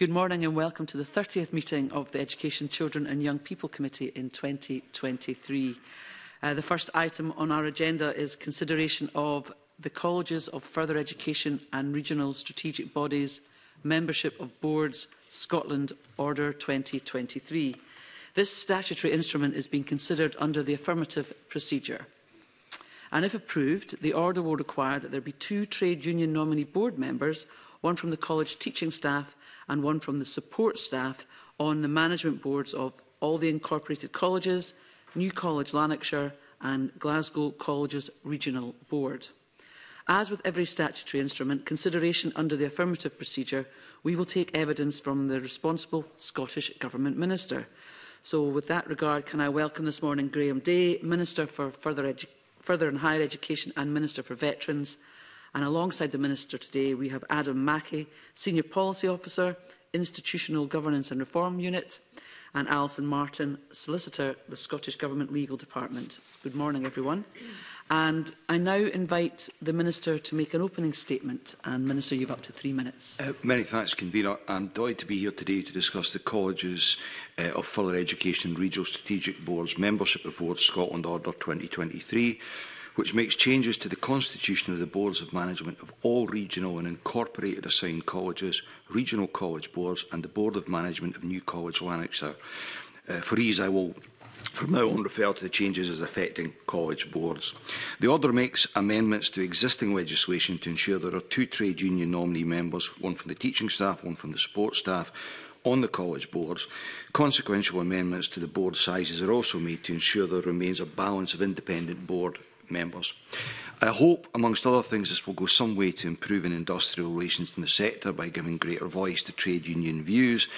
Good morning and welcome to the 30th meeting of the Education, Children and Young People Committee in 2023. Uh, the first item on our agenda is consideration of the Colleges of Further Education and Regional Strategic Bodies Membership of Boards Scotland Order 2023. This statutory instrument is being considered under the affirmative procedure. And if approved, the order will require that there be two trade union nominee board members, one from the college teaching staff and one from the support staff on the management boards of all the incorporated colleges, New College Lanarkshire and Glasgow Colleges Regional Board. As with every statutory instrument, consideration under the affirmative procedure, we will take evidence from the responsible Scottish Government Minister. So with that regard, can I welcome this morning Graham Day, Minister for Further, Edu Further and Higher Education and Minister for Veterans, And alongside the Minister today, we have Adam Mackey, Senior Policy Officer, Institutional Governance and Reform Unit, and Alison Martin, Solicitor, the Scottish Government Legal Department. Good morning, everyone. And I now invite the Minister to make an opening statement. And Minister, you've up to three minutes. Uh, many thanks, Convener. I'm delighted to be here today to discuss the Colleges uh, of Further Education Regional Strategic Board's Membership Report Scotland Order 2023, which makes changes to the constitution of the boards of management of all regional and incorporated assigned colleges, regional college boards and the board of management of New College Lanarkshire. Uh, for ease, I will from now on refer to the changes as affecting college boards. The order makes amendments to existing legislation to ensure there are two trade union nominee members, one from the teaching staff, one from the sports staff, on the college boards. Consequential amendments to the board sizes are also made to ensure there remains a balance of independent board members. I hope, amongst other things, this will go some way to improving industrial relations in the sector by giving greater voice to trade union views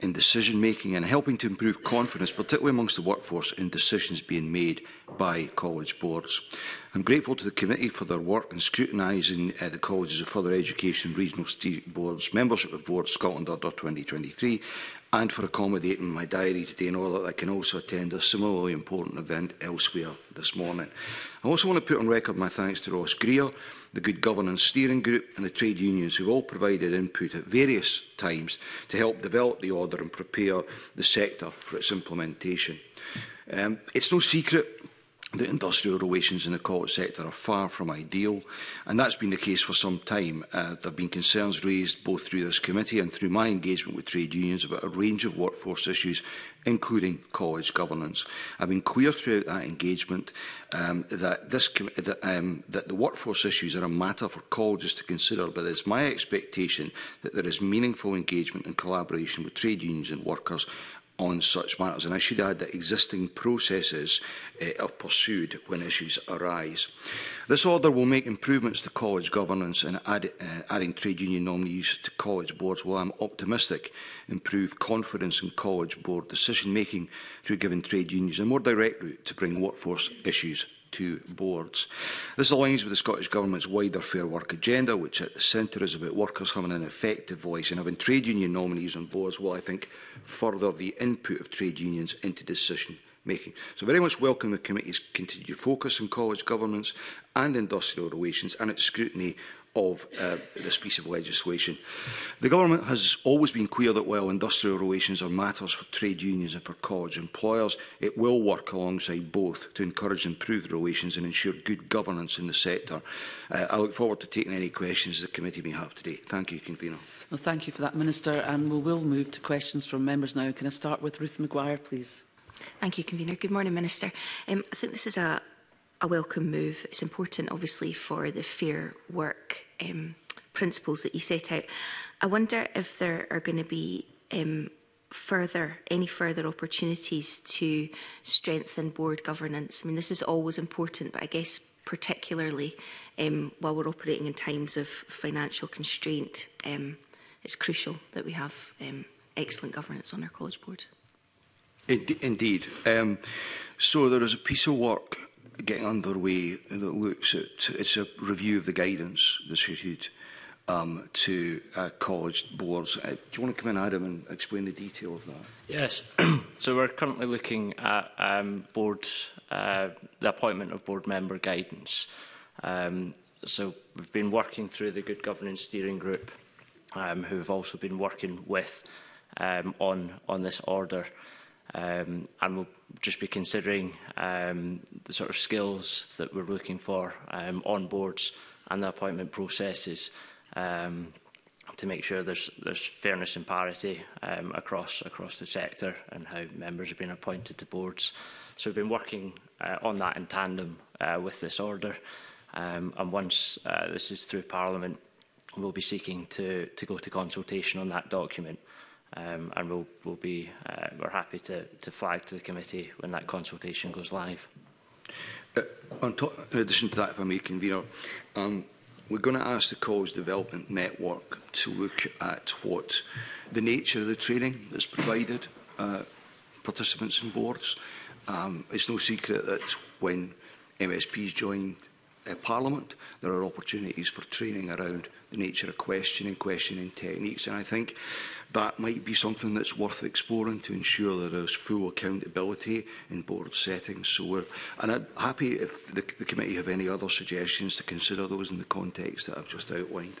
in decision making and helping to improve confidence, particularly amongst the workforce, in decisions being made by college boards. I'm grateful to the committee for their work in scrutinising uh, the Colleges of Further Education Regional Boards Membership of Boards Scotland under 2023 and for accommodating my diary today and all that I can also attend a similarly important event elsewhere this morning. I also want to put on record my thanks to Ross Greer, the Good Governance Steering Group and the trade unions have all provided input at various times to help develop the order and prepare the sector for its implementation. Um, it's no secret that industrial relations in the court sector are far from ideal, and that's been the case for some time. Uh, there have been concerns raised both through this committee and through my engagement with trade unions about a range of workforce issues, including college governance. I've been clear throughout that engagement um, that, this, that, um, that the workforce issues are a matter for colleges to consider, but it's my expectation that there is meaningful engagement and collaboration with trade unions and workers on such matters. And I should add that existing processes uh, are pursued when issues arise. This order will make improvements to college governance and add, uh, adding trade union nominees to college boards will, I'm optimistic, improve confidence in college board decision making through giving trade unions a more direct route to bring workforce issues to boards. This aligns with the Scottish Government's wider Fair Work agenda, which at the centre is about workers having an effective voice and having trade union nominees on boards will, I think, further the input of trade unions into decision making. So very much welcome the committee's continued focus on college governance and industrial relations and its scrutiny of uh, this piece of legislation. The government has always been clear that while industrial relations are matters for trade unions and for college employers, it will work alongside both to encourage improved relations and ensure good governance in the sector. Uh, I look forward to taking any questions the committee may have today. Thank you, Convener. Well, thank you for that, Minister. And we will move to questions from members now. Can I start with Ruth Maguire, please? Thank you, Convener. Good morning, Minister. Um, I think this is a a welcome move. It's important, obviously, for the fair work um, principles that you set out. I wonder if there are going to be um, further, any further opportunities to strengthen board governance. I mean, this is always important, but I guess particularly um, while we're operating in times of financial constraint, um, it's crucial that we have um, excellent governance on our college board. Indeed. Um, so there is a piece of work getting underway that looks at it's a review of the guidance that's issued um, to uh, college boards. Uh, do you want to come in, Adam, and explain the detail of that? Yes. so we're currently looking at um, board uh, the appointment of board member guidance. Um, so we've been working through the Good Governance Steering Group, um, who have also been working with um, on on this order um, and we'll just be considering um, the sort of skills that we're looking for um, on boards and the appointment processes um, to make sure there's there's fairness and parity um, across across the sector and how members have been appointed to boards. So we've been working uh, on that in tandem uh, with this order, um, and once uh, this is through Parliament, we'll be seeking to to go to consultation on that document um, and we'll, we'll be, uh, we're happy to, to flag to the committee when that consultation goes live. Uh, on top, in addition to that, if I may, convener, um, we're going to ask the College Development Network to look at what the nature of the training that's provided uh, participants and boards. Um, it's no secret that when MSPs join uh, Parliament, there are opportunities for training around the nature of questioning, questioning techniques, and I think that might be something that's worth exploring to ensure there is full accountability in board settings. So we're, and I'm happy if the, the committee have any other suggestions to consider those in the context that I've just outlined.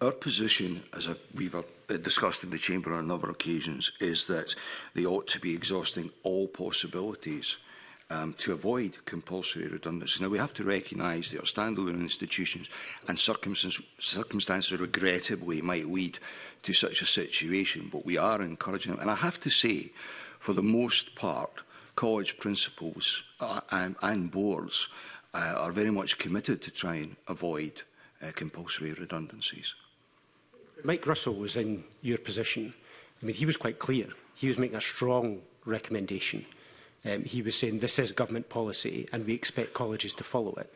Our position, as we've uh, discussed in the Chamber on a number of occasions, is that they ought to be exhausting all possibilities um, to avoid compulsory redundancy. Now, we have to recognise that our standalone institutions and circumstances regrettably might lead to such a situation, but we are encouraging them. And I have to say, for the most part, college principals uh, and, and boards uh, are very much committed to try and avoid uh, compulsory redundancies. Mike Russell was in your position. I mean, he was quite clear. He was making a strong recommendation um, he was saying this is government policy and we expect colleges to follow it.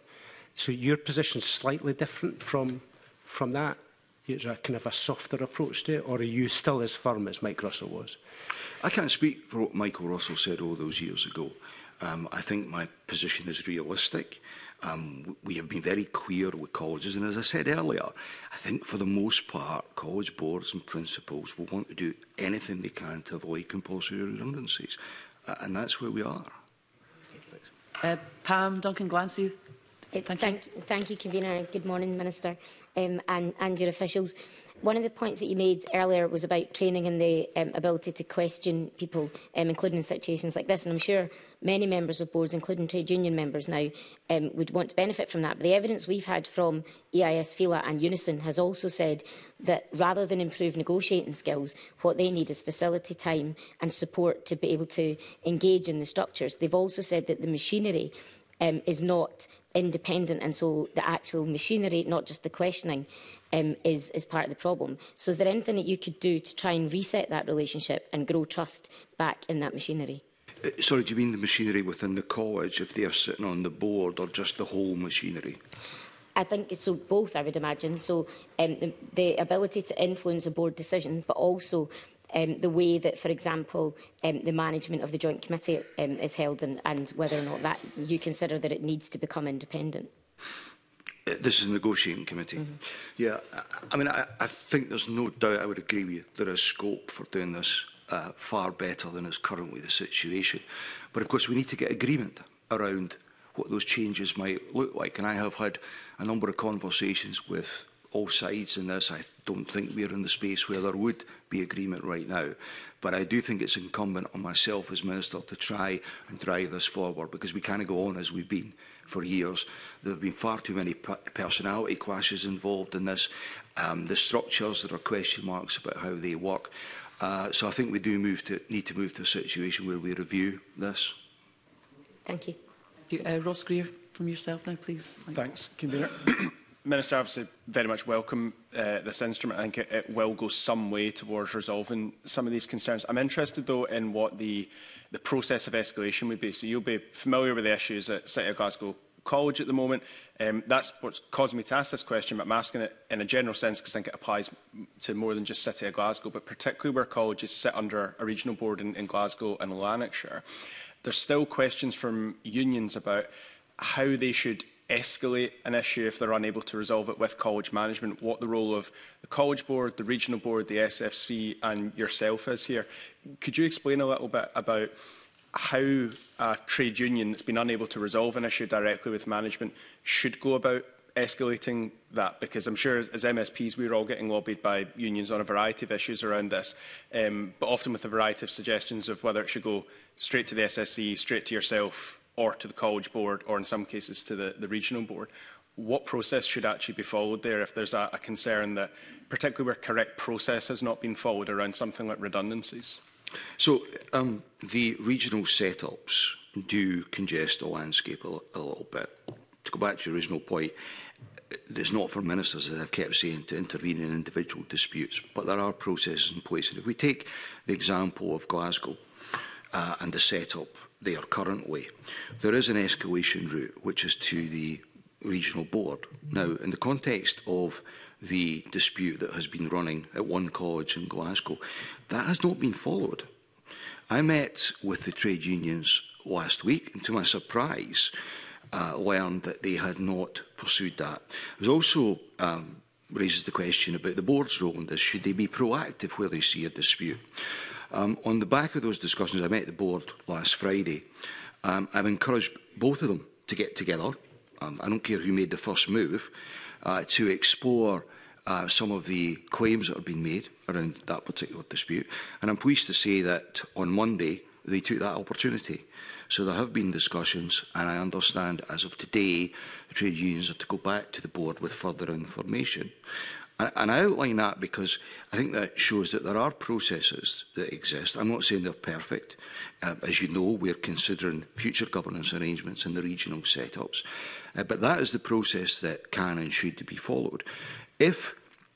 So your position is slightly different from, from that? It's a kind of a softer approach to it, or are you still as firm as Mike Russell was? I can't speak for what Michael Russell said all those years ago. Um, I think my position is realistic. Um, we have been very clear with colleges, and as I said earlier, I think for the most part, college boards and principals will want to do anything they can to avoid compulsory redundancies and that's where we are. Uh, Pam Duncan Glancy. Uh, thank, thank you. Thank you, Convener. Good morning, Minister, um, and, and your officials. One of the points that you made earlier was about training and the um, ability to question people, um, including in situations like this. And I'm sure many members of boards, including trade union members now, um, would want to benefit from that. But the evidence we've had from EIS, FILA and Unison has also said that rather than improve negotiating skills, what they need is facility time and support to be able to engage in the structures. They've also said that the machinery um, is not independent. And so the actual machinery, not just the questioning, um, is, is part of the problem. So is there anything that you could do to try and reset that relationship and grow trust back in that machinery? Uh, sorry, do you mean the machinery within the college, if they are sitting on the board, or just the whole machinery? I think so both, I would imagine. So um, the, the ability to influence a board decision, but also um, the way that, for example, um, the management of the Joint Committee um, is held and, and whether or not that you consider that it needs to become independent? Uh, this is a negotiating committee. Mm -hmm. Yeah, I, I mean, I, I think there's no doubt I would agree with you. There is scope for doing this uh, far better than is currently the situation. But of course, we need to get agreement around what those changes might look like. And I have had a number of conversations with all sides in this. I don't think we're in the space where there would be agreement right now. But I do think it's incumbent on myself as Minister to try and drive this forward because we can't go on as we've been for years. There have been far too many personality clashes involved in this. Um, the structures, there are question marks about how they work. Uh, so I think we do move to, need to move to a situation where we review this. Thank you. Thank you. Uh, Ross Greer, from yourself now, please. Thanks, Thanks Convener. Minister, obviously very much welcome uh, this instrument. I think it, it will go some way towards resolving some of these concerns. I'm interested, though, in what the, the process of escalation would be. So you'll be familiar with the issues at City of Glasgow College at the moment. Um, that's what's caused me to ask this question, but I'm asking it in a general sense because I think it applies to more than just City of Glasgow, but particularly where colleges sit under a regional board in, in Glasgow and Lanarkshire. There's still questions from unions about how they should escalate an issue if they're unable to resolve it with college management, what the role of the College Board, the Regional Board, the SFC and yourself is here. Could you explain a little bit about how a trade union that's been unable to resolve an issue directly with management should go about escalating that? Because I'm sure as, MSPs we're all getting lobbied by unions on a variety of issues around this, um, but often with a variety of suggestions of whether it should go straight to the SSC, straight to yourself, or to the college board or in some cases to the, the regional board. What process should actually be followed there if there's a, a concern that particularly where correct process has not been followed around something like redundancies? So um, the regional setups do congest the landscape a, a little bit. To go back to your original point, it's not for ministers, as I've kept saying, to intervene in individual disputes, but there are processes in place. And if we take the example of Glasgow uh, and the setup their current way. There is an escalation route, which is to the regional board. Now, in the context of the dispute that has been running at one college in Glasgow, that has not been followed. I met with the trade unions last week, and to my surprise, uh, learned that they had not pursued that. There's also um, raises the question about the board's role in this. Should they be proactive where they see a dispute? Um, on the back of those discussions, I met the board last Friday. Um, I've encouraged both of them to get together. Um, I don't care who made the first move, uh, to explore uh, some of the claims that have been made around that particular dispute. And I'm pleased to say that on Monday, they took that opportunity. So there have been discussions, and I understand as of today, the trade unions have to go back to the board with further information. And, and I outline that because I think that shows that there are processes that exist. I'm not saying they're perfect. Uh, as you know, we're considering future governance arrangements in the regional setups. Uh, but that is the process that can and should be followed. If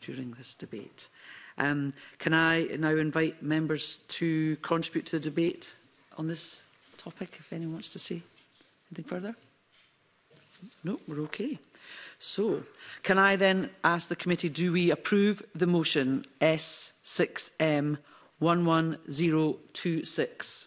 during this debate. Um, can I now invite members to contribute to the debate on this topic, if anyone wants to say anything further? No, we're okay. So, can I then ask the committee, do we approve the motion S6M11026?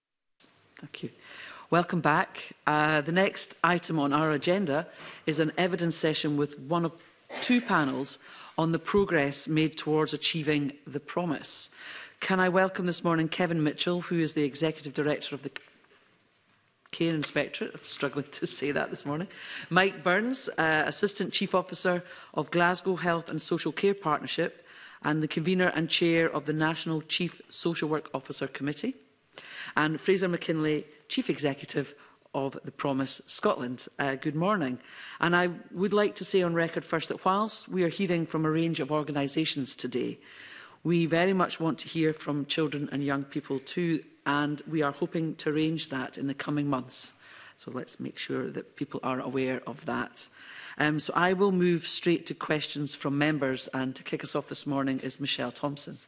Thank you. Welcome back. Uh, the next item on our agenda is an evidence session with one of two panels on the progress made towards achieving the promise. Can I welcome this morning Kevin Mitchell, who is the Executive Director of the Care Inspectorate, I'm struggling to say that this morning, Mike Burns, uh, Assistant Chief Officer of Glasgow Health and Social Care Partnership, and the convener and chair of the National Chief Social Work Officer Committee. And Fraser McKinley, Chief Executive of the Promise Scotland. Uh, good morning. And I would like to say on record first that whilst we are hearing from a range of organisations today, we very much want to hear from children and young people too, and we are hoping to arrange that in the coming months. So let's make sure that people are aware of that. Um, so I will move straight to questions from members, and to kick us off this morning is Michelle Thompson.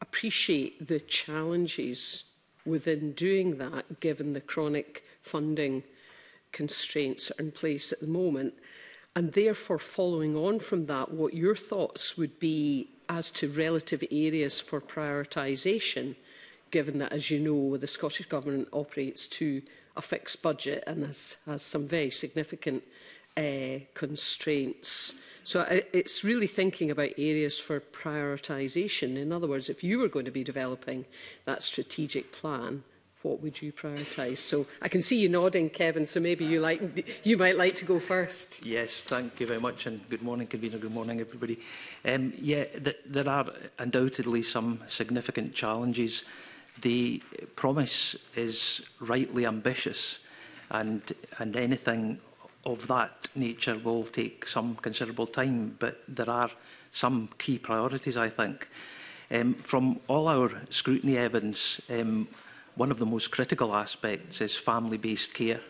appreciate the challenges within doing that, given the chronic funding constraints are in place at the moment. And therefore, following on from that, what your thoughts would be as to relative areas for prioritisation, given that, as you know, the Scottish Government operates to a fixed budget and has, has some very significant uh, constraints. So it's really thinking about areas for prioritisation. In other words, if you were going to be developing that strategic plan, what would you prioritise? So I can see you nodding, Kevin, so maybe you, like, you might like to go first. Yes, thank you very much, and good morning, convener. Good morning, everybody. Um, yeah, th there are undoubtedly some significant challenges. The promise is rightly ambitious, and, and anything of that nature will take some considerable time, but there are some key priorities, I think. Um, from all our scrutiny evidence, um, one of the most critical aspects is family-based care.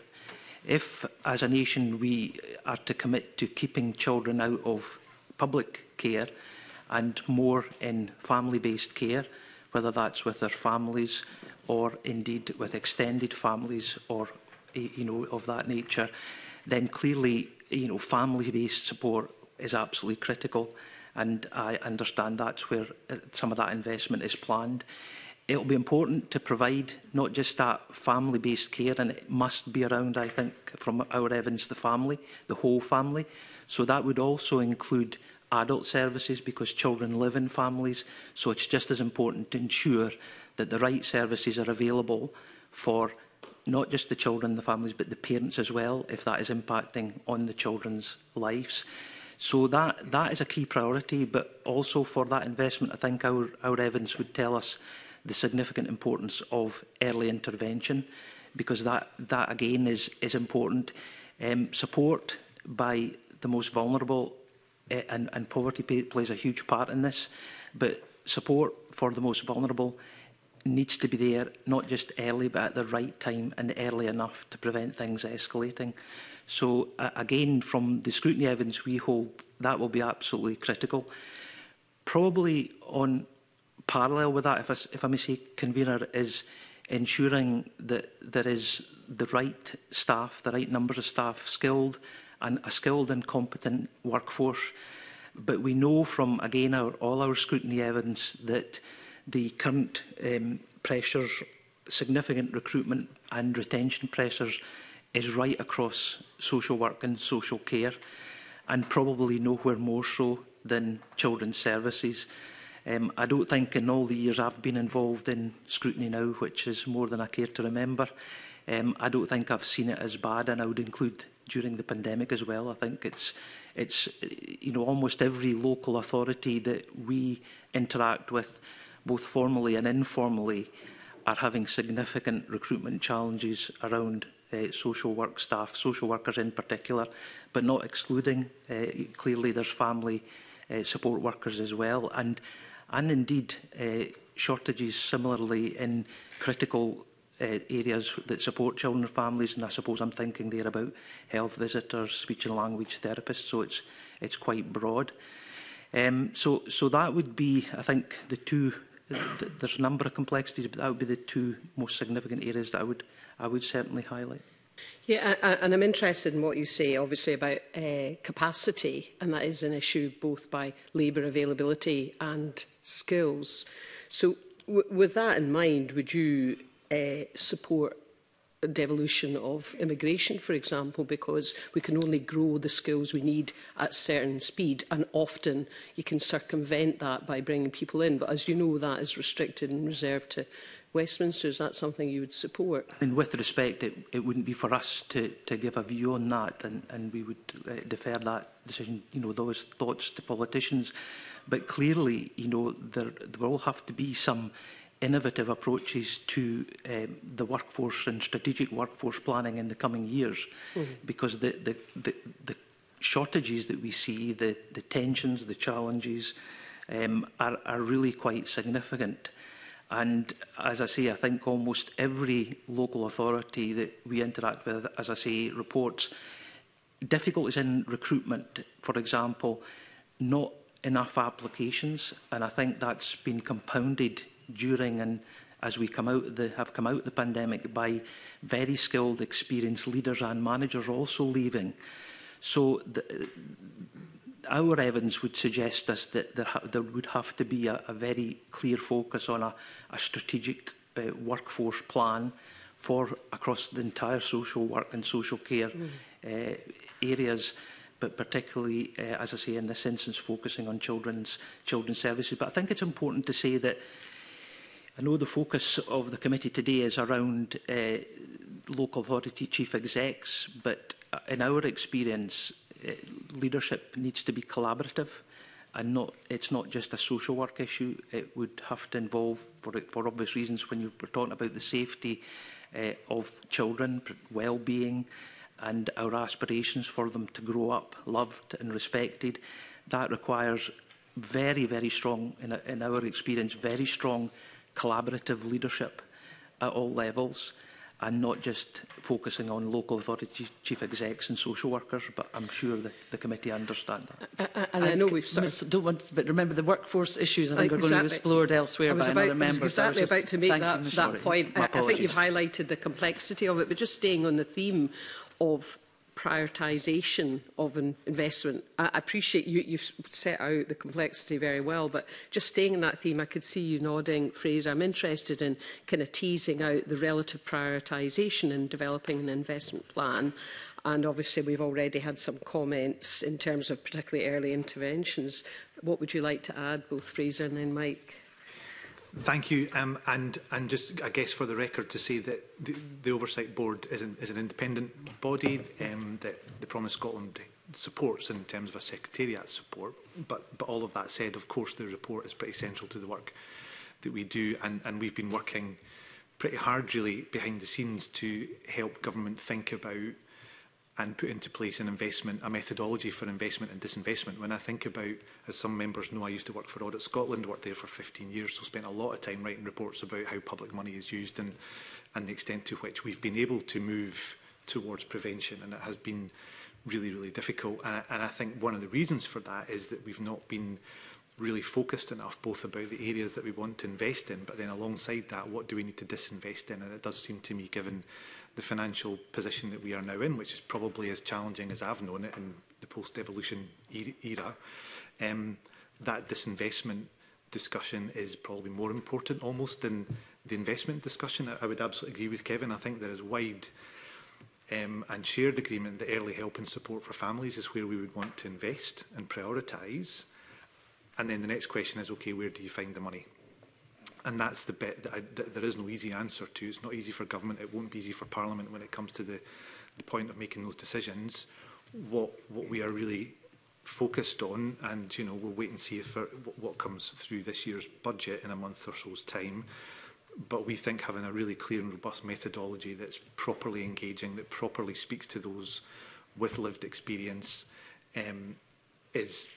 If, as a nation, we are to commit to keeping children out of public care and more in family-based care, whether that's with their families or indeed with extended families or you know, of that nature, then clearly you know, family-based support is absolutely critical. And I understand that's where uh, some of that investment is planned. It will be important to provide not just that family-based care, and it must be around, I think, from our evidence, the family, the whole family. So that would also include adult services because children live in families. So it's just as important to ensure that the right services are available for not just the children, the families, but the parents as well, if that is impacting on the children's lives. So that, that is a key priority, but also for that investment, I think our, our evidence would tell us the significant importance of early intervention, because that, that again is, is important. Um, support by the most vulnerable, eh, and, and poverty plays a huge part in this, but support for the most vulnerable needs to be there, not just early, but at the right time and early enough to prevent things escalating. So uh, again, from the scrutiny evidence we hold, that will be absolutely critical. Probably on parallel with that, if I, if I may say, convener, is ensuring that there is the right staff, the right numbers of staff, skilled and a skilled and competent workforce. But we know from, again, our, all our scrutiny evidence that the current um, pressures, significant recruitment and retention pressures, is right across social work and social care, and probably nowhere more so than children's services. Um, I don't think in all the years I've been involved in scrutiny now, which is more than I care to remember, um, I don't think I've seen it as bad, and I would include during the pandemic as well. I think it's it's you know almost every local authority that we interact with both formally and informally, are having significant recruitment challenges around uh, social work staff, social workers in particular, but not excluding. Uh, clearly, there's family uh, support workers as well, and and indeed uh, shortages similarly in critical uh, areas that support children and families. And I suppose I'm thinking there about health visitors, speech and language therapists. So it's it's quite broad. Um, so so that would be, I think, the two there's a number of complexities, but that would be the two most significant areas that I would, I would certainly highlight. Yeah, and I'm interested in what you say, obviously, about uh, capacity, and that is an issue both by labour availability and skills. So, with that in mind, would you uh, support devolution of immigration, for example, because we can only grow the skills we need at certain speed. And often you can circumvent that by bringing people in. But as you know, that is restricted and reserved to Westminster, is that something you would support? And with respect, it, it wouldn't be for us to, to give a view on that, and, and we would uh, defer that decision, you know, those thoughts to politicians. But clearly, you know, there, there will have to be some innovative approaches to um, the workforce and strategic workforce planning in the coming years mm. because the, the, the, the shortages that we see, the, the tensions, the challenges um, are, are really quite significant. And as I say, I think almost every local authority that we interact with, as I say, reports difficulties in recruitment, for example, not enough applications. And I think that's been compounded during and as we come out the, have come out the pandemic by very skilled, experienced leaders and managers also leaving. So the, our evidence would suggest us that there, there would have to be a, a very clear focus on a, a strategic uh, workforce plan for across the entire social work and social care mm. uh, areas but particularly uh, as I say in this instance focusing on children's children's services but I think it's important to say that I know the focus of the committee today is around uh, local authority chief execs, but uh, in our experience, uh, leadership needs to be collaborative and not, it's not just a social work issue. It would have to involve, for, for obvious reasons, when you were talking about the safety uh, of children, well-being, and our aspirations for them to grow up loved and respected. That requires very, very strong, in, in our experience, very strong collaborative leadership at all levels and not just focusing on local authority chief execs and social workers, but I'm sure the, the committee understand that. Uh, uh, uh and I, I know we've sort of don't want to, but remember the workforce issues I think exactly. are going to be explored elsewhere by about, another member. I was exactly I was about to make that, that point. I, I think you've highlighted the complexity of it, but just staying on the theme of prioritisation of an investment. I appreciate you, you've set out the complexity very well, but just staying in that theme, I could see you nodding, Fraser. I'm interested in kind of teasing out the relative prioritisation in developing an investment plan. And obviously, we've already had some comments in terms of particularly early interventions. What would you like to add, both Fraser and then Mike? Thank you. Um, and, and just, I guess, for the record to say that the, the Oversight Board is an, is an independent body um, that the Promise Scotland supports in terms of a secretariat support. But, but all of that said, of course, the report is pretty central to the work that we do. And, and we've been working pretty hard, really, behind the scenes to help government think about and put into place an investment, a methodology for investment and disinvestment. When I think about, as some members know, I used to work for Audit Scotland, worked there for 15 years, so spent a lot of time writing reports about how public money is used and, and the extent to which we've been able to move towards prevention. And it has been really, really difficult. And I, and I think one of the reasons for that is that we've not been really focused enough both about the areas that we want to invest in, but then alongside that, what do we need to disinvest in? And it does seem to me, given the financial position that we are now in, which is probably as challenging as I've known it in the post-devolution e-, era, um, that disinvestment discussion is probably more important almost than the investment discussion. I, would absolutely agree with Kevin. I think there is wide um, and shared agreement that early help and support for families is where we would want to invest and prioritise. And then the next question is, okay, where do you find the money? and that's the bit that, I, that there is no easy answer to. It's not easy for government. It won't be easy for Parliament when it comes to the, the point of making those decisions. What what we are really focused on, and you know, we'll wait and see if our, uh, what comes through this year's budget in a month or so's time. But we think having a really clear and robust methodology that's properly engaging, that properly speaks to those with lived experience, um, is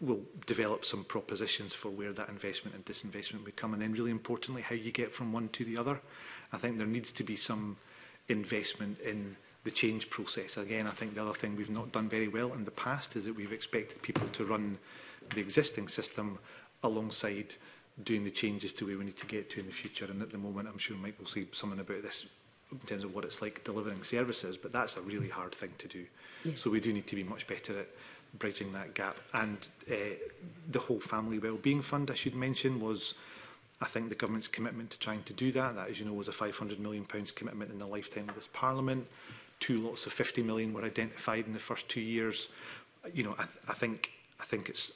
will develop some propositions for where that investment and disinvestment would come. And then really importantly, how you get from one to the other. I think there needs to be some investment in the change process. Again, I think the other thing we've not done very well in the past is that we've expected people to run the existing system alongside doing the changes to where we need to get to in the future. And at the moment, I'm sure Mike will say something about this in terms of what it's like delivering services, but that's a really hard thing to do. Yeah. So we do need to be much better at bridging that gap. And uh, the whole family wellbeing fund, I should mention, was I think the government's commitment to trying to do that. That, as you know, was a £500 million commitment in the lifetime of this parliament. Two lots of 50 million were identified in the first two years. You know, I, th I think I think it's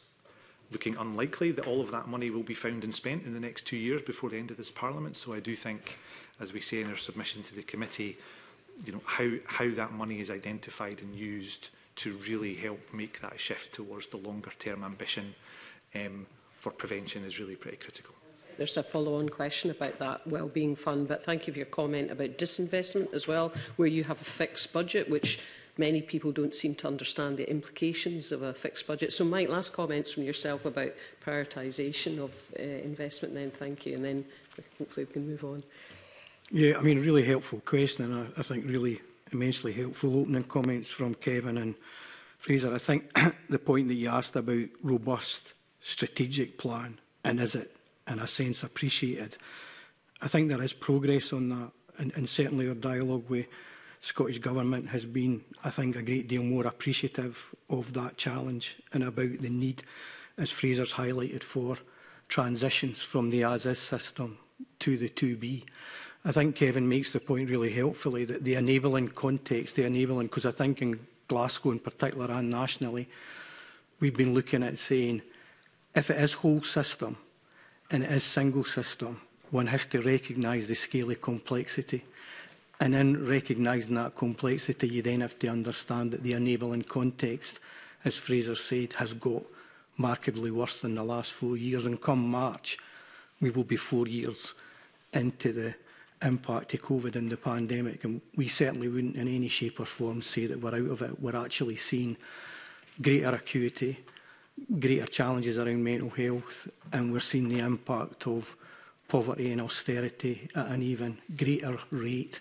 looking unlikely that all of that money will be found and spent in the next two years before the end of this parliament. So I do think, as we say in our submission to the committee, you know, how, how that money is identified and used to really help make that shift towards the longer term ambition um, for prevention is really pretty critical. There's a follow-on question about that wellbeing fund, but thank you for your comment about disinvestment as well, where you have a fixed budget, which many people don't seem to understand the implications of a fixed budget. So, Mike, last comments from yourself about prioritisation of uh, investment, then thank you, and then hopefully we can move on. Yeah, I mean, really helpful question, and I, I think really immensely helpful opening comments from Kevin and Fraser. I think the point that you asked about robust strategic plan and is it, in a sense, appreciated. I think there is progress on that and, and certainly our dialogue with Scottish Government has been, I think, a great deal more appreciative of that challenge and about the need, as Fraser's highlighted, for transitions from the as-is system to the 2B. I think Kevin makes the point really helpfully that the enabling context, the enabling, because I think in Glasgow in particular and nationally, we've been looking at saying if it is whole system and it is single system, one has to recognise the scale of complexity. And in recognising that complexity, you then have to understand that the enabling context, as Fraser said, has got markedly worse than the last four years. And come March, we will be four years into the impact of COVID and the pandemic, and we certainly wouldn't in any shape or form say that we're out of it. We're actually seeing greater acuity, greater challenges around mental health, and we're seeing the impact of poverty and austerity at an even greater rate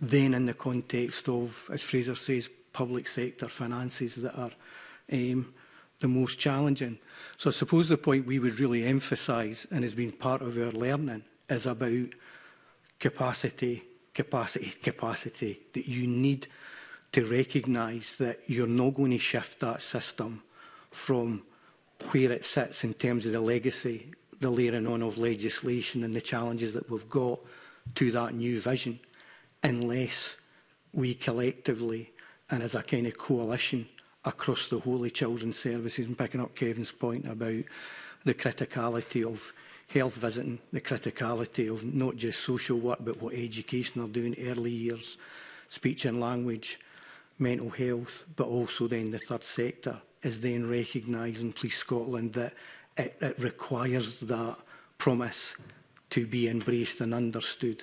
than in the context of, as Fraser says, public sector finances that are um, the most challenging. So I suppose the point we would really emphasise and has been part of our learning is about capacity, capacity, capacity that you need to recognise that you're not going to shift that system from where it sits in terms of the legacy, the layering on of legislation and the challenges that we've got to that new vision unless we collectively and as a kind of coalition across the whole of children's services and picking up Kevin's point about the criticality of health visiting, the criticality of not just social work, but what education are doing, early years, speech and language, mental health, but also then the third sector is then recognising Police Scotland that it, it requires that promise to be embraced and understood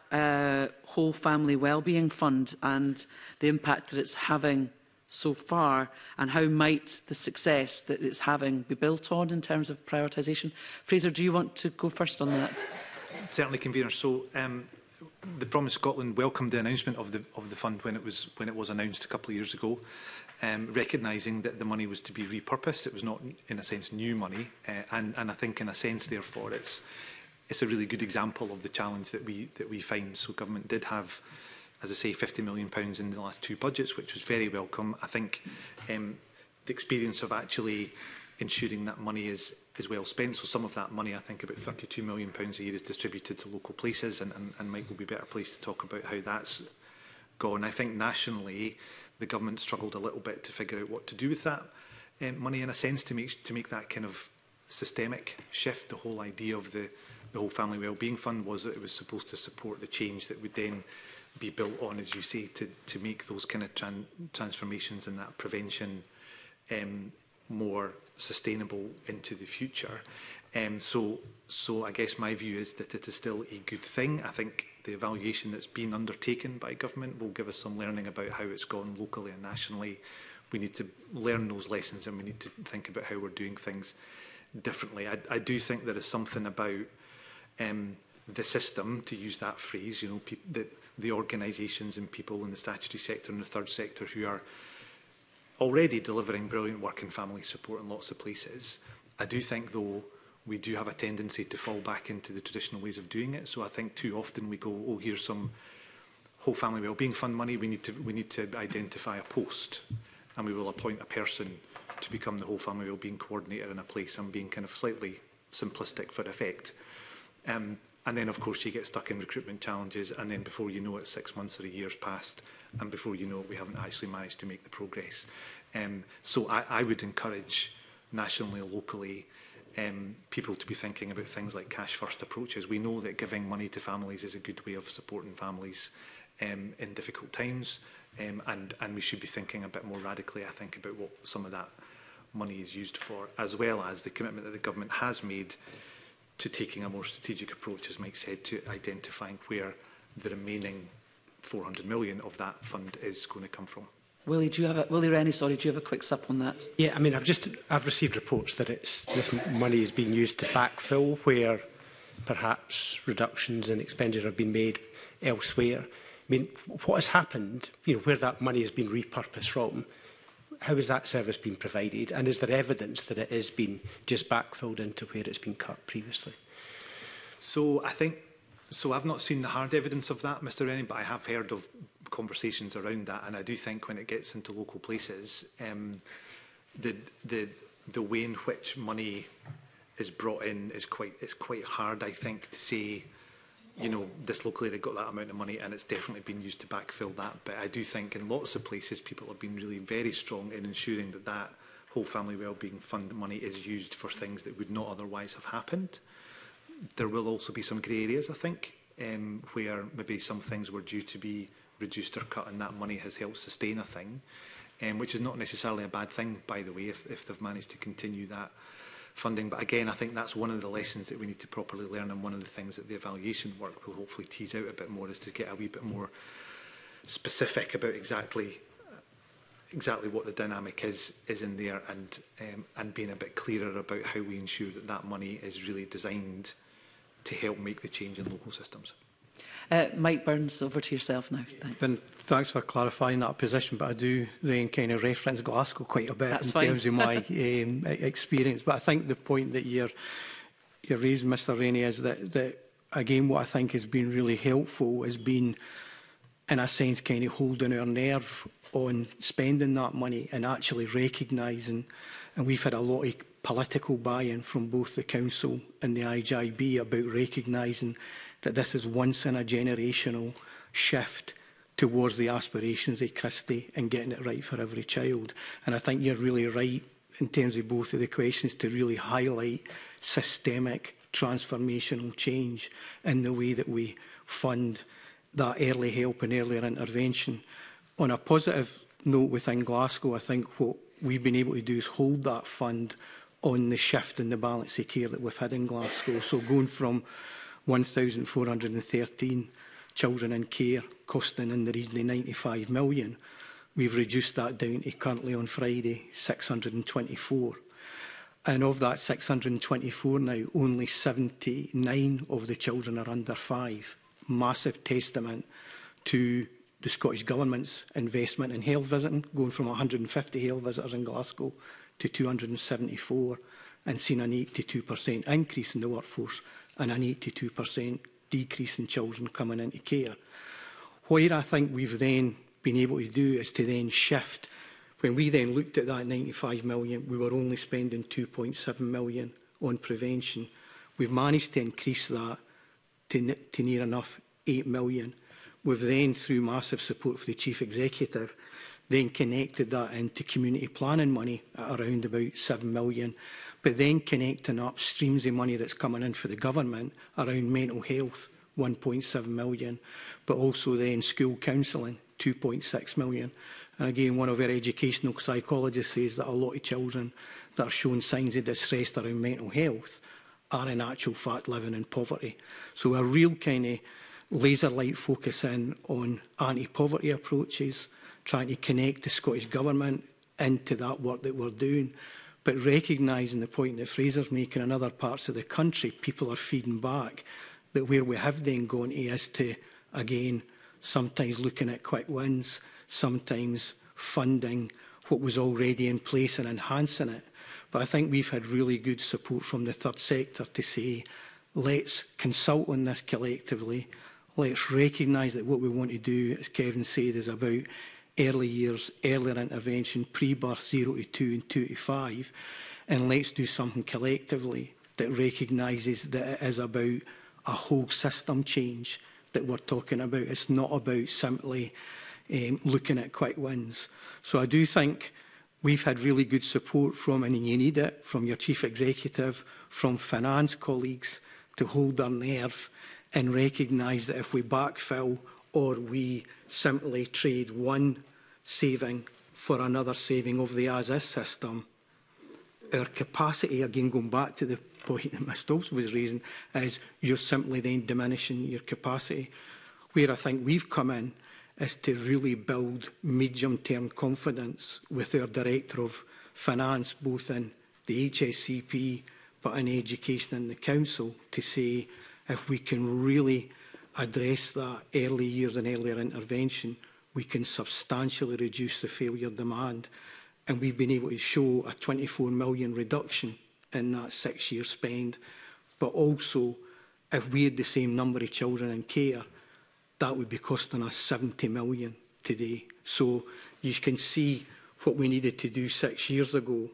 uh, whole family wellbeing fund and the impact that it's having so far and how might the success that it's having be built on in terms of prioritisation? Fraser, do you want to go first on that? Certainly, convener. So um, the Promise Scotland welcomed the announcement of the of the fund when it was when it was announced a couple of years ago, um, recognising that the money was to be repurposed. It was not, in a sense, new money, uh, and and I think in a sense, therefore, it's it's a really good example of the challenge that we that we find. So government did have as I say, £50 million pounds in the last two budgets, which was very welcome. I think um, the experience of actually ensuring that money is is well spent. So some of that money, I think about £32 million pounds a year, is distributed to local places, and, and, and Mike will be better placed to talk about how that's gone. I think nationally, the government struggled a little bit to figure out what to do with that um, money, in a sense, to make to make that kind of systemic shift. The whole idea of the the whole family wellbeing fund was that it was supposed to support the change that would then be built on, as you say, to, to make those kind of tran transformations and that prevention um, more sustainable into the future. Um, so, so I guess my view is that it is still a good thing. I think the evaluation that's been undertaken by government will give us some learning about how it's gone locally and nationally. We need to learn those lessons and we need to think about how we're doing things differently. I, I do think there is something about um, the system, to use that phrase, you know, that the organisations and people in the statutory sector and the third sector who are already delivering brilliant work and family support in lots of places. I do think, though, we do have a tendency to fall back into the traditional ways of doing it. So I think too often we go, oh, here's some whole family wellbeing fund money. We need to we need to identify a post, and we will appoint a person to become the whole family wellbeing coordinator in a place. I'm being kind of slightly simplistic for effect. Um, And then, of course, you get stuck in recruitment challenges. And then before you know it, six months or a year's passed. And before you know it, we haven't actually managed to make the progress. Um, so I, I would encourage nationally, locally, um, people to be thinking about things like cash first approaches. We know that giving money to families is a good way of supporting families um, in difficult times. Um, and, and we should be thinking a bit more radically, I think, about what some of that money is used for, as well as the commitment that the government has made to taking a more strategic approach, as Mike said, to identifying where the remaining 400 million of that fund is going to come from. Willie, do you have a, Willie Rennie, sorry, do you have a quick sup on that? Yeah, I mean, I've just I've received reports that it's this money is being used to backfill where perhaps reductions in expenditure have been made elsewhere. I mean, what has happened, you know, where that money has been repurposed from, how is that service been provided and is there evidence that it has been just backfilled into where it's been cut previously? So I think, so I've not seen the hard evidence of that, Mr Rennie, but I have heard of conversations around that and I do think when it gets into local places, um, the, the, the way in which money is brought in is quite, it's quite hard, I think, to say you know, this local area got that amount of money and it's definitely been used to backfill that. But I do think in lots of places people have been really very strong in ensuring that that whole family wellbeing fund money is used for things that would not otherwise have happened. There will also be some grey areas, I think, um, where maybe some things were due to be reduced or cut and that money has helped sustain a thing, um, which is not necessarily a bad thing, by the way, if, if they've managed to continue that funding. But again, I think that's one of the lessons that we need to properly learn and one of the things that the evaluation work will hopefully tease out a bit more is to get a wee bit more specific about exactly exactly what the dynamic is is in there and um, and being a bit clearer about how we ensure that that money is really designed to help make the change in local systems. Uh, Mike Burns, over to yourself now. Thanks. Ben, thanks for clarifying that position, but I do then kind of reference Glasgow quite a bit That's in fine. terms of my um, e-, experience. But I think the point that you're, you're raising, Mr Rainey, is that, that, again, what I think has been really helpful has been in a sense, kind of holding our nerve on spending that money and actually recognising, and we've had a lot of political buy-in from both the council and the IJB about recognising that this is once in a generational shift towards the aspirations of Christie and getting it right for every child. And I think you're really right in terms of both of the questions to really highlight systemic transformational change in the way that we fund that early help and earlier intervention. On a positive note within Glasgow, I think what we've been able to do is hold that fund on the shift in the balance of care that we've had in Glasgow. So going from 1,413 children in care, costing in the region of 95 million. We've reduced that down to currently on Friday, 624. And of that 624 now, only 79 of the children are under five. Massive testament to the Scottish Government's investment in health visiting, going from 150 health visitors in Glasgow to 274, and seeing an 82% increase in the workforce and an 82% decrease in children coming into care. Where I think we've then been able to do is to then shift. When we then looked at that 95 million, we were only spending 2.7 million on prevention. We've managed to increase that to, to near enough 8 million. We've then, through massive support for the Chief Executive, then connected that into community planning money at around about 7 million but then connecting up streams of money that's coming in for the government around mental health, 1.7 million, but also then school counselling, 2.6 million. And again, one of our educational psychologists says that a lot of children that are showing signs of distress around mental health are in actual fact living in poverty. So a real kind of laser light focus in on anti-poverty approaches, trying to connect the Scottish Government into that work that we're doing but recognising the point that Fraser's making in other parts of the country, people are feeding back that where we have then gone to is to, again, sometimes looking at quick wins, sometimes funding what was already in place and enhancing it. But I think we've had really good support from the third sector to say, let's consult on this collectively. Let's recognise that what we want to do, as Kevin said, is about early years, earlier intervention, pre-birth 0 to 2 and 2 to 5, and let's do something collectively that recognises that it is about a whole system change that we're talking about. It's not about simply um, looking at quick wins. So I do think we've had really good support from, and you need it, from your chief executive, from finance colleagues to hold their nerve and recognise that if we backfill or we simply trade one saving for another saving of the as-is system. Our capacity, again going back to the point that Ms Dobbs was raising, is you're simply then diminishing your capacity. Where I think we've come in is to really build medium-term confidence with our Director of Finance, both in the HSCP but in education and the Council, to say if we can really address that early years and earlier intervention, we can substantially reduce the failure demand. And we've been able to show a 24 million reduction in that six year spend. But also, if we had the same number of children in care, that would be costing us 70 million today. So you can see what we needed to do six years ago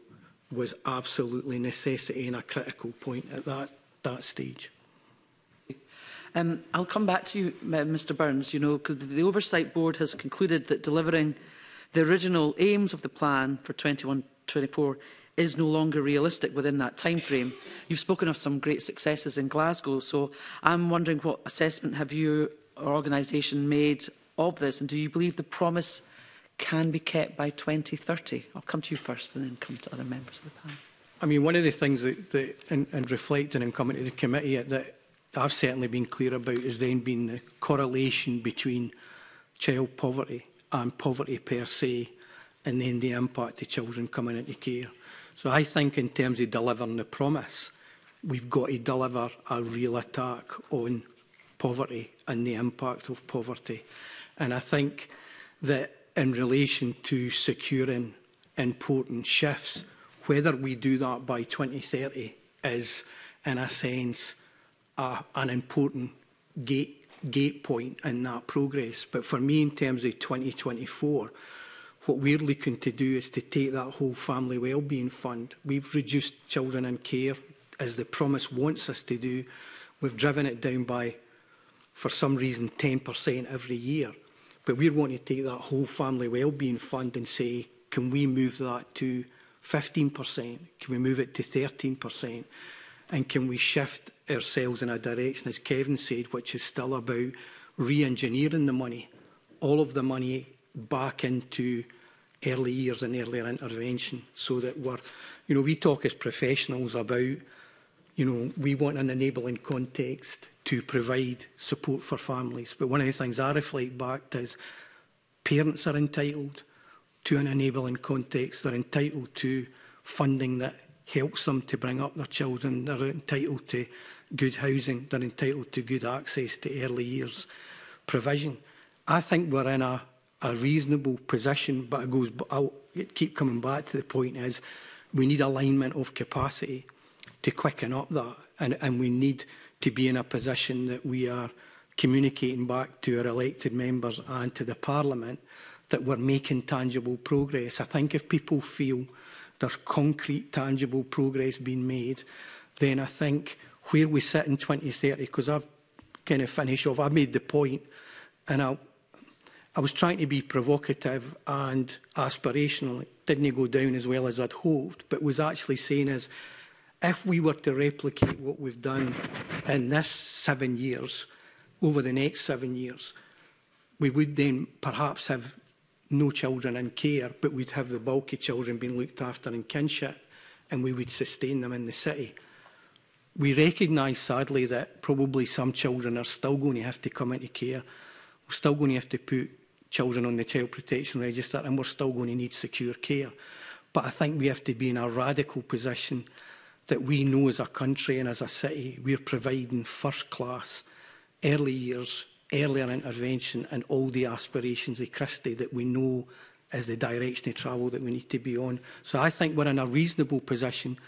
was absolutely necessity and a critical point at that, that stage. Um, I'll come back to you, Mr Burns, you know, because the Oversight Board has concluded that delivering the original aims of the plan for 21-24 is no longer realistic within that time frame. You've spoken of some great successes in Glasgow, so I'm wondering what assessment have you or organisation made of this, and do you believe the promise can be kept by 2030? I'll come to you first and then come to other members of the panel. I mean, one of the things that, that and, and reflecting and coming to the committee, that I've certainly been clear about has then been the correlation between child poverty and poverty per se, and then the impact of children coming into care. So I think in terms of delivering the promise, we've got to deliver a real attack on poverty and the impact of poverty. And I think that in relation to securing important shifts, whether we do that by 2030 is, in a sense, a, an important gate, gate point in that progress. But for me, in terms of 2024, what we're looking to do is to take that whole family wellbeing fund. We've reduced children in care, as the promise wants us to do. We've driven it down by, for some reason, 10% every year. But we're wanting to take that whole family wellbeing fund and say, can we move that to 15%? Can we move it to 13%? And can we shift ourselves in a direction, as Kevin said, which is still about re-engineering the money, all of the money back into early years and earlier intervention so that we're, you know, we talk as professionals about, you know, we want an enabling context to provide support for families. But one of the things I reflect back to is parents are entitled to an enabling context. They're entitled to funding that helps them to bring up their children. They're entitled to good housing, they're entitled to good access to early years provision. I think we're in a, a reasonable position, but it goes. I'll keep coming back to the point is we need alignment of capacity to quicken up that, and, and we need to be in a position that we are communicating back to our elected members and to the Parliament that we're making tangible progress. I think if people feel there's concrete, tangible progress being made, then I think where we sit in 2030, because I've kind of finished off, I made the point, and I, I was trying to be provocative and aspirational. It didn't go down as well as I'd hoped, but was actually saying is, if we were to replicate what we've done in this seven years, over the next seven years, we would then perhaps have no children in care, but we'd have the bulky children being looked after in kinship, and we would sustain them in the city. We recognise, sadly, that probably some children are still going to have to come into care. We're still going to have to put children on the Child Protection Register and we're still going to need secure care. But I think we have to be in a radical position that we know as a country and as a city we're providing first class early years, earlier intervention and all the aspirations of Christie that we know is the direction of travel that we need to be on. So I think we're in a reasonable position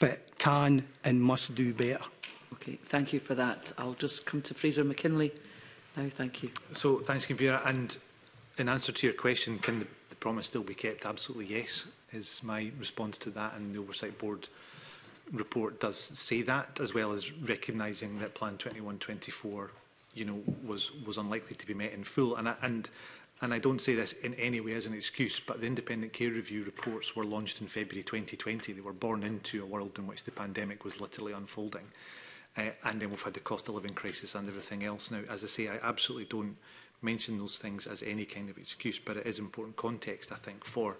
but can and must do better. Okay, thank you for that. I'll just come to Fraser McKinley now. Thank you. So, thanks, Convener. And in answer to your question, can the, the promise still be kept? Absolutely yes, is my response to that. And the Oversight Board report does say that, as well as recognising that Plan 2124 you know, was was unlikely to be met in full. And, and And I don't say this in any way as an excuse, but the independent care review reports were launched in February 2020. They were born into a world in which the pandemic was literally unfolding. Uh, and then we've had the cost of living crisis and everything else. Now, as I say, I absolutely don't mention those things as any kind of excuse, but it is important context, I think, for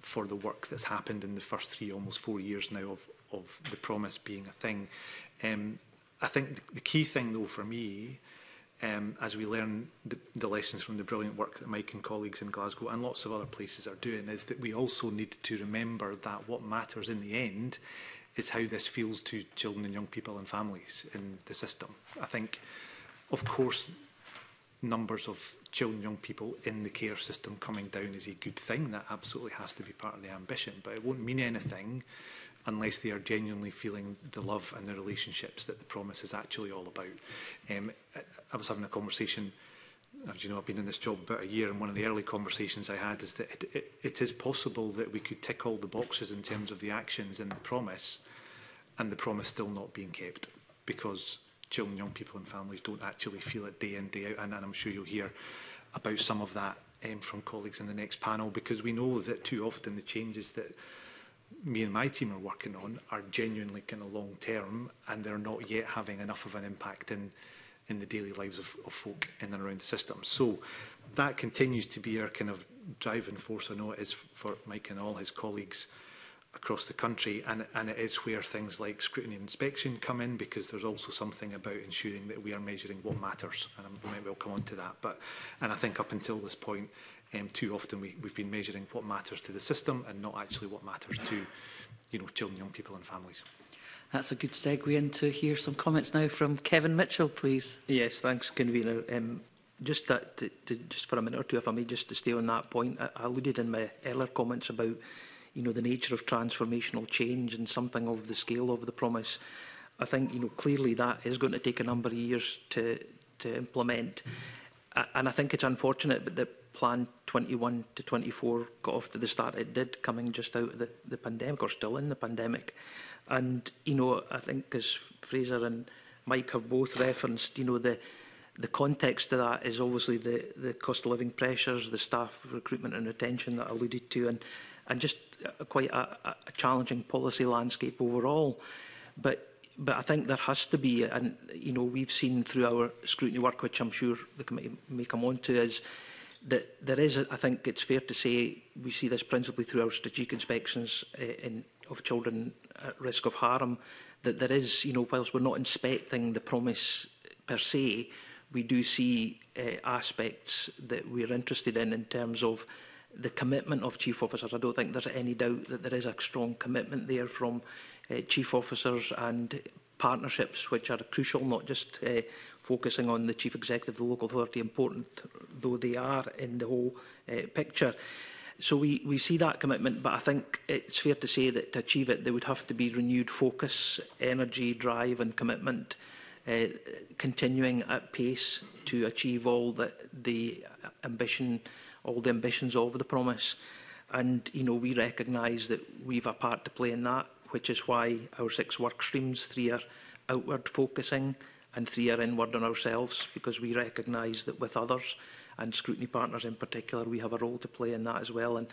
for the work that's happened in the first three, almost four years now of, of the promise being a thing. Um, I think the, the key thing, though, for me um, as we learn the, the lessons from the brilliant work that Mike and colleagues in Glasgow and lots of other places are doing, is that we also need to remember that what matters in the end is how this feels to children and young people and families in the system. I think, of course, numbers of children and young people in the care system coming down is a good thing. That absolutely has to be part of the ambition, but it won't mean anything unless they are genuinely feeling the love and the relationships that the promise is actually all about. Um, I was having a conversation, as you know, I've been in this job about a year, and one of the early conversations I had is that it, it, it is possible that we could tick all the boxes in terms of the actions and the promise, and the promise still not being kept because children, young people and families don't actually feel it day in, day out, and, and I'm sure you'll hear about some of that um, from colleagues in the next panel because we know that too often the changes that me and my team are working on are genuinely kind of long term and they're not yet having enough of an impact in in the daily lives of, of folk in and around the system. So that continues to be our kind of driving force. I know it is for Mike and all his colleagues across the country and, and it is where things like scrutiny and inspection come in because there's also something about ensuring that we are measuring what matters and I might well come on to that but and I think up until this point Um, too often we, we've been measuring what matters to the system and not actually what matters to you know, children, young people and families. That's a good segue into hear some comments now from Kevin Mitchell, please. Yes, thanks, Convener. Um, just that, to, to, just for a minute or two, if I may, just to stay on that point, I, I alluded in my earlier comments about, you know, the nature of transformational change and something of the scale of the promise. I think, you know, clearly that is going to take a number of years to to implement. Mm -hmm. And I think it's unfortunate that plan 21 to 24 got off to the start it did, coming just out of the, the pandemic or still in the pandemic. And, you know, I think as Fraser and Mike have both referenced, you know, the the context of that is obviously the, the cost of living pressures, the staff recruitment and retention that I alluded to, and, and just uh, a, quite a, a challenging policy landscape overall. But but I think there has to be, and you know, we've seen through our scrutiny work, which I'm sure the committee may come on to, is that there is, I think it's fair to say, we see this principally through our strategic inspections uh, in, of children at risk of harm, that there is, you know, whilst we're not inspecting the promise per se, we do see uh, aspects that we're interested in in terms of the commitment of chief officers. I don't think there's any doubt that there is a strong commitment there from uh, chief officers and partnerships, which are crucial, not just uh, focusing on the chief executive of the local authority, important though they are in the whole uh, picture. So we, we see that commitment, but I think it's fair to say that to achieve it, there would have to be renewed focus, energy, drive and commitment, uh, continuing at pace to achieve all the, the ambition, all the ambitions of the promise. And, you know, we recognise that we've a part to play in that, which is why our six work streams, three are outward focusing, and three are inward on ourselves because we recognise that with others and scrutiny partners in particular, we have a role to play in that as well. And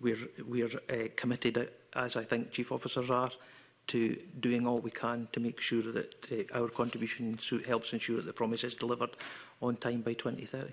we're, we're uh, committed, as I think chief officers are, to doing all we can to make sure that uh, our contribution helps ensure that the promise is delivered on time by 2030.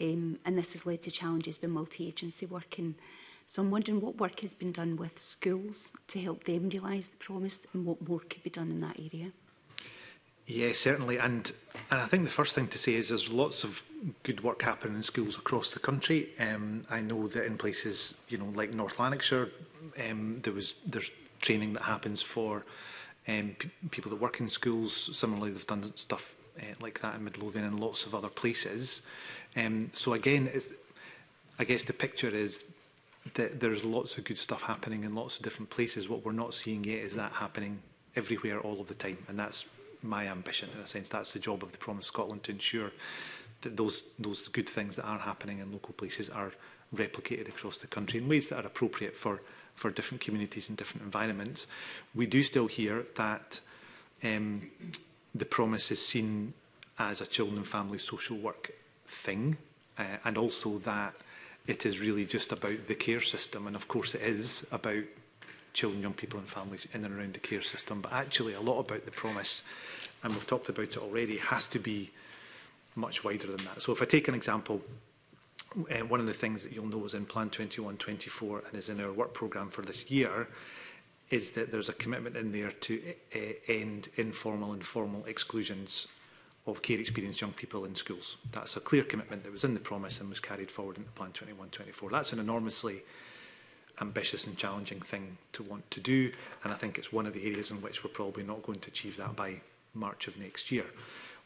um, and this has led to challenges with multi-agency working. So I'm wondering what work has been done with schools to help them realise the promise and what more could be done in that area. Yeah, certainly. And and I think the first thing to say is there's lots of good work happening in schools across the country. Um, I know that in places, you know, like North Lanarkshire, um, there was there's training that happens for um, pe people that work in schools. Similarly, they've done stuff uh, like that in Midlothian and lots of other places. Um, so again, it's, I guess the picture is that there's lots of good stuff happening in lots of different places. What we're not seeing yet is that happening everywhere all of the time, and that's my ambition in a sense. That's the job of the Promise Scotland to ensure that those those good things that are happening in local places are replicated across the country in ways that are appropriate for for different communities and different environments. We do still hear that um, the promise is seen as a children and family social work thing, uh, and also that it is really just about the care system, and of course it is about children, young people and families in and around the care system. But actually a lot about the promise, and we've talked about it already, has to be much wider than that. So if I take an example, uh, one of the things that you'll know is in Plan 21-24 and is in our work programme for this year is that there's a commitment in there to uh, end informal and formal exclusions of care experienced young people in schools. That's a clear commitment that was in the promise and was carried forward in Plan 21-24. That's an enormously ambitious and challenging thing to want to do. And I think it's one of the areas in which we're probably not going to achieve that by March of next year.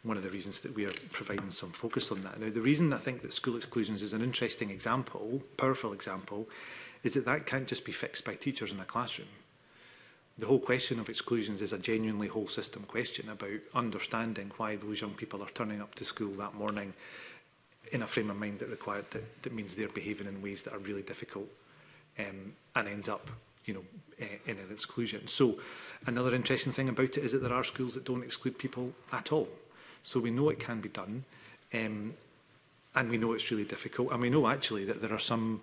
One of the reasons that we are providing some focus on that. Now, the reason I think that school exclusions is an interesting example, powerful example, is that that can't just be fixed by teachers in a classroom. The whole question of exclusions is a genuinely whole system question about understanding why those young people are turning up to school that morning in a frame of mind that required that, that means they're behaving in ways that are really difficult um, and ends up you know, eh, in an exclusion. So another interesting thing about it is that there are schools that don't exclude people at all. So we know it can be done, um, and we know it's really difficult, and we know actually that there are some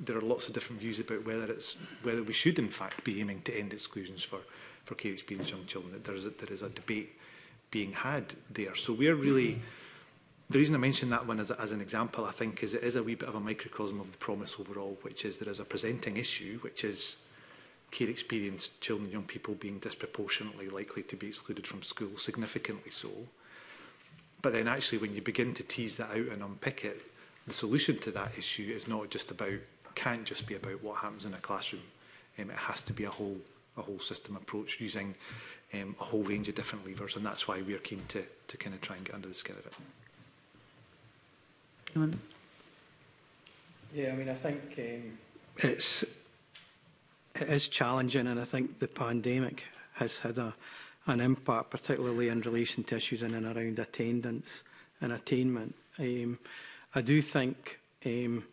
there are lots of different views about whether it's whether we should in fact be aiming to end exclusions for for care experience young children. That there is a, there is a debate being had there. So we're really. Mm -hmm The reason I mention that one as, as an example, I think, is it is a wee bit of a microcosm of the promise overall, which is there is a presenting issue, which is care experienced children and young people being disproportionately likely to be excluded from school, significantly so. But then actually when you begin to tease that out and unpick it, the solution to that issue is not just about, can't just be about what happens in a classroom. Um, it has to be a whole a whole system approach using um, a whole range of different levers and that's why we are keen to, to kind of try and get under the skin of it. Yeah, I mean, I think um... it's it is challenging, and I think the pandemic has had a an impact, particularly in relation to issues in and around attendance and attainment. Um, I do think, um,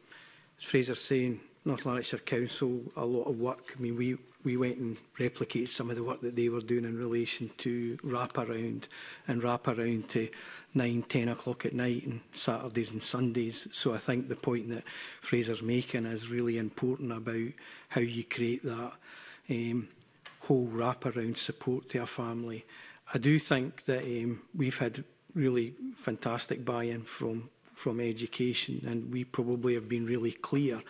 as Fraser's saying, North Lanarkshire Council, a lot of work. I mean, we, we went and replicated some of the work that they were doing in relation to wrap around and wrap around to nine, ten o'clock at night and Saturdays and Sundays. So I think the point that Fraser's making is really important about how you create that um, whole wraparound support to a family. I do think that um, we've had really fantastic buy-in from from education and we probably have been really clear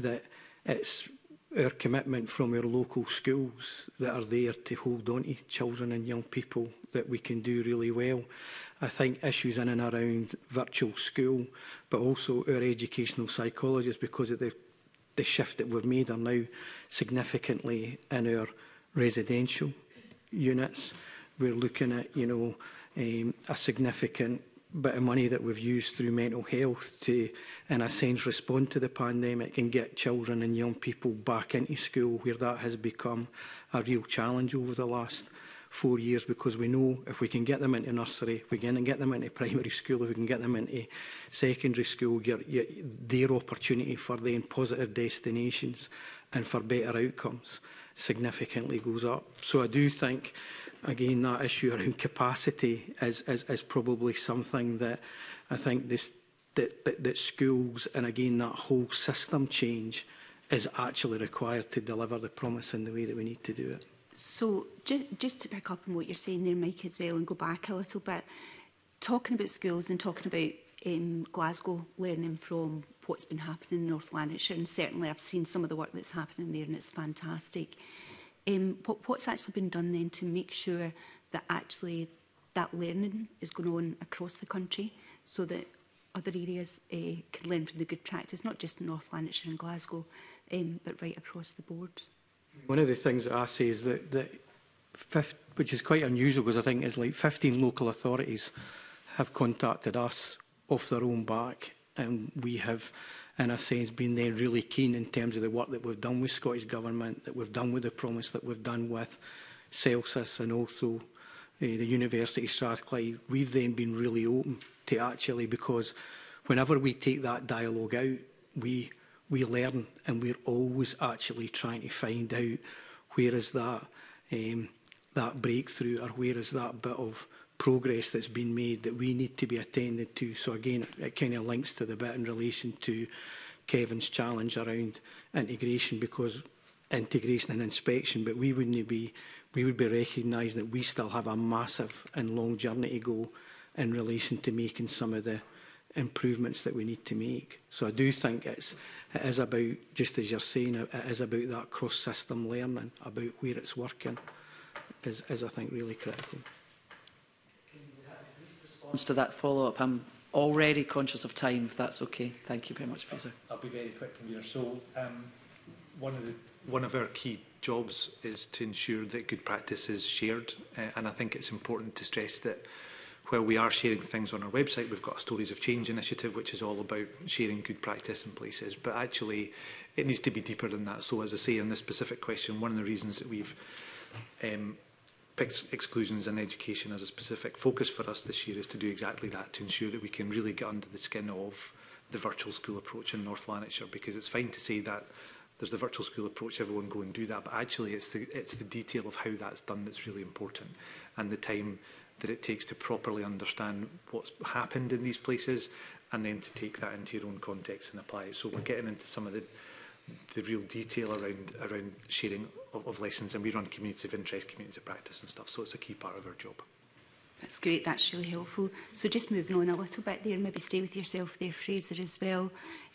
that it's our commitment from our local schools that are there to hold on to children and young people that we can do really well. I think issues in and around virtual school, but also our educational psychologists, because of the, the shift that we've made, are now significantly in our residential units. We're looking at, you know, um, a significant bit of money that we've used through mental health to, in a sense, respond to the pandemic and get children and young people back into school where that has become a real challenge over the last four years because we know if we can get them into nursery, if we can get them into primary school, if we can get them into secondary school, you're, you're, their opportunity for then positive destinations and for better outcomes significantly goes up. So I do think, again, that issue around capacity is, is, is probably something that I think this, that, that, that schools and again that whole system change is actually required to deliver the promise in the way that we need to do it. So ju just to pick up on what you're saying there, Mike, as well, and go back a little bit, talking about schools and talking about um, Glasgow learning from what's been happening in North Lanarkshire, and certainly I've seen some of the work that's happening there, and it's fantastic. Um, what, what's actually been done then to make sure that actually that learning is going on across the country so that other areas uh, can learn from the good practice, not just North Lanarkshire and Glasgow, um, but right across the board? One of the things that I say is that, that fifth, which is quite unusual because I think it's like 15 local authorities have contacted us off their own back and we have in a sense been then really keen in terms of the work that we've done with Scottish Government, that we've done with the promise that we've done with Celsus and also uh, the University of Strathclyde. We've then been really open to actually because whenever we take that dialogue out, we we learn and we're always actually trying to find out where is that um, that breakthrough or where is that bit of progress that's been made that we need to be attended to. So again, it, it kind of links to the bit in relation to Kevin's challenge around integration because integration and inspection, but we wouldn't be we would be recognising that we still have a massive and long journey to go in relation to making some of the improvements that we need to make. So I do think it's, it is about, just as you're saying, it is about that cross-system learning, about where it's working, is, is I think really critical. response to that follow-up? I'm already conscious of time, if that's okay. Thank you very much, Fraser. I'll be very quick, Convener. So um, one, of the, one of our key jobs is to ensure that good practice is shared, uh, and I think it's important to stress that while we are sharing things on our website, we've got a Stories of Change initiative, which is all about sharing good practice in places. But actually, it needs to be deeper than that. So, as I say, on this specific question, one of the reasons that we've um, picked exclusions and education as a specific focus for us this year is to do exactly that, to ensure that we can really get under the skin of the virtual school approach in North Lanarkshire, because it's fine to say that there's the virtual school approach, everyone go and do that, but actually it's the, it's the detail of how that's done that's really important and the time that it takes to properly understand what's happened in these places and then to take that into your own context and apply it. So we're getting into some of the the real detail around around sharing of, of lessons and we run communities of interest, communities of practice and stuff. So it's a key part of our job. That's great, that's really helpful. So just moving on a little bit there, maybe stay with yourself there, Fraser, as well.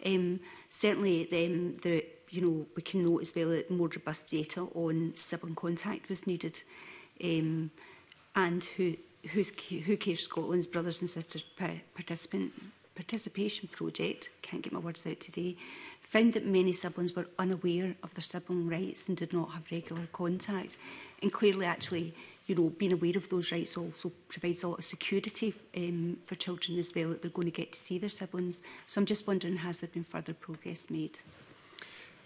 Um, certainly, then um, the, you know, we can note as well that more robust data on sibling contact was needed um, and who who's, Who Cares Scotland's Brothers and Sisters participant, Participation Project, can't get my words out today, found that many siblings were unaware of their sibling rights and did not have regular contact. And clearly, actually, you know, being aware of those rights also provides a lot of security um, for children as well, that they're going to get to see their siblings. So I'm just wondering, has there been further progress made?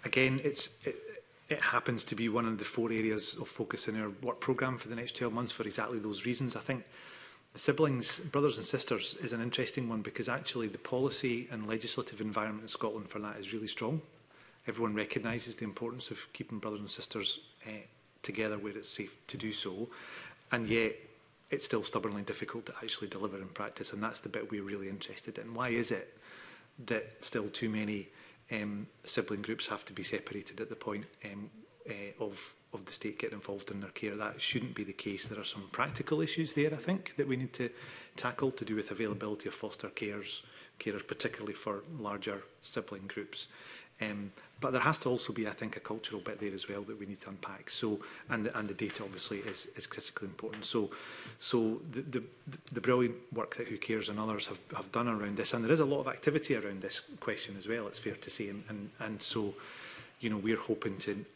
Again, it's... It it happens to be one of the four areas of focus in our work programme for the next 12 months for exactly those reasons. I think the siblings, brothers and sisters, is an interesting one because actually the policy and legislative environment in Scotland for that is really strong. Everyone recognises the importance of keeping brothers and sisters uh, together where it's safe to do so, and yet it's still stubbornly difficult to actually deliver in practice, and that's the bit we're really interested in. Why is it that still too many um, sibling groups have to be separated at the point um, uh, of of the state getting involved in their care. That shouldn't be the case. There are some practical issues there, I think, that we need to tackle to do with availability of foster cares, carers, particularly for larger sibling groups. Um, But there has to also be, I think, a cultural bit there as well that we need to unpack. So, and and the data obviously is, is critically important. So, so the, the the brilliant work that Who Cares and others have, have done around this, and there is a lot of activity around this question as well. It's fair to say, and and, and so, you know, we're hoping to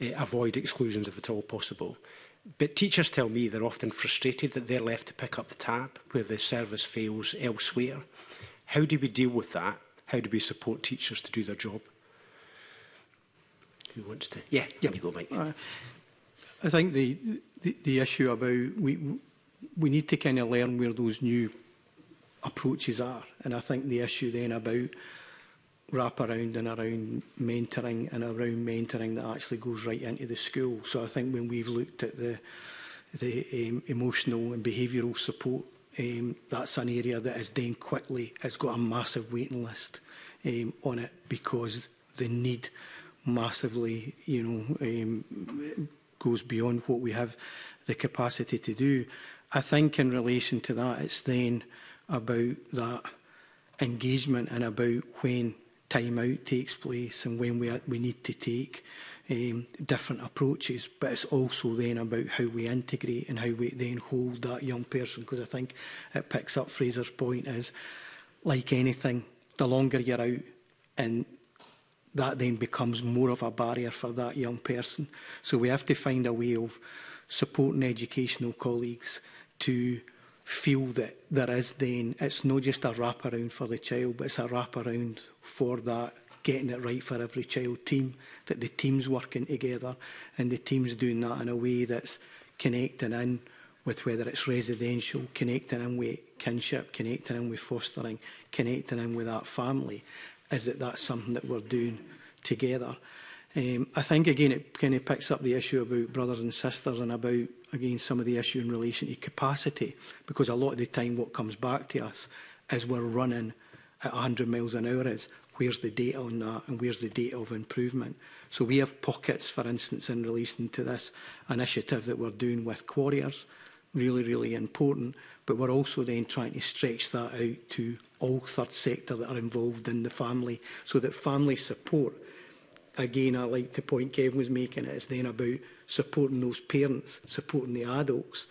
uh, avoid exclusions if at all possible. But teachers tell me they're often frustrated that they're left to pick up the tab where the service fails elsewhere. How do we deal with that? How do we support teachers to do their job? Who wants to? Yeah, yeah. you go, Mike. Uh, I think the, the the issue about we we need to kind of learn where those new approaches are, and I think the issue then about wrap around and around mentoring and around mentoring that actually goes right into the school. So I think when we've looked at the the um, emotional and behavioural support, um, that's an area that is then quickly has got a massive waiting list um, on it because the need massively, you know, um, goes beyond what we have the capacity to do. I think in relation to that, it's then about that engagement and about when time out takes place and when we, we need to take um, different approaches. But it's also then about how we integrate and how we then hold that young person. Because I think it picks up Fraser's point is, like anything, the longer you're out and that then becomes more of a barrier for that young person. So we have to find a way of supporting educational colleagues to feel that there is then, it's not just a wrap around for the child, but it's a wrap around for that getting it right for every child team, that the team's working together and the team's doing that in a way that's connecting in with whether it's residential, connecting in with kinship, connecting in with fostering, connecting in with that family, is that that's something that we're doing together. Um, I think, again, it kind of picks up the issue about brothers and sisters and about, again, some of the issue in relation to capacity, because a lot of the time what comes back to us is we're running at 100 miles an hour is where's the data on that and where's the data of improvement. So we have pockets, for instance, in relation to this initiative that we're doing with quarriers, really, really important, but we're also then trying to stretch that out to all third sector that are involved in the family so that family support again, I like the point Kevin was making, it's then about supporting those parents, supporting the adults,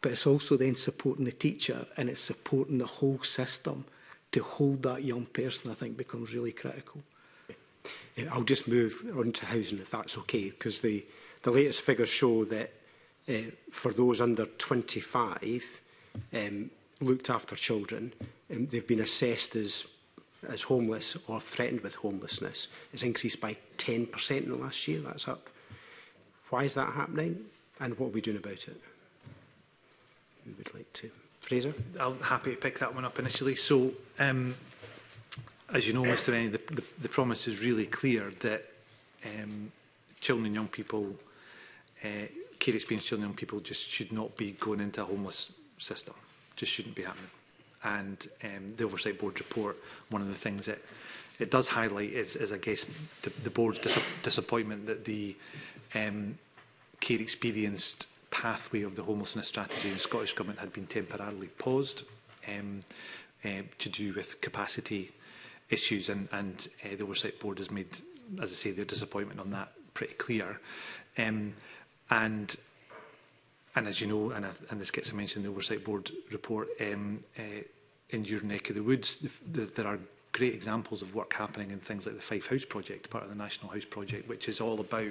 but it's also then supporting the teacher and it's supporting the whole system to hold that young person, I think, becomes really critical. I'll just move on to housing, if that's okay, because the, the latest figures show that uh, for those under 25 um, looked after children, um, they've been assessed as is homeless or threatened with homelessness is increased by 10% in the last year. That's up. Why is that happening and what are we doing about it? Who would like to? Fraser? I'm happy to pick that one up initially. So, um, as you know, Mr Rennie, the, the, the promise is really clear that um, children and young people, uh, care experienced children and young people just should not be going into a homeless system. Just shouldn't be happening and um, the Oversight Board report, one of the things that it does highlight is, is I guess, the, the board's dis disappointment that the um, care experienced pathway of the homelessness strategy in the Scottish Government had been temporarily paused um, uh, to do with capacity issues and, and uh, the Oversight Board has made, as I say, their disappointment on that pretty clear. Um, and And as you know, and, I, and this gets mentioned in the Oversight Board report, um, uh, in your neck of the woods, the, the, there are great examples of work happening in things like the Fife House Project, part of the National House Project, which is all about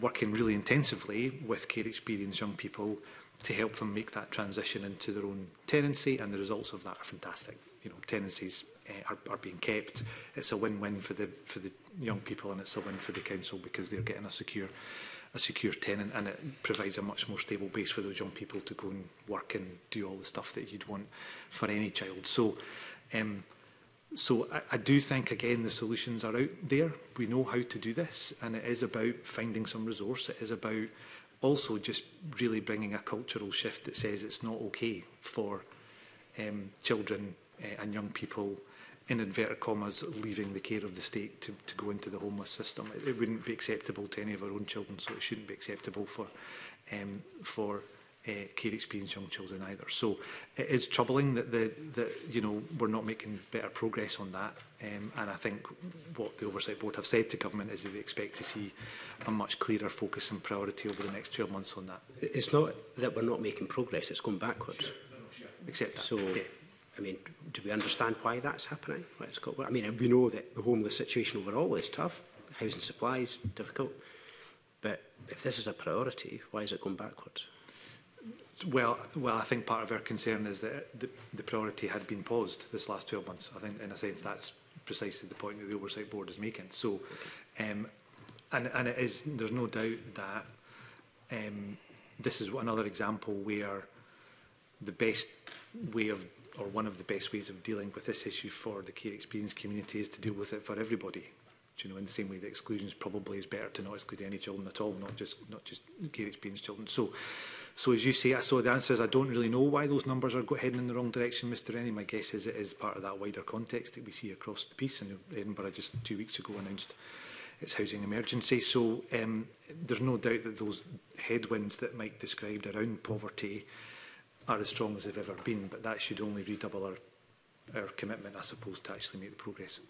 working really intensively with care experienced young people to help them make that transition into their own tenancy and the results of that are fantastic. You know, tenancies uh, are, are being kept. It's a win-win for the for the young people and it's a win for the council because they're getting a secure a secure tenant and it provides a much more stable base for those young people to go and work and do all the stuff that you'd want for any child. So um, so I, I do think again the solutions are out there. We know how to do this and it is about finding some resource. It is about also just really bringing a cultural shift that says it's not okay for um, children uh, and young people in inverted commas, leaving the care of the state to, to go into the homeless system. It, it wouldn't be acceptable to any of our own children, so it shouldn't be acceptable for, um, for uh, care experience young children either. So it is troubling that, the, that you know, we're not making better progress on that. Um, and I think what the Oversight Board have said to government is that they expect to see a much clearer focus and priority over the next 12 months on that. It's not that we're not making progress, it's going backwards. Sure. No, sure. Accept that. So, yeah. I mean, do we understand why that's happening? Why got, I mean, we know that the homeless situation overall is tough. Housing supply is difficult. But if this is a priority, why is it going backwards? Well, well, I think part of our concern is that the, the priority had been paused this last 12 months. I think, in a sense, that's precisely the point that the Oversight Board is making. So, um, and, and it is, there's no doubt that um, this is another example where the best way of or one of the best ways of dealing with this issue for the care experience community is to deal with it for everybody. Do you know, in the same way that exclusion is probably is better to not exclude any children at all, not just not just care experience children. So, so as you say, I saw the answer is I don't really know why those numbers are heading in the wrong direction, Mr. Rennie. My guess is it is part of that wider context that we see across the piece. And Edinburgh just two weeks ago announced its housing emergency. So um, there's no doubt that those headwinds that Mike described around poverty are as strong as they've ever been, but that should only redouble our, our commitment, I suppose, to actually make the progress.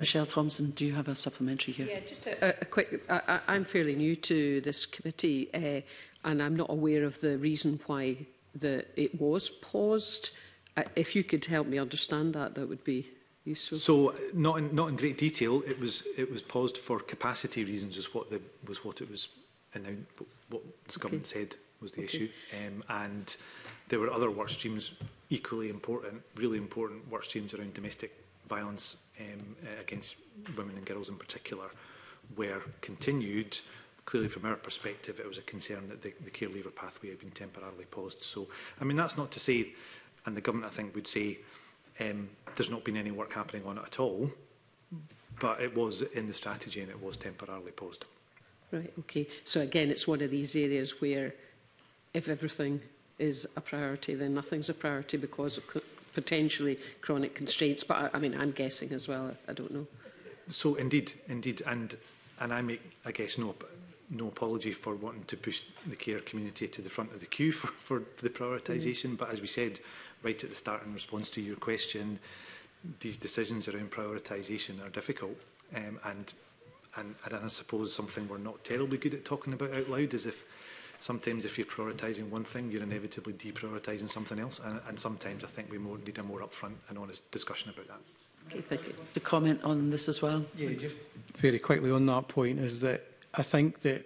Michelle Thompson, do you have a supplementary here? Yeah, just a, a quick... I, I'm fairly new to this committee, uh, and I'm not aware of the reason why the, it was paused. Uh, if you could help me understand that, that would be useful. So, not in, not in great detail. It was it was paused for capacity reasons, is what the was what it was announced, what the okay. government said was the okay. issue. Um, and there were other work streams, equally important, really important work streams around domestic violence um, uh, against women and girls in particular, were continued. Clearly, from our perspective, it was a concern that the, the care leaver pathway had been temporarily paused. So, I mean, that's not to say, and the government, I think, would say um, there's not been any work happening on it at all, but it was in the strategy and it was temporarily paused. Right, okay. So again, it's one of these areas where if everything is a priority, then nothing's a priority because of potentially chronic constraints. But I, I mean, I'm guessing as well. I, I don't know. So indeed, indeed, and and I make, I guess, no no apology for wanting to push the care community to the front of the queue for, for the prioritisation. Mm. But as we said right at the start in response to your question, these decisions around prioritisation are difficult. Um, and, and, and I suppose something we're not terribly good at talking about out loud is if sometimes if you're prioritizing one thing, you're inevitably deprioritizing something else. And, and sometimes I think we more, need a more upfront and honest discussion about that. Okay, thank you. To comment on this as well? Yeah, just very quickly on that point is that I think that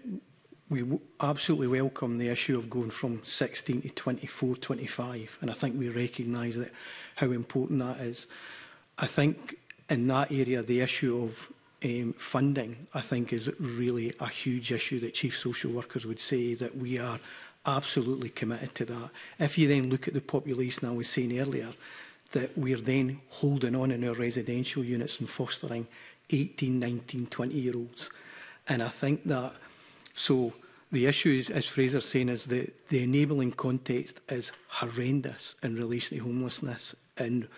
we absolutely welcome the issue of going from 16 to 24, 25. And I think we recognize that how important that is. I think in that area, the issue of um, funding, I think, is really a huge issue that chief social workers would say that we are absolutely committed to that. If you then look at the population I was saying earlier, that we're then holding on in our residential units and fostering 18, 19, 20 year olds. And I think that, so the issue is, as Fraser's saying, is that the enabling context is horrendous in relation to homelessness in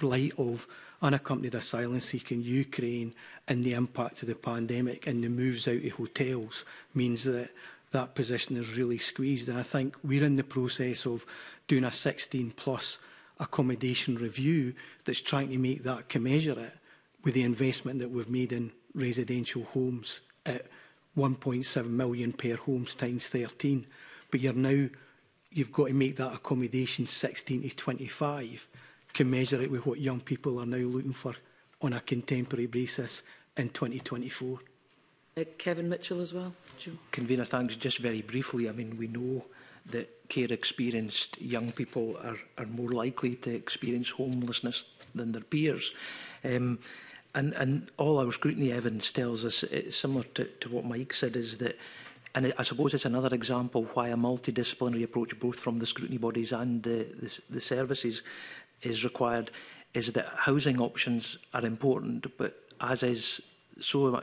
light of unaccompanied asylum seeking, Ukraine, and the impact of the pandemic and the moves out of hotels means that that position is really squeezed. And I think we're in the process of doing a 16 plus accommodation review that's trying to make that commensurate with the investment that we've made in residential homes at 1.7 million per homes times 13. But you're now, you've got to make that accommodation 16 to 25 commensurate with what young people are now looking for on a contemporary basis in 2024. Uh, Kevin Mitchell as well. Joe. Convener, thanks. Just very briefly, I mean, we know that care experienced young people are, are more likely to experience homelessness than their peers. Um, and, and all our scrutiny evidence tells us, it's uh, similar to, to what Mike said, is that And I suppose it's another example why a multidisciplinary approach, both from the scrutiny bodies and the, the, the services, is required is that housing options are important, but as is so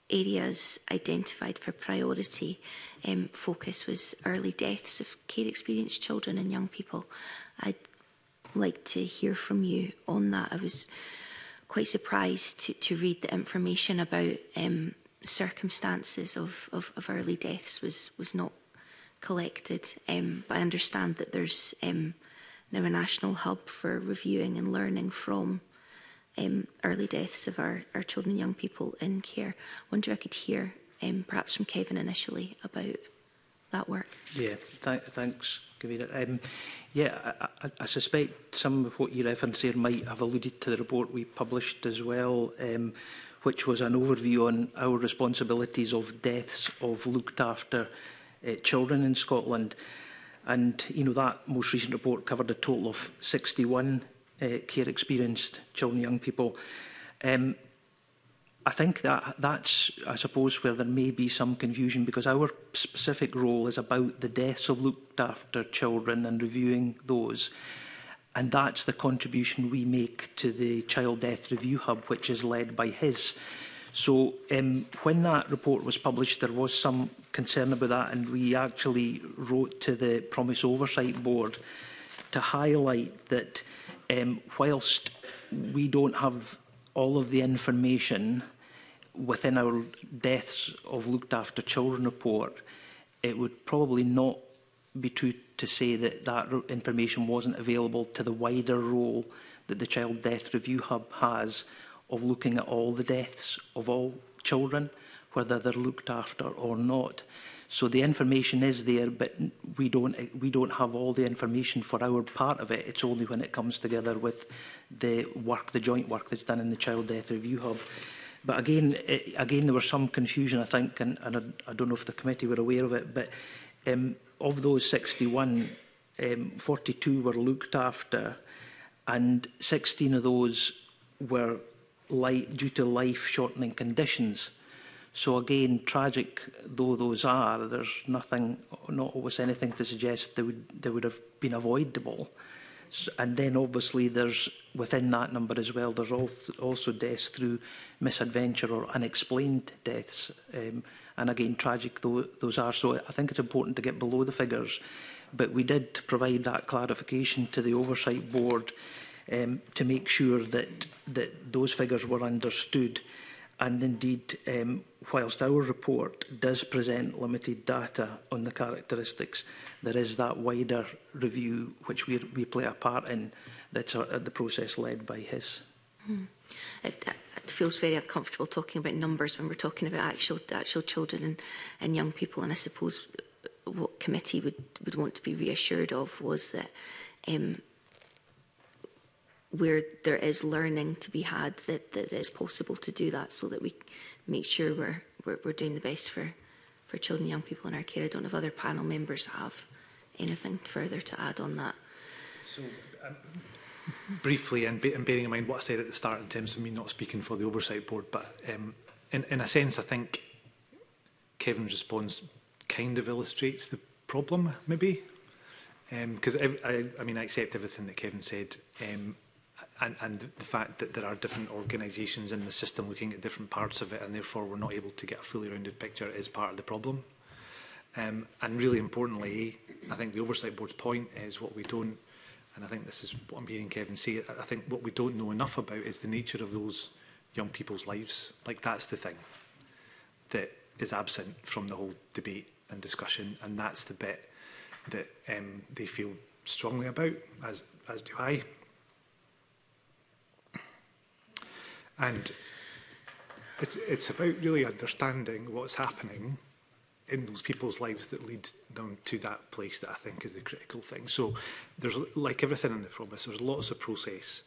areas identified for priority um, focus was early deaths of care experienced children and young people. I'd like to hear from you on that. I was quite surprised to, to read the information about um, circumstances of, of, of early deaths was, was not collected. Um, but I understand that there's um, now a national hub for reviewing and learning from um, early deaths of our, our children and young people in care. I wonder if I could hear um, perhaps from Kevin initially about that work. Yeah, th thanks, Gavita. Um, yeah, I, I, I suspect some of what you referenced there might have alluded to the report we published as well, um, which was an overview on our responsibilities of deaths of looked after uh, children in Scotland. And, you know, that most recent report covered a total of 61 uh, care experienced children young people. Um, I think that that's, I suppose, where there may be some confusion because our specific role is about the deaths of looked after children and reviewing those. And that's the contribution we make to the Child Death Review Hub, which is led by his. So um, when that report was published, there was some concern about that, and we actually wrote to the Promise Oversight Board to highlight that um, whilst we don't have all of the information within our deaths of looked after children report, it would probably not be true to say that that information wasn't available to the wider role that the Child Death Review Hub has of looking at all the deaths of all children, whether they're looked after or not. So the information is there, but we don't, we don't have all the information for our part of it. It's only when it comes together with the work, the joint work that's done in the Child Death Review Hub. But again, it, again, there was some confusion, I think, and, and I, I don't know if the committee were aware of it, but um, of those 61, um, 42 were looked after, and 16 of those were light, due to life shortening conditions. So again, tragic though those are, there's nothing, not always anything to suggest they would, they would have been avoidable. And then obviously there's, within that number as well, there's also deaths through misadventure or unexplained deaths. Um, and again, tragic though those are. So I think it's important to get below the figures. But we did provide that clarification to the Oversight Board um, to make sure that, that those figures were understood. And indeed, um, whilst our report does present limited data on the characteristics, there is that wider review which we, we play a part in that's a, the process led by HIS. Mm. It, it feels very uncomfortable talking about numbers when we're talking about actual actual children and, and young people, and I suppose what committee would, would want to be reassured of was that um, where there is learning to be had, that, that it is possible to do that so that we make sure we're, we're, we're doing the best for, for children young people in our care. I don't know if other panel members have anything further to add on that. So, um, briefly, and, be, and bearing in mind what I said at the start in terms of me not speaking for the Oversight Board, but um, in, in a sense, I think Kevin's response kind of illustrates the problem, maybe. Because um, I, I, I mean, I accept everything that Kevin said, um, and, and the fact that there are different organisations in the system looking at different parts of it and therefore we're not able to get a fully rounded picture is part of the problem. Um, and really importantly, I think the Oversight Board's point is what we don't, and I think this is what I'm hearing Kevin say, I think what we don't know enough about is the nature of those young people's lives. Like that's the thing that is absent from the whole debate and discussion and that's the bit that um, they feel strongly about, as, as do I. And it's, it's about really understanding what's happening in those people's lives that lead them to that place that I think is the critical thing. So there's like everything in the promise, there's lots of process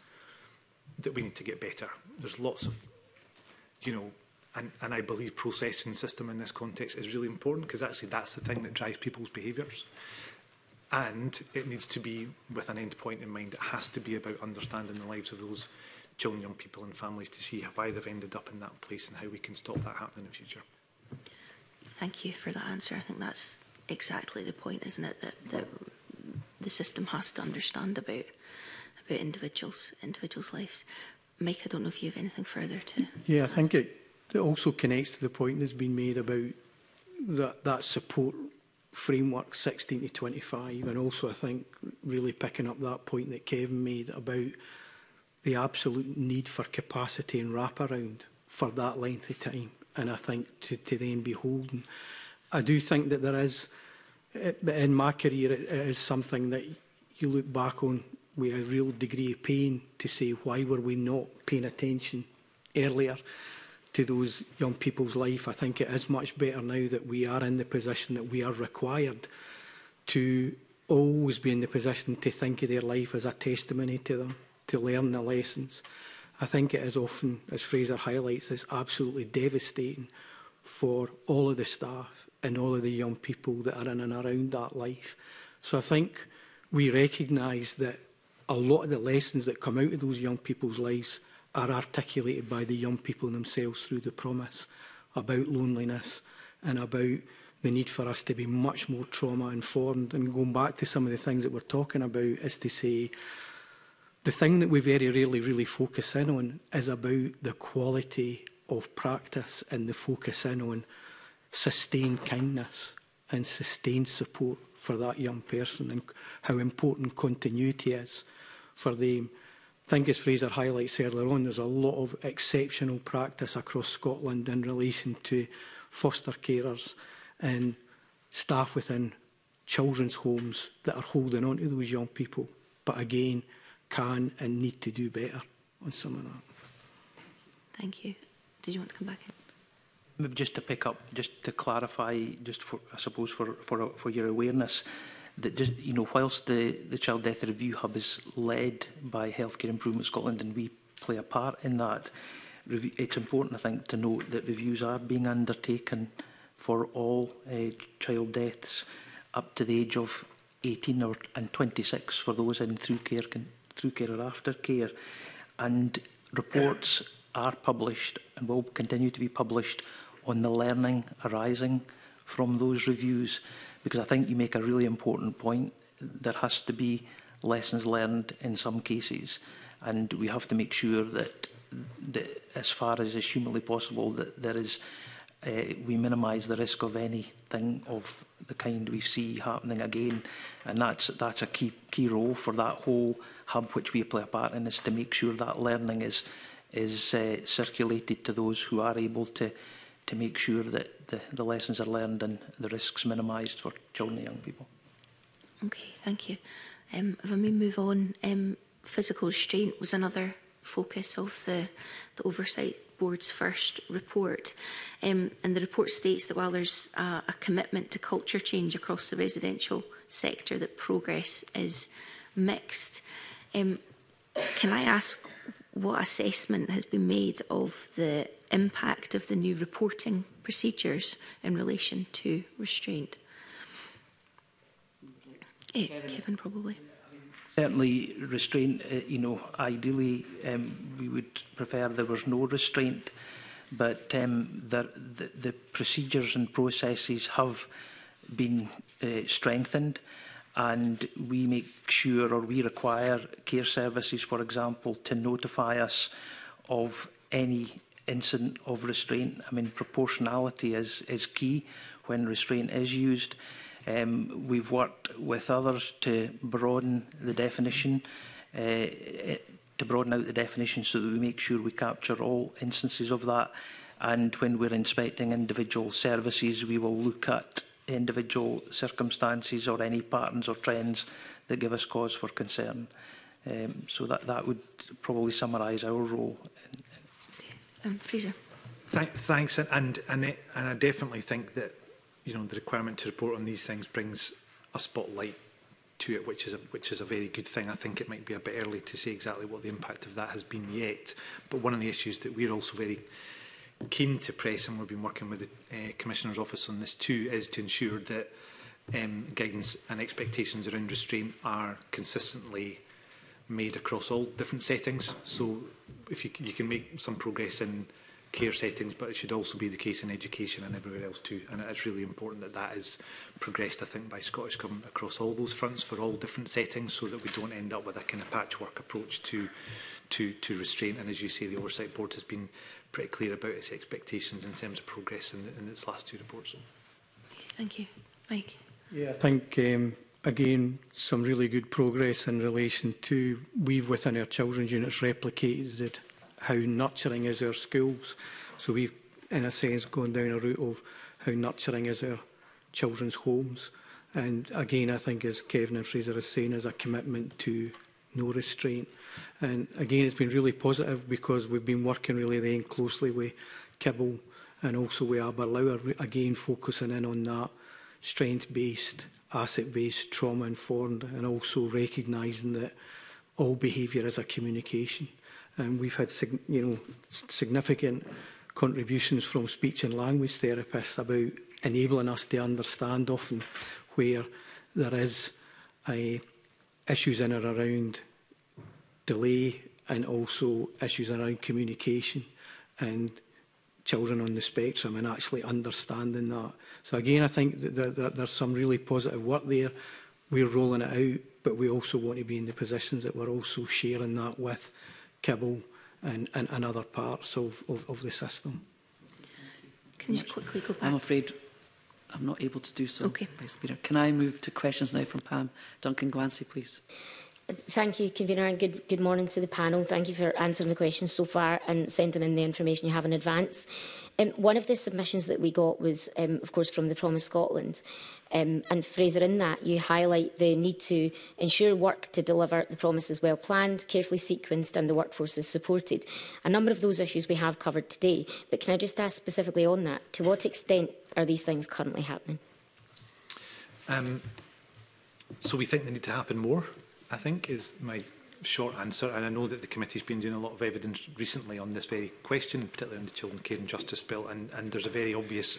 that we need to get better. There's lots of, you know, and, and I believe process and system in this context is really important because actually that's the thing that drives people's behaviours. And it needs to be with an end point in mind. It has to be about understanding the lives of those children, young people and families to see have they've ended up in that place and how we can stop that happening in the future. Thank you for that answer. I think that's exactly the point, isn't it, that, that the system has to understand about about individuals, individuals' lives. Mike, I don't know if you have anything further to Yeah, I think it, it also connects to the point that's been made about that, that support framework 16 to 25 and also I think really picking up that point that Kevin made about the absolute need for capacity and wraparound for that length of time. And I think to, to then be I do think that there is, eh, in my career, it, it is something that you look back on with a real degree of pain to say why were we not paying attention earlier to those young people's life. I think it is much better now that we are in the position that we are required to always be in the position to think of their life as a testimony to them to learn the lessons. I think it is often, as Fraser highlights, is absolutely devastating for all of the staff and all of the young people that are in and around that life. So I think we recognise that a lot of the lessons that come out of those young people's lives are articulated by the young people themselves through the promise about loneliness and about the need for us to be much more trauma informed. And going back to some of the things that we're talking about is to say The thing that we very rarely really focus in on is about the quality of practice and the focus in on sustained kindness and sustained support for that young person and how important continuity is for them. I think, as Fraser highlights earlier on, there's a lot of exceptional practice across Scotland in relation to foster carers and staff within children's homes that are holding on to those young people. But again, can and need to do better on some of that. Thank you. Did you want to come back in? Maybe just to pick up, just to clarify, just for, I suppose for, for, for your awareness, that just, you know, whilst the, the Child Death Review Hub is led by Healthcare Improvement Scotland and we play a part in that, it's important, I think, to note that reviews are being undertaken for all uh, child deaths up to the age of 18 or, and 26 for those in through care con through care or after care. And reports are published and will continue to be published on the learning arising from those reviews because I think you make a really important point. There has to be lessons learned in some cases and we have to make sure that, that as far as is humanly possible that there is uh, we minimise the risk of anything of the kind we see happening again and that's that's a key key role for that whole hub which we play a part in is to make sure that learning is is uh, circulated to those who are able to to make sure that the, the lessons are learned and the risks minimised for children and young people. Okay, thank you. Um, if I may move on, um, physical restraint was another focus of the, the oversight Board's first report. Um, and the report states that while there's uh, a commitment to culture change across the residential sector, that progress is mixed. Um, can I ask what assessment has been made of the impact of the new reporting procedures in relation to restraint? Uh, Kevin, probably. Certainly, restraint, uh, you know, ideally um, we would prefer there was no restraint, but um, the, the, the procedures and processes have been uh, strengthened and we make sure or we require care services, for example, to notify us of any incident of restraint. I mean, proportionality is, is key when restraint is used. Um, we've worked with others to broaden the definition, uh, to broaden out the definition so that we make sure we capture all instances of that. And when we're inspecting individual services, we will look at individual circumstances or any patterns or trends that give us cause for concern. Um, so that, that would probably summarise our role. Um, Fraser. Th thanks, and and and, it, and I definitely think that you know the requirement to report on these things brings a spotlight to it, which is a, which is a very good thing. I think it might be a bit early to say exactly what the impact of that has been yet, but one of the issues that we're also very keen to press, and we've been working with the uh, Commissioner's Office on this too, is to ensure that um, guidance and expectations around restraint are consistently made across all different settings. So if you, you can make some progress in care settings, but it should also be the case in education and everywhere else too. And it's really important that that is progressed, I think, by Scottish Government across all those fronts for all different settings so that we don't end up with a kind of patchwork approach to, to, to restraint. And as you say, the Oversight Board has been pretty clear about its expectations in terms of progress in, in its last two reports. Thank you. Mike. Yeah, I think, um, again, some really good progress in relation to we've within our children's units replicated how nurturing is our schools. So we've, in a sense, gone down a route of how nurturing is our children's homes. And again, I think, as Kevin and Fraser are saying, is a commitment to no restraint And again, it's been really positive because we've been working really then closely with Kibble and also with Aberlour, again focusing in on that strength-based, asset-based, trauma-informed and also recognising that all behaviour is a communication. And we've had you know, significant contributions from speech and language therapists about enabling us to understand often where there is a eh, issues in or around delay and also issues around communication and children on the spectrum and actually understanding that. So again, I think that, that, that there's some really positive work there. We're rolling it out, but we also want to be in the positions that we're also sharing that with Kibble and, and, and other parts of, of, of the system. Can you quickly go back? I'm afraid I'm not able to do so, okay. Can I move to questions now from Pam Duncan Glancy, please? Thank you, Convener, and good, good morning to the panel. Thank you for answering the questions so far and sending in the information you have in advance. Um, one of the submissions that we got was, um, of course, from the Promise Scotland. Um, and Fraser, in that, you highlight the need to ensure work to deliver the promises well planned, carefully sequenced and the workforce is supported. A number of those issues we have covered today. But can I just ask specifically on that, to what extent are these things currently happening? Um, so we think they need to happen more. I think is my short answer, and I know that the committee's been doing a lot of evidence recently on this very question, particularly on the Children's Care and Justice Bill, and, and there's a very obvious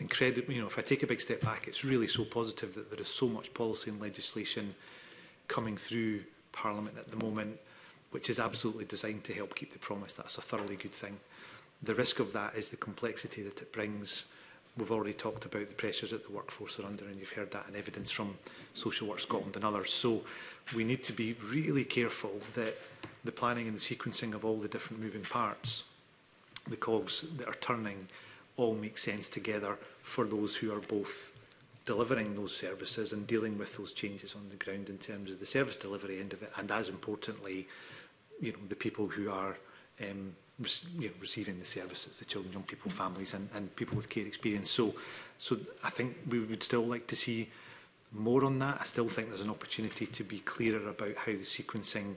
incredible you know if I take a big step back it's really so positive that there is so much policy and legislation coming through Parliament at the moment which is absolutely designed to help keep the promise that's a thoroughly good thing the risk of that is the complexity that it brings We've already talked about the pressures that the workforce are under, and you've heard that in evidence from Social Work Scotland and others. So we need to be really careful that the planning and the sequencing of all the different moving parts, the cogs that are turning, all make sense together for those who are both delivering those services and dealing with those changes on the ground in terms of the service delivery end of it, and as importantly, you know, the people who are um, you know, receiving the services, the children, young people, families and, and people with care experience. So, so I think we would still like to see more on that. I still think there's an opportunity to be clearer about how the sequencing,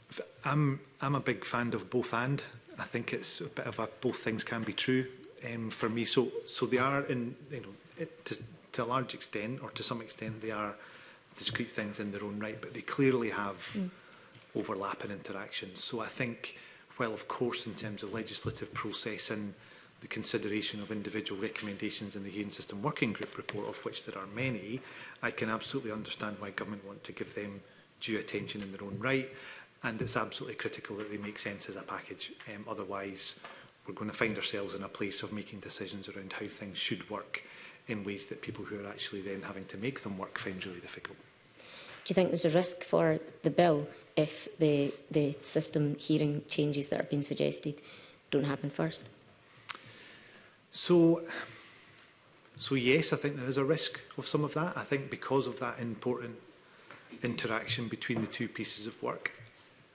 I'm, I'm a big fan of both and. I think it's a bit of a both things can be true um, for me. So, so they are in, you know, it, to, to a large extent or to some extent they are discrete things in their own right, but they clearly have mm. overlapping interactions. So I think, well, of course, in terms of legislative process and the consideration of individual recommendations in the Human system working group report, of which there are many, I can absolutely understand why government want to give them due attention in their own right. And it's absolutely critical that they make sense as a package. Um, otherwise, we're going to find ourselves in a place of making decisions around how things should work in ways that people who are actually then having to make them work find really difficult. Do you think there's a risk for the bill if the, the system hearing changes that are being suggested don't happen first? So, so yes, I think there is a risk of some of that. I think because of that important interaction between the two pieces of work.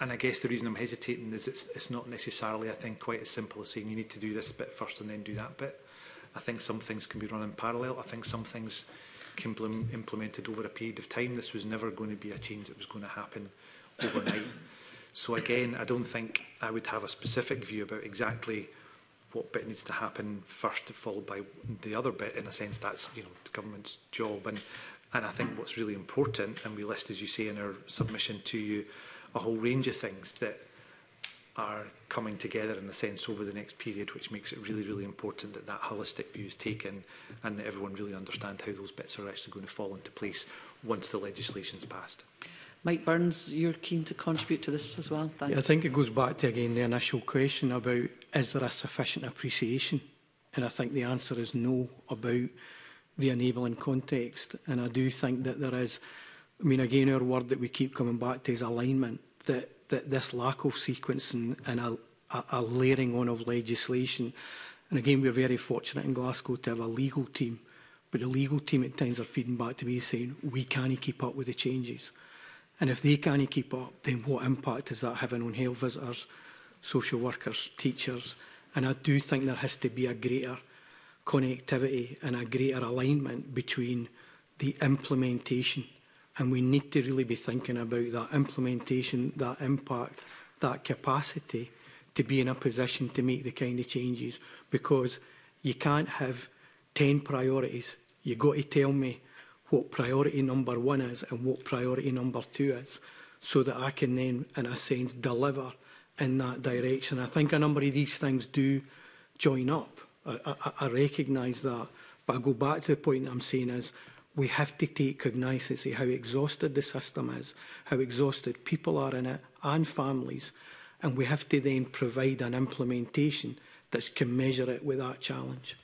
And I guess the reason I'm hesitating is it's, it's not necessarily, I think, quite as simple as saying you need to do this bit first and then do that bit. I think some things can be run in parallel. I think some things can be implemented over a period of time. This was never going to be a change that was going to happen overnight. so again, I don't think I would have a specific view about exactly what bit needs to happen first, to followed by the other bit. In a sense, that's you know the government's job. And and I think what's really important, and we list, as you say, in our submission to you, a whole range of things that are coming together in a sense over the next period, which makes it really, really important that that holistic view is taken and that everyone really understand how those bits are actually going to fall into place once the legislation's passed. Mike Burns, you're keen to contribute to this as well. Thanks. Yeah, I think it goes back to, again, the initial question about is there a sufficient appreciation? And I think the answer is no about the enabling context. And I do think that there is, I mean, again, our word that we keep coming back to is alignment, that, that this lack of sequencing and a, a, a layering on of legislation. And again, we're very fortunate in Glasgow to have a legal team, but the legal team at times are feeding back to me saying, we can't keep up with the changes. And if they can't keep up, then what impact is that having on health visitors? social workers, teachers, and I do think there has to be a greater connectivity and a greater alignment between the implementation. And we need to really be thinking about that implementation, that impact, that capacity to be in a position to make the kind of changes because you can't have 10 priorities. You've got to tell me what priority number one is and what priority number two is so that I can then, in a sense, deliver in that direction. I think a number of these things do join up. I, I, I recognise that. But I go back to the point I'm saying is we have to take cognizance of how exhausted the system is, how exhausted people are in it and families, and we have to then provide an implementation that can measure it with that challenge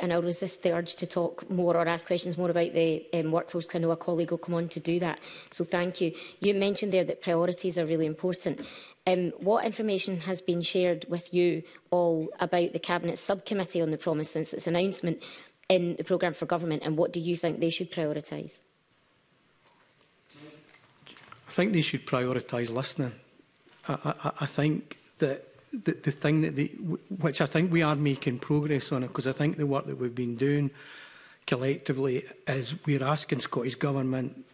and I'll resist the urge to talk more or ask questions more about the um, workforce because I know a colleague will come on to do that. So thank you. You mentioned there that priorities are really important. Um, what information has been shared with you all about the Cabinet subcommittee on the promise since its announcement in the programme for government and what do you think they should prioritise? I think they should prioritise listening. I, I, I think that the, the thing that the, which I think we are making progress on it because I think the work that we've been doing collectively is we're asking Scottish Government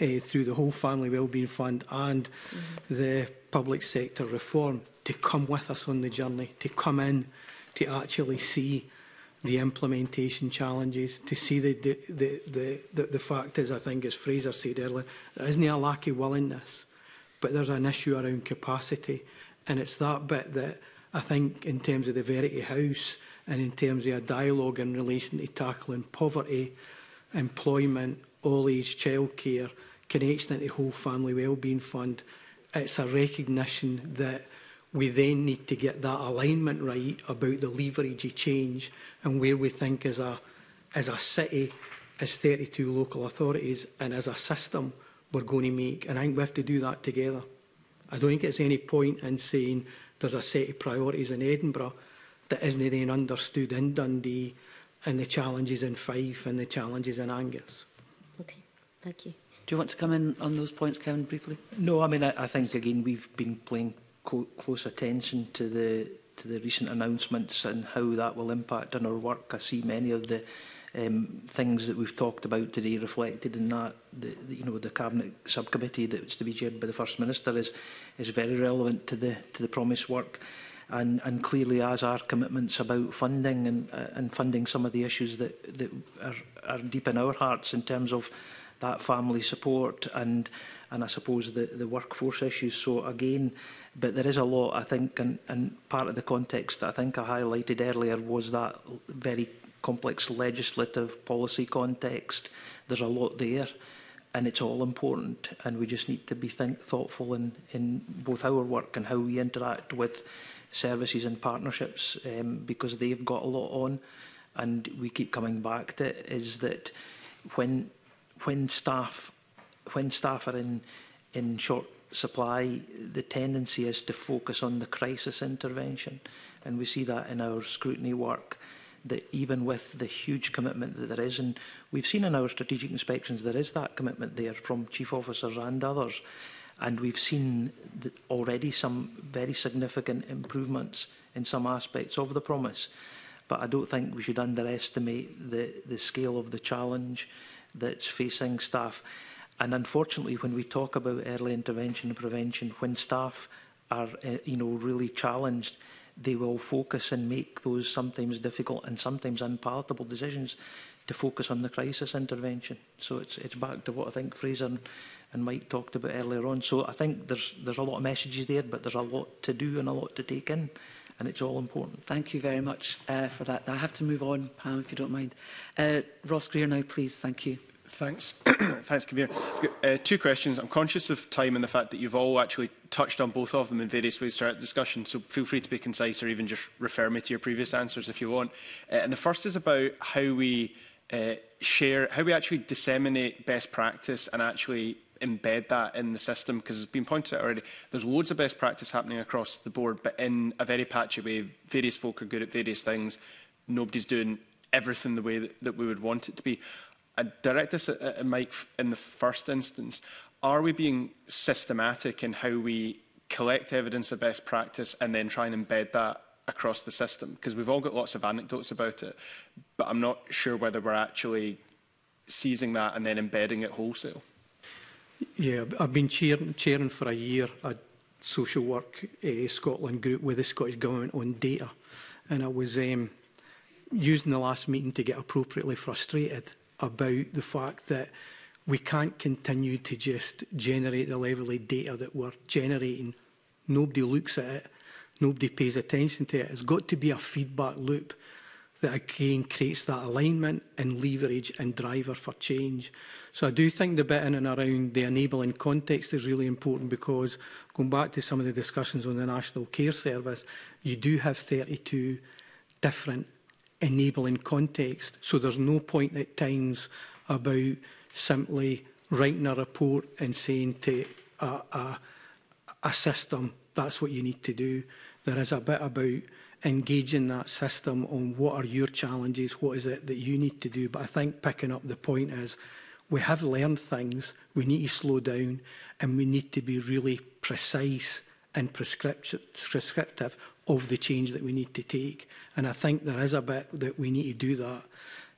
uh, through the whole Family Wellbeing Fund and mm-hmm. the public sector reform to come with us on the journey, to come in, to actually see the implementation challenges, to see the the, the, the, the, the fact is, I think as Fraser said earlier, there isn't a lack of willingness, but there's an issue around capacity. Mm And it's that bit that I think in terms of the Verity House and in terms of a dialogue in relation to tackling poverty, employment, all age childcare, connection to the whole family wellbeing fund, it's a recognition that we then need to get that alignment right about the leverage of change and where we think as a as a city, as 32 local authorities and as a system we're going to make. And I think we have to do that together. I don't think it's any point in saying there's a set of priorities in Edinburgh that isn't then understood in Dundee and the challenges in Fife and the challenges in Angus. Okay, thank you. Do you want to come in on those points, Kevin, briefly? No, I mean, I, I think, again, we've been playing close attention to the to the recent announcements and how that will impact on our work. I see many of the um, things that we've talked about today reflected in that. The, the, you know, the cabinet subcommittee that's to be chaired by the first minister is is very relevant to the to the promise work. and, and clearly as our commitments about funding and, uh, and funding some of the issues that, that are, are deep in our hearts in terms of that family support and and I suppose the, the workforce issues. So again, but there is a lot I think and, and part of the context that I think I highlighted earlier was that very complex legislative policy context. There's a lot there and it's all important and we just need to be think thoughtful in, in both our work and how we interact with services and partnerships um, because they've got a lot on and we keep coming back to it is that when when staff when staff are in in short supply the tendency is to focus on the crisis intervention and we see that in our scrutiny work that even with the huge commitment that there is, and we've seen in our strategic inspections there is that commitment there from chief officers and others, and we've seen already some very significant improvements in some aspects of the promise. But I don't think we should underestimate the, the scale of the challenge that's facing staff. And unfortunately, when we talk about early intervention and prevention, when staff are uh, you know, really challenged, they will focus and make those sometimes difficult and sometimes unpalatable decisions to focus on the crisis intervention. So it's, it's back to what I think Fraser and, and Mike talked about earlier on. So I think there's, there's a lot of messages there, but there's a lot to do and a lot to take in. And it's all important. Thank you very much uh, for that. I have to move on, Pam, if you don't mind. Uh, Ross Greer now, please. Thank you. Thanks. Thanks, Kabir. Uh, two questions. I'm conscious of time and the fact that you've all actually touched on both of them in various ways throughout the discussion, so feel free to be concise or even just refer me to your previous answers if you want. Uh, and the first is about how we uh, share, how we actually disseminate best practice and actually embed that in the system because it's been pointed out already there's loads of best practice happening across the board but in a very patchy way various folk are good at various things nobody's doing everything the way that, that we would want it to be a direct this at, at Mike in the first instance. Are we being systematic in how we collect evidence of best practice and then try and embed that across the system? Because we've all got lots of anecdotes about it, but I'm not sure whether we're actually seizing that and then embedding it wholesale. Yeah, I've been chairing, chairing for a year a social work uh, Scotland group with the Scottish Government on data, and I was um, using the last meeting to get appropriately frustrated about the fact that we can't continue to just generate the level of data that we're generating. Nobody looks at it. Nobody pays attention to it. It's got to be a feedback loop that again creates that alignment and leverage and driver for change. So I do think the bit in and around the enabling context is really important because going back to some of the discussions on the National Care Service, you do have 32 different enabling context. So there's no point at times about simply writing a report and saying to a, a, a system, that's what you need to do. There is a bit about engaging that system on what are your challenges, what is it that you need to do. But I think picking up the point is we have learned things, we need to slow down, and we need to be really precise and prescriptive of the change that we need to take. And I think there is a bit that we need to do that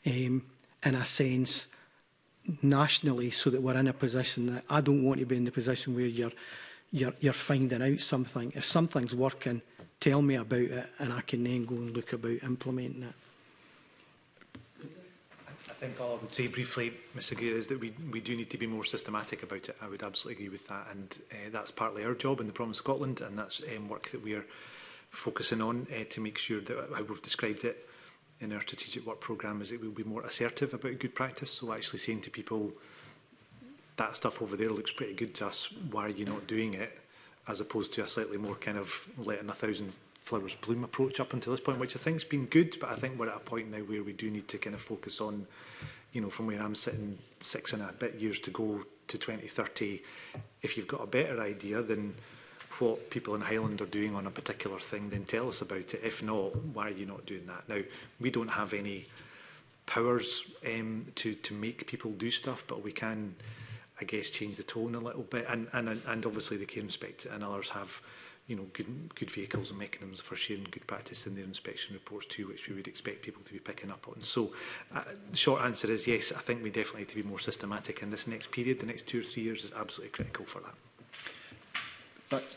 um, in a sense nationally so that we're in a position that I don't want to be in the position where you're you're, you're finding out something. If something's working, tell me about it and I can then go and look about implementing it. I think all I would say briefly, Mr Greer, is that we, we do need to be more systematic about it. I would absolutely agree with that. And uh, that's partly our job in the Province of Scotland, and that's um, work that we are focusing on uh, to make sure that uh, how we've described it in our strategic work programme is it we'll be more assertive about good practice. So actually saying to people, that stuff over there looks pretty good to us, why are you not doing it? As opposed to a slightly more kind of letting a thousand flowers bloom approach up until this point, which I think has been good, but I think we're at a point now where we do need to kind of focus on, you know, from where I'm sitting, six and a bit years to go to 2030. If you've got a better idea, then what people in Highland are doing on a particular thing, then tell us about it. If not, why are you not doing that? Now, we don't have any powers um, to, to make people do stuff, but we can, I guess, change the tone a little bit. And, and, and obviously the care inspector and others have you know, good, good vehicles and mechanisms for sharing good practice in their inspection reports too, which we would expect people to be picking up on. So uh, the short answer is yes, I think we definitely need to be more systematic. And this next period, the next two or three years, is absolutely critical for that. But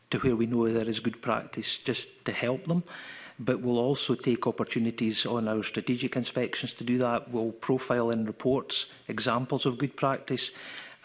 to where we know there is good practice, just to help them but we'll also take opportunities on our strategic inspections to do that. We'll profile in reports examples of good practice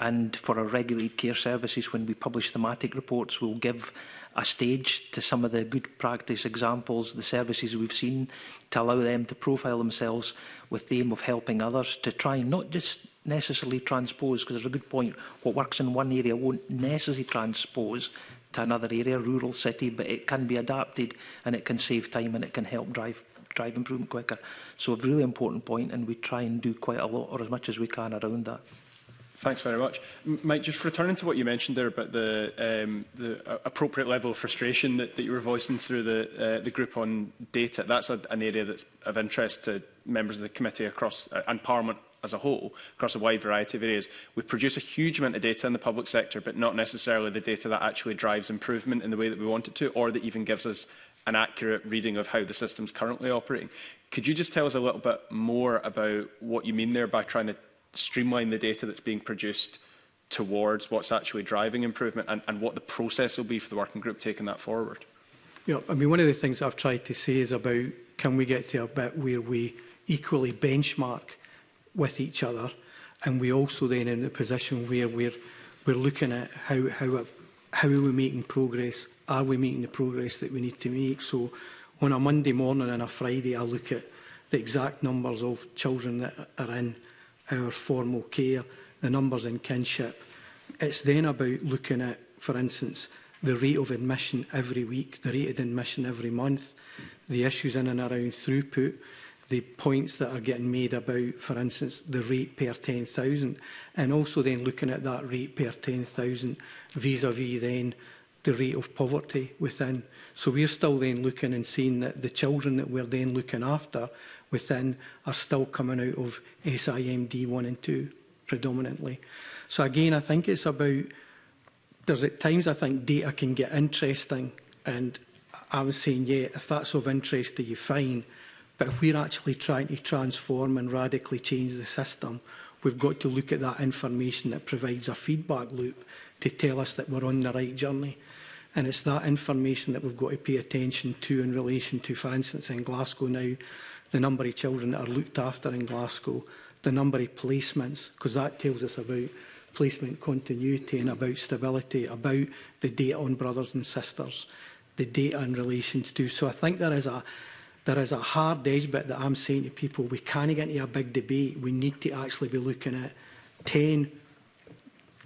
and for our regulated care services when we publish thematic reports we'll give a stage to some of the good practice examples the services we've seen to allow them to profile themselves with the aim of helping others to try and not just necessarily transpose because there's a good point what works in one area won't necessarily transpose to another area, rural city, but it can be adapted and it can save time and it can help drive drive improvement quicker. So a really important point and we try and do quite a lot or as much as we can around that. Thanks very much. Mike, just returning to what you mentioned there about the, um, the appropriate level of frustration that, that you were voicing through the, uh, the group on data, that's a, an area that's of interest to members of the committee across uh, and Parliament as a whole across a wide variety of areas. We produce a huge amount of data in the public sector, but not necessarily the data that actually drives improvement in the way that we want it to, or that even gives us an accurate reading of how the system's currently operating. Could you just tell us a little bit more about what you mean there by trying to streamline the data that's being produced towards what's actually driving improvement and, and what the process will be for the working group taking that forward? Yeah, I mean, one of the things I've tried to say is about can we get to a bit where we equally benchmark with each other. And we also then in a position where we're, we're looking at how, how, how are we making progress? Are we making the progress that we need to make? So on a Monday morning and a Friday, I look at the exact numbers of children that are in our formal care, the numbers in kinship. It's then about looking at, for instance, the rate of admission every week, the rate of admission every month, the issues in and around throughput, the points that are getting made about, for instance, the rate per 10,000, and also then looking at that rate per 10,000 vis-à-vis then the rate of poverty within. So we're still then looking and seeing that the children that we're then looking after within are still coming out of SIMD 1 and 2 predominantly. So again, I think it's about, there's at times I think data can get interesting and I was saying, yeah, if that's of interest to you, fine. But if we're actually trying to transform and radically change the system, we've got to look at that information that provides a feedback loop to tell us that we're on the right journey. And it's that information that we've got to pay attention to in relation to, for instance, in Glasgow now, the number of children that are looked after in Glasgow, the number of placements, because that tells us about placement continuity and about stability, about the data on brothers and sisters, the data in relation to. So I think there is a, there is a hard edge bit that I'm saying to people, we can't get into a big debate. We need to actually be looking at 10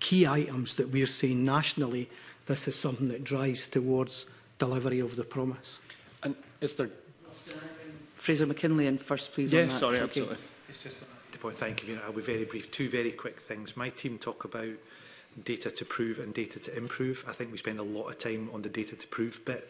key items that we're saying nationally, this is something that drives towards delivery of the promise. And is there... Fraser McKinley in first, please. Yes, yeah, sorry, okay. absolutely. It's just the point. Thank you. I'll be very brief. Two very quick things. My team talk about data to prove and data to improve. I think we spend a lot of time on the data to prove bit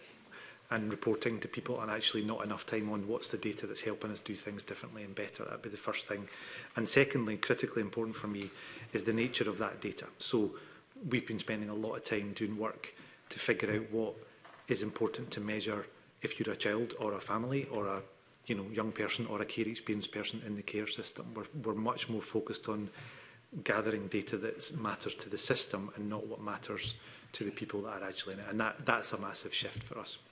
and reporting to people and actually not enough time on what's the data that's helping us do things differently and better. That'd be the first thing. And secondly, critically important for me, is the nature of that data. So we've been spending a lot of time doing work to figure out what is important to measure if you're a child or a family or a you know, young person or a care experienced person in the care system. We're, we're much more focused on gathering data that matters to the system and not what matters to the people that are actually in it. And that, that's a massive shift for us.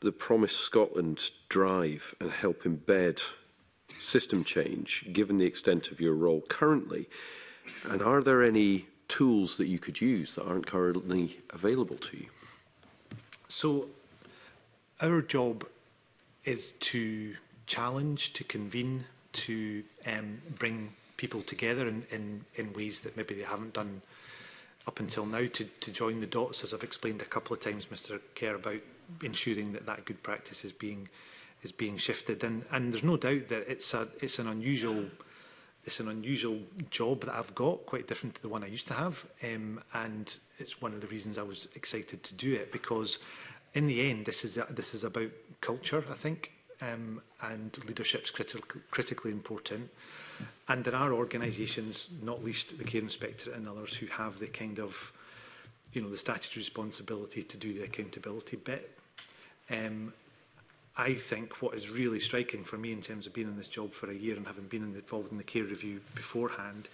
the Promise Scotland drive and help embed system change, given the extent of your role currently? And are there any tools that you could use that aren't currently available to you? So, our job is to challenge, to convene, to um, bring people together in, in, in ways that maybe they haven't done up until now to, to join the dots, as I've explained a couple of times, Mr Kerr, about ensuring that that good practice is being is being shifted. And and there's no doubt that it's a it's an unusual it's an unusual job that I've got, quite different to the one I used to have. Um, and it's one of the reasons I was excited to do it because in the end, this is a, this is about culture, I think, um, and leadership's critical, critically important. And there are organisations, not least the Care Inspectorate and others, who have the kind of, you know, the statutory responsibility to do the accountability bit. Um, I think what is really striking for me in terms of being in this job for a year and having been involved in the care review beforehand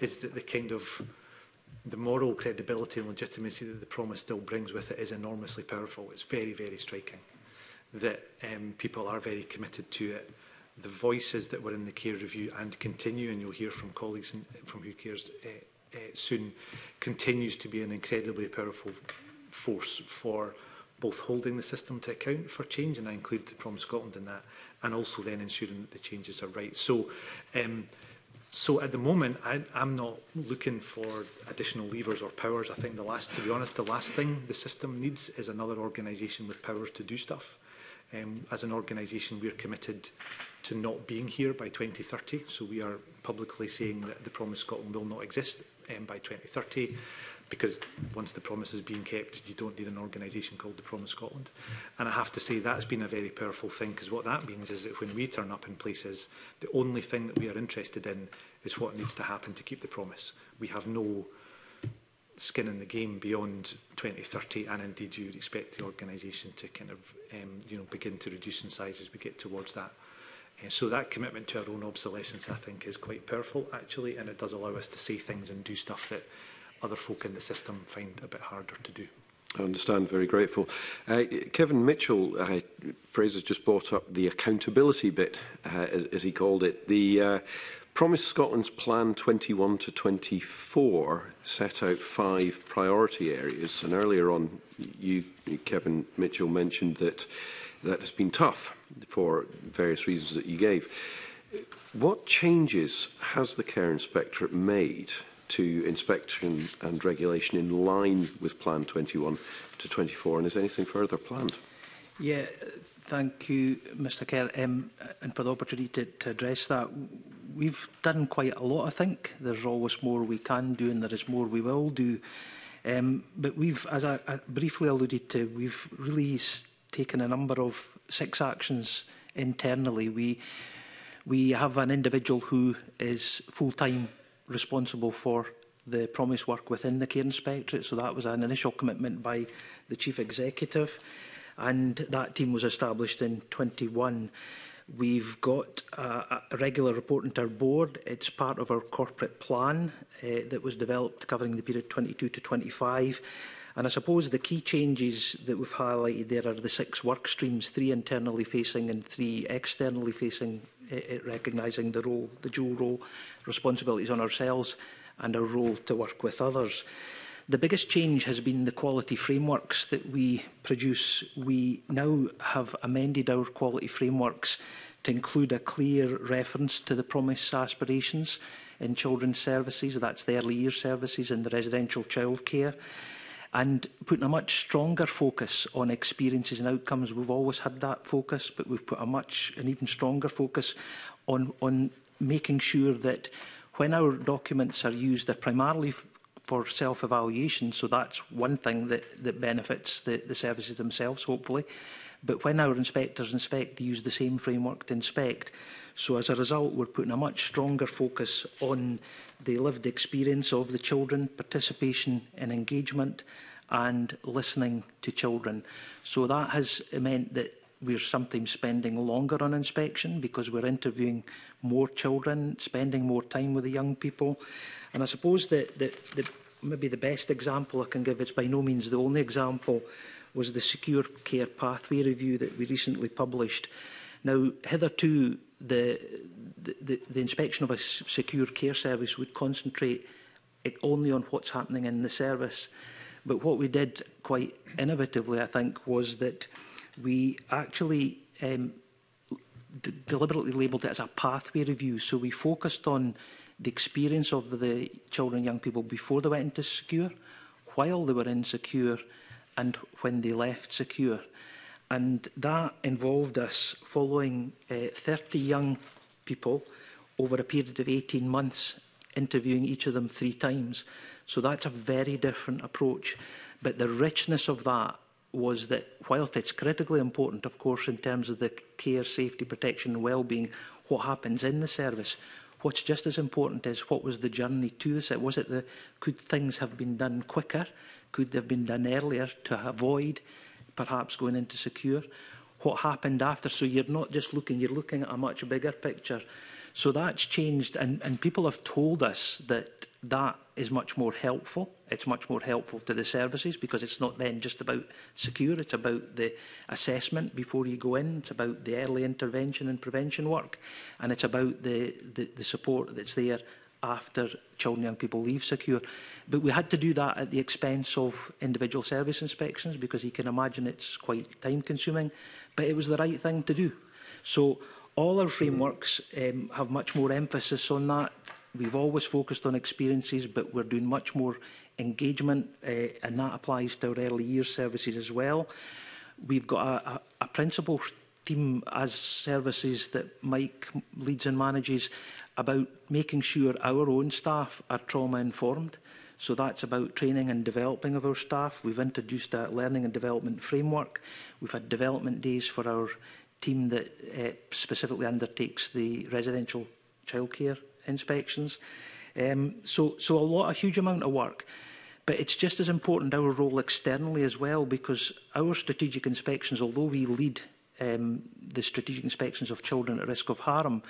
is that the kind of the moral credibility and legitimacy that the promise still brings with it is enormously powerful. It's very, very striking that um, people are very committed to it. The voices that were in the care review and continue, and you'll hear from colleagues in, from Who Cares uh, uh, soon, continues to be an incredibly powerful force for both holding the system to account for change, and I include Prom Scotland in that, and also then ensuring that the changes are right. So, um, so at the moment, I, I'm not looking for additional levers or powers. I think the last, to be honest, the last thing the system needs is another organisation with powers to do stuff. Um, as an organisation, we're committed to not being here by 2030. So we are publicly saying that the Promise Scotland will not exist um, by 2030 because once the promise has been kept, you don't need an organisation called the Promise Scotland. And I have to say that's been a very powerful thing because what that means is that when we turn up in places, the only thing that we are interested in is what needs to happen to keep the promise. We have no skin in the game beyond 2030 and indeed you expect the organisation to kind of um, you know begin to reduce in size as we get towards that. Uh, so that commitment to our own obsolescence I think is quite powerful actually and it does allow us to say things and do stuff that other folk in the system find a bit harder to do. I understand. Very grateful. Uh, Kevin Mitchell, uh, Fraser's just brought up the accountability bit, uh, as, as he called it. The uh, Promise Scotland's Plan 21 to 24 set out five priority areas, and earlier on, you, Kevin Mitchell, mentioned that that has been tough for various reasons that you gave. What changes has the Care Inspectorate made to inspection and regulation in line with Plan 21 to 24? And is anything further planned? Yeah, thank you, Mr Kerr, um, and for the opportunity to, to address that. We've done quite a lot, I think. There's always more we can do and there is more we will do. Um, but we've, as I, I briefly alluded to, we've really taken a number of six actions internally. We we have an individual who is full-time responsible for the promise work within the Care Inspectorate. So that was an initial commitment by the Chief Executive and that team was established in 21. We've got a, a regular reporting to our board. It's part of our corporate plan uh, that was developed covering the period 22 to 25. And I suppose the key changes that we've highlighted there are the six work streams, three internally facing and three externally facing it recognising the role, the dual role, responsibilities on ourselves and our role to work with others. The biggest change has been the quality frameworks that we produce. We now have amended our quality frameworks to include a clear reference to the promise aspirations in children's services, that's the early year services and the residential childcare and putting a much stronger focus on experiences and outcomes. We've always had that focus, but we've put a much, an even stronger focus on, on making sure that when our documents are used, they're primarily for self-evaluation, so that's one thing that, that benefits the, the services themselves, hopefully. But when our inspectors inspect, they use the same framework to inspect. So as a result, we're putting a much stronger focus on the lived experience of the children, participation and engagement, and listening to children. So that has meant that we're sometimes spending longer on inspection because we're interviewing more children, spending more time with the young people. And I suppose that the, the, maybe the best example I can give, it's by no means the only example, was the Secure Care Pathway Review that we recently published. Now, hitherto, the, the, the, inspection of a secure care service would concentrate it only on what's happening in the service. But what we did quite innovatively, I think, was that we actually um, deliberately labelled it as a pathway review. So we focused on the experience of the children and young people before they went into secure, while they were in secure, and when they left secure. And that involved us following uh, eh, 30 young people over a period of 18 months, interviewing each of them three times. So that's a very different approach. But the richness of that was that whilst it's critically important, of course, in terms of the care, safety, protection and well-being, what happens in the service, what's just as important is what was the journey to this? Was it the, could things have been done quicker? Could they have been done earlier to avoid perhaps going into secure. What happened after? So you're not just looking, you're looking at a much bigger picture. So that's changed, and, and people have told us that that is much more helpful. It's much more helpful to the services because it's not then just about secure, it's about the assessment before you go in, it's about the early intervention and prevention work, and it's about the, the, the support that's there after children and young people leave secure. But we had to do that at the expense of individual service inspections because you can imagine it's quite time consuming, but it was the right thing to do. So all our frameworks um, have much more emphasis on that. We've always focused on experiences, but we're doing much more engagement, uh, and that applies to our early year services as well. We've got a, a, a principal team as services that Mike leads and manages about making sure our own staff are trauma informed. So that's about training and developing of our staff. We've introduced a learning and development framework. We've had development days for our team that uh, specifically undertakes the residential childcare inspections. Um, so, so a lot, a huge amount of work. But it's just as important our role externally as well because our strategic inspections, although we lead um, the strategic inspections of children at risk of harm.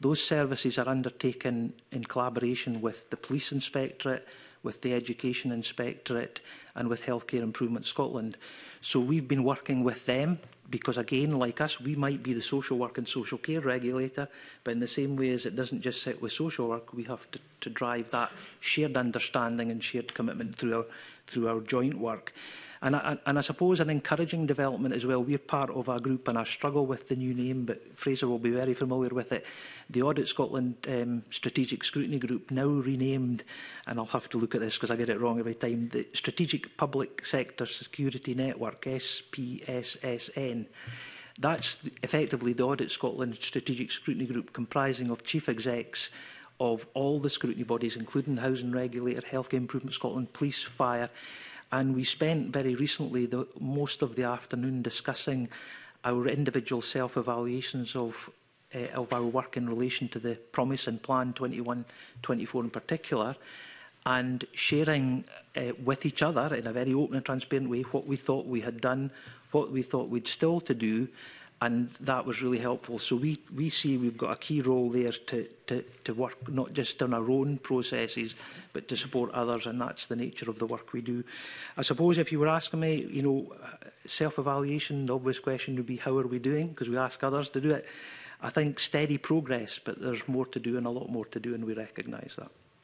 Those services are undertaken in collaboration with the Police Inspectorate, with the Education Inspectorate and with Healthcare Improvement Scotland. So we've been working with them because again, like us, we might be the social work and social care regulator, but in the same way as it doesn't just sit with social work, we have to, to drive that shared understanding and shared commitment through our, through our joint work. And I, and I suppose an encouraging development as well, we're part of a group, and I struggle with the new name, but Fraser will be very familiar with it. The Audit Scotland um, Strategic Scrutiny Group, now renamed, and I'll have to look at this because I get it wrong every time, the Strategic Public Sector Security Network, SPSSN. That's effectively the Audit Scotland Strategic Scrutiny Group comprising of chief execs of all the scrutiny bodies, including the Housing Regulator, Healthcare Improvement Scotland, Police, Fire, And we spent very recently the, most of the afternoon discussing our individual self-evaluations of, uh, of our work in relation to the Promise and Plan 21-24 in particular, and sharing uh, with each other in a very open and transparent way what we thought we had done, what we thought we'd still to do, and that was really helpful. So we, we see we've got a key role there to, to, to work not just on our own processes, but to support others, and that's the nature of the work we do. I suppose if you were asking me, you know, self-evaluation, the obvious question would be how are we doing, because we ask others to do it. I think steady progress, but there's more to do and a lot more to do, and we recognise that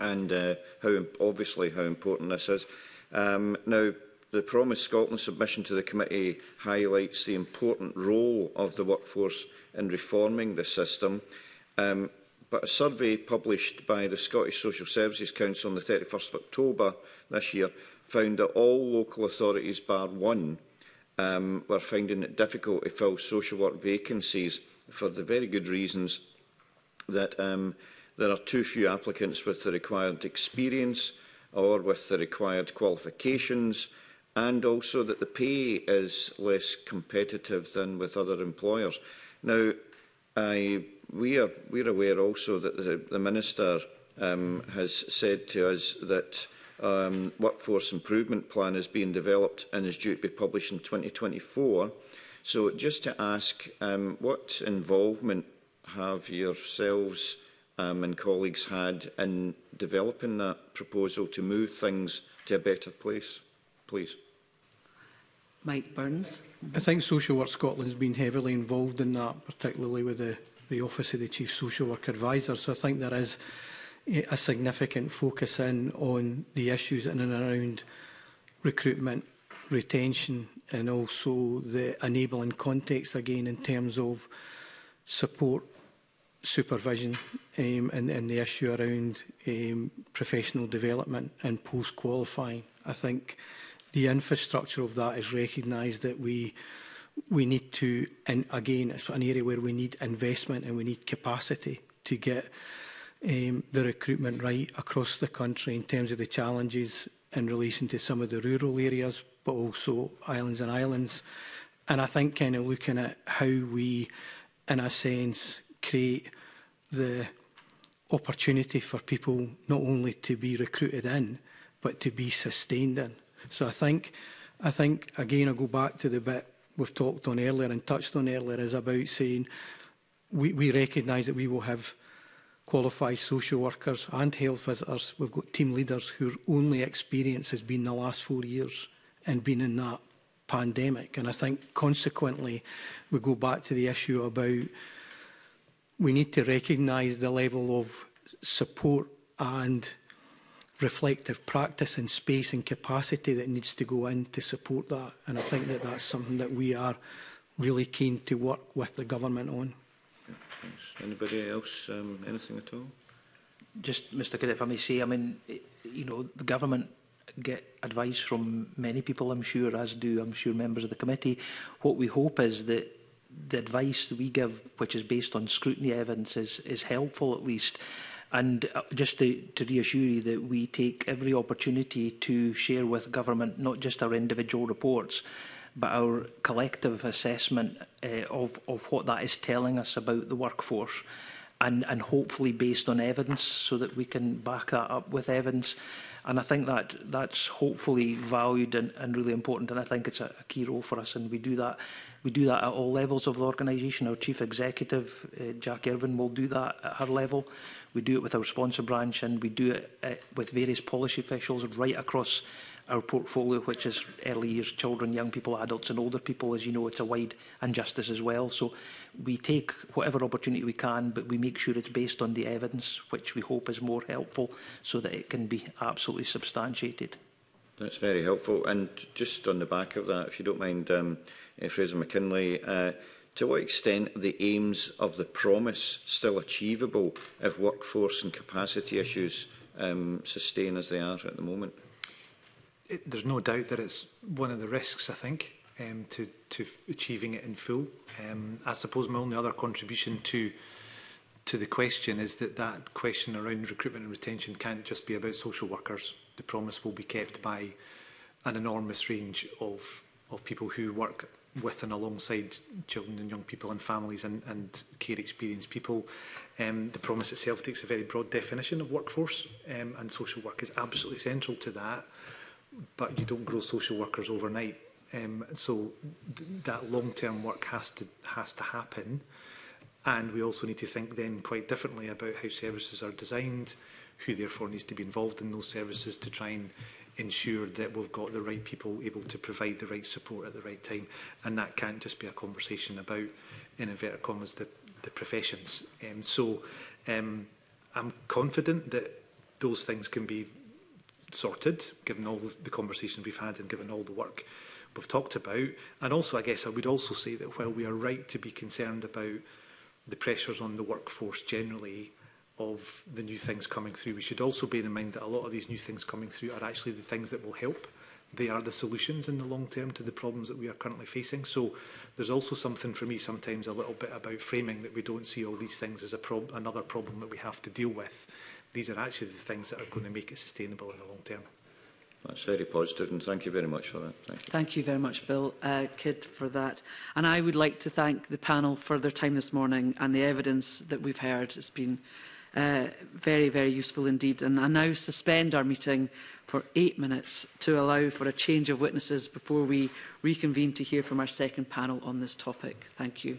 and uh, how obviously how important this is. Um, now, the Promise Scotland submission to the committee highlights the important role of the workforce in reforming the system. Um, but a survey published by the Scottish Social Services Council on the 31st of October this year found that all local authorities, bar one, um, were finding it difficult to fill social work vacancies for the very good reasons that um, there are too few applicants with the required experience or with the required qualifications, and also that the pay is less competitive than with other employers. Now, I, we are we are aware also that the, the Minister um, has said to us that um, workforce improvement plan is being developed and is due to be published in 2024. So just to ask, um, what involvement have yourselves um, and colleagues had in developing that proposal to move things to a better place, please? Mike Burns. I think Social Work Scotland has been heavily involved in that, particularly with the, the Office of the Chief Social Work Advisor. So I think there is a significant focus in on the issues in and around recruitment, retention, and also the enabling context again in terms of support, supervision, um, and, and the issue around um, professional development and post qualifying. I think. the infrastructure of that is recognised that we we need to, and again, it's an area where we need investment and we need capacity to get um, the recruitment right across the country in terms of the challenges in relation to some of the rural areas, but also islands and islands. And I think kind of looking at how we, in a sense, create the opportunity for people not only to be recruited in, but to be sustained in. So I think, I think again, I go back to the bit we've talked on earlier and touched on earlier is about saying we, we recognise that we will have qualified social workers and health visitors. We've got team leaders whose only experience has been the last four years and been in that pandemic. And I think consequently, we go back to the issue about we need to recognise the level of support and reflective practice and space and capacity that needs to go in to support that. And I think that that's something that we are really keen to work with the government on. Thanks. Anybody else, um, anything at all? Just, Mr Kidd, if I may say, I mean, you know, the government get advice from many people, I'm sure, as do, I'm sure, members of the committee. What we hope is that the advice that we give, which is based on scrutiny evidence, is, is helpful at least. And uh, just to, to reassure you that we take every opportunity to share with government not just our individual reports, but our collective assessment uh, of, of what that is telling us about the workforce and, and hopefully based on evidence so that we can back that up with evidence. And I think that that's hopefully valued and, and really important and I think it's a, a key role for us and we do that we do that at all levels of the organisation. Our chief executive, uh, Jack Irvin, will do that at her level. We do it with our sponsor branch and we do it uh, with various policy officials right across our portfolio, which is early years, children, young people, adults and older people. As you know, it's a wide injustice as well. So we take whatever opportunity we can, but we make sure it's based on the evidence, which we hope is more helpful so that it can be absolutely substantiated. That's very helpful. And just on the back of that, if you don't mind, um, uh, Fraser McKinley, uh, To what extent are the aims of the promise still achievable if workforce and capacity issues um, sustain as they are at the moment? It, there's no doubt that it's one of the risks, I think, um, to, to achieving it in full. Um, I suppose my only other contribution to to the question is that that question around recruitment and retention can't just be about social workers. The promise will be kept by an enormous range of, of people who work with and alongside children and young people and families and, and care experienced people. Um, the promise itself takes a very broad definition of workforce um, and social work is absolutely central to that, but you don't grow social workers overnight. Um, so th that long-term work has to, has to happen. And we also need to think then quite differently about how services are designed, who therefore needs to be involved in those services to try and ensure that we've got the right people able to provide the right support at the right time. And that can't just be a conversation about, in inverted commas, the, the professions. Um, so um, I'm confident that those things can be sorted, given all the conversations we've had and given all the work we've talked about. And also, I guess I would also say that while we are right to be concerned about the pressures on the workforce generally, of the new things coming through. We should also bear in mind that a lot of these new things coming through are actually the things that will help. They are the solutions in the long term to the problems that we are currently facing. So there's also something for me sometimes a little bit about framing that we don't see all these things as a prob another problem that we have to deal with. These are actually the things that are going to make it sustainable in the long term. That's very positive and thank you very much for that. Thank you, thank you very much, Bill uh, Kidd, for that. And I would like to thank the panel for their time this morning and the evidence that we've heard. It's been uh, very, very useful indeed. And I now suspend our meeting for eight minutes to allow for a change of witnesses before we reconvene to hear from our second panel on this topic. Thank you.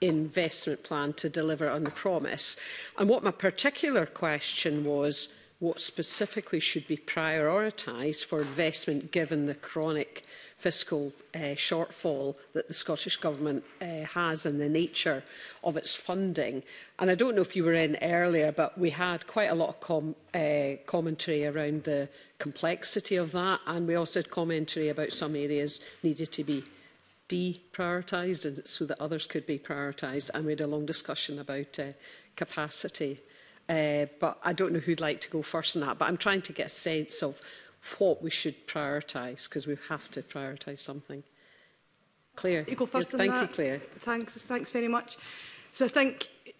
investment plan to deliver on the promise. And what my particular question was, what specifically should be prioritised for investment given the chronic fiscal uh, shortfall that the Scottish Government uh, has and the nature of its funding. And I don't know if you were in earlier, but we had quite a lot of com uh, commentary around the complexity of that. And we also had commentary about some areas needed to be deprioritised so that others could be prioritised. And we had a long discussion about uh, capacity. Uh, but I don't know who'd like to go first on that, but I'm trying to get a sense of what we should prioritise, because we have to prioritise something. Clear. You go first yeah, thank that. you, Claire. Thanks, thanks very much. So I think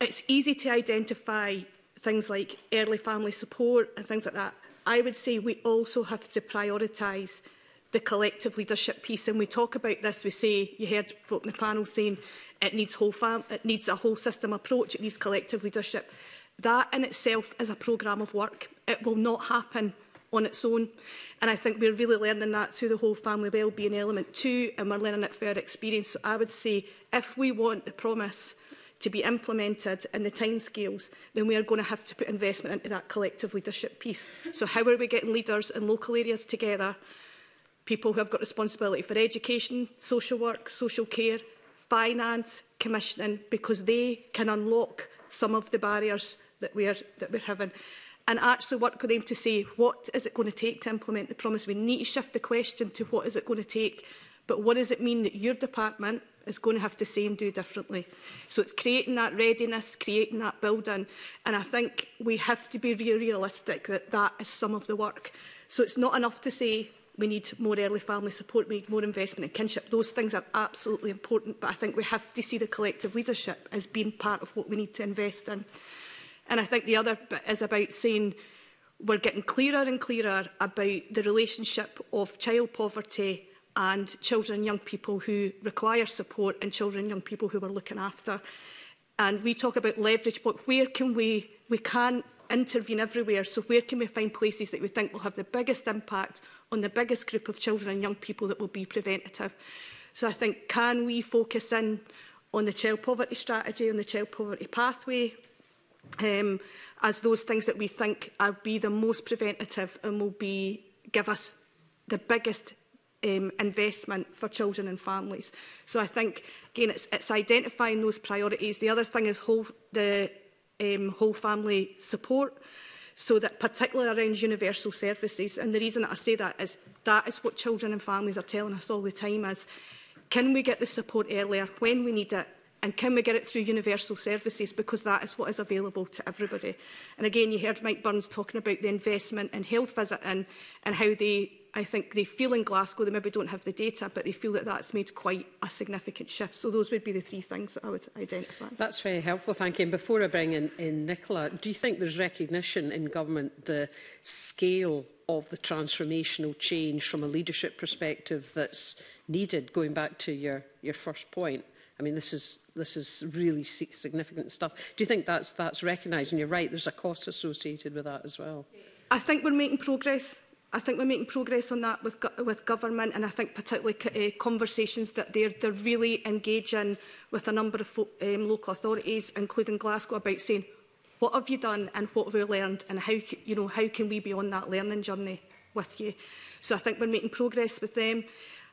it's easy to identify things like early family support and things like that. I would say we also have to prioritise the collective leadership piece. And we talk about this, we say, you heard from the panel saying it needs whole fam it needs a whole system approach, it needs collective leadership. That in itself is a programme of work. It will not happen on its own. And I think we're really learning that through the whole family wellbeing element too, and we're learning it through our experience. So I would say if we want the promise to be implemented in the timescales, then we are going to have to put investment into that collective leadership piece. So how are we getting leaders in local areas together, people who have got responsibility for education, social work, social care, finance, commissioning, because they can unlock some of the barriers that we are that we're having and actually work with them to say what is it going to take to implement the promise. We need to shift the question to what is it going to take But what does it mean that your department is going to have to say and do differently. So it's creating that readiness, creating that building. And I think we have to be really realistic that that is some of the work. So it's not enough to say we need more early family support, we need more investment in kinship. Those things are absolutely important, but I think we have to see the collective leadership as being part of what we need to invest in. And I think the other bit is about saying we're getting clearer and clearer about the relationship of child poverty and children and young people who require support and children and young people who we're looking after. And we talk about leverage, but where can we, we can intervene everywhere, so where can we find places that we think will have the biggest impact on the biggest group of children and young people that will be preventative? So I think, can we focus in on the child poverty strategy, on the child poverty pathway, um, as those things that we think will be the most preventative and will be give us the biggest um, investment for children and families. So I think, again, it's, it's identifying those priorities. The other thing is whole, the um, whole family support. So that particularly around universal services, and the reason that I say that is that is what children and families are telling us all the time is, can we get the support earlier when we need it and can we get it through universal services because that is what is available to everybody and again you heard Mike Burns talking about the investment in health and, and how they I think they feel in Glasgow, they maybe don't have the data, but they feel that that's made quite a significant shift. So those would be the three things that I would identify. That's very helpful, thank you. And before I bring in, in Nicola, do you think there's recognition in government the scale of the transformational change from a leadership perspective that's needed, going back to your, your first point? I mean, this is this is really significant stuff. Do you think that's that's recognised? And you're right, there's a cost associated with that as well. I think we're making progress. I think we're making progress on that with, go with government and I think particularly uh, conversations that they're, they're really engaging with a number of um, local authorities, including Glasgow, about saying, what have you done and what have we learned and how, you know, how can we be on that learning journey with you? So I think we're making progress with them.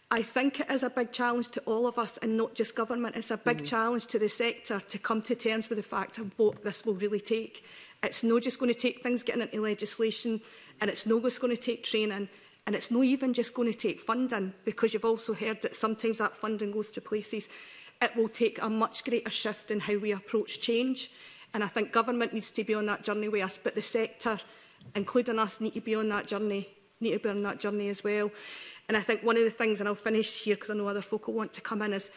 I think it is a big challenge to all of us and not just government. It's a big mm -hmm. challenge to the sector to come to terms with the fact of what this will really take. It's not just going to take things getting into legislation and it's no just going to take training and it's not even just going to take funding because you've also heard that sometimes that funding goes to places. It will take a much greater shift in how we approach change and I think government needs to be on that journey with us but the sector including us need to be on that journey need to be on that journey as well. And I think one of the things, and I'll finish here because I know other folk will want to come in, is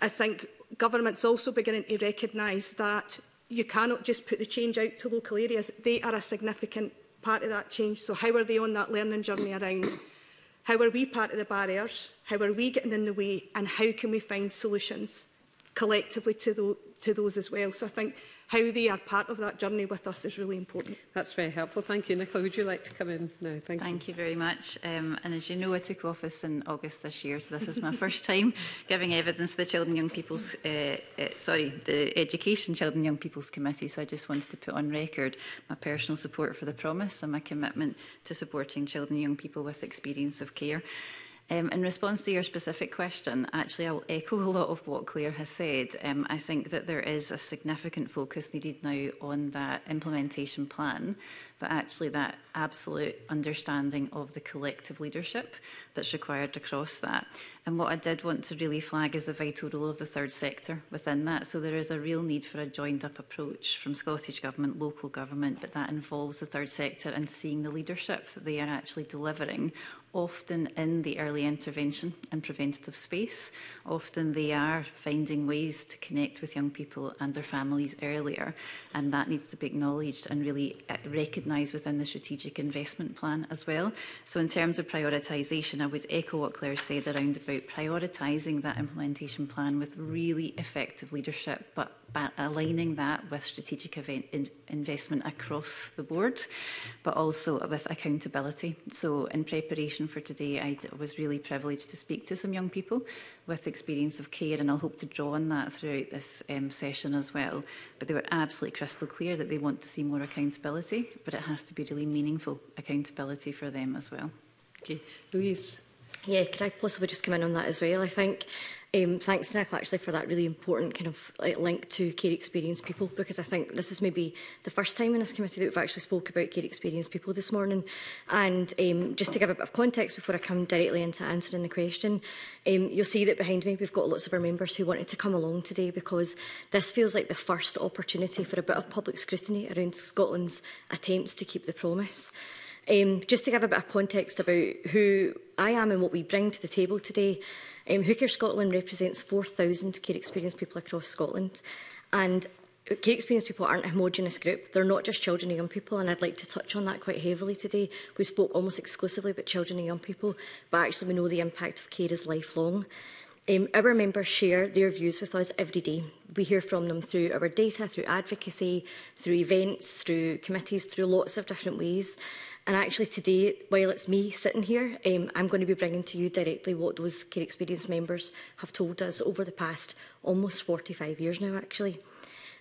I think government's also beginning to recognise that you cannot just put the change out to local areas. They are a significant part of that change. So how are they on that learning journey around? How are we part of the barriers? How are we getting in the way? And how can we find solutions collectively to, tho to those as well? So I think how they are part of that journey with us is really important. That's very helpful. Thank you. Nicola, would you like to come in now? Thank, Thank you. you very much. Um, and as you know, I took office in August this year, so this is my first time giving evidence to the Children and Young People's, uh, uh, sorry, the Education Children and Young People's Committee. So I just wanted to put on record my personal support for the promise and my commitment to supporting children and young people with experience of care. Um, in response to your specific question, actually, I will echo a lot of what Claire has said. Um, I think that there is a significant focus needed now on that implementation plan but actually that absolute understanding of the collective leadership that's required across that. And what I did want to really flag is the vital role of the third sector within that. So there is a real need for a joined up approach from Scottish Government, local government, but that involves the third sector and seeing the leadership that they are actually delivering, often in the early intervention and preventative space. Often they are finding ways to connect with young people and their families earlier, and that needs to be acknowledged and really uh, recognised recognised within the strategic investment plan as well. So in terms of prioritisation, I would echo what Claire said around about prioritising that implementation plan with really effective leadership, but aligning that with strategic event in investment across the board, but also with accountability. So in preparation for today, I was really privileged to speak to some young people with experience of care, and I'll hope to draw on that throughout this um, session as well. But they were absolutely crystal clear that they want to see more accountability, but it has to be really meaningful accountability for them as well. Okay, Louise. Yeah, could I possibly just come in on that as well? I think Um, thanks, Nicola, actually, for that really important kind of like, link to care experience people, because I think this is maybe the first time in this committee that we've actually spoke about care experience people this morning. And um, just to give a bit of context before I come directly into answering the question, um, you'll see that behind me we've got lots of our members who wanted to come along today because this feels like the first opportunity for a bit of public scrutiny around Scotland's attempts to keep the promise. Um, just to give a bit of context about who I am and what we bring to the table today, Um, Who Care Scotland represents 4,000 care experienced people across Scotland. And care experienced people aren't a homogenous group. They're not just children and young people, and I'd like to touch on that quite heavily today. We spoke almost exclusively about children and young people, but actually we know the impact of care is lifelong. Um, our members share their views with us every day. We hear from them through our data, through advocacy, through events, through committees, through lots of different ways. And actually today, while it's me sitting here, um, I'm going to be bringing to you directly what those care experience members have told us over the past almost 45 years now, actually.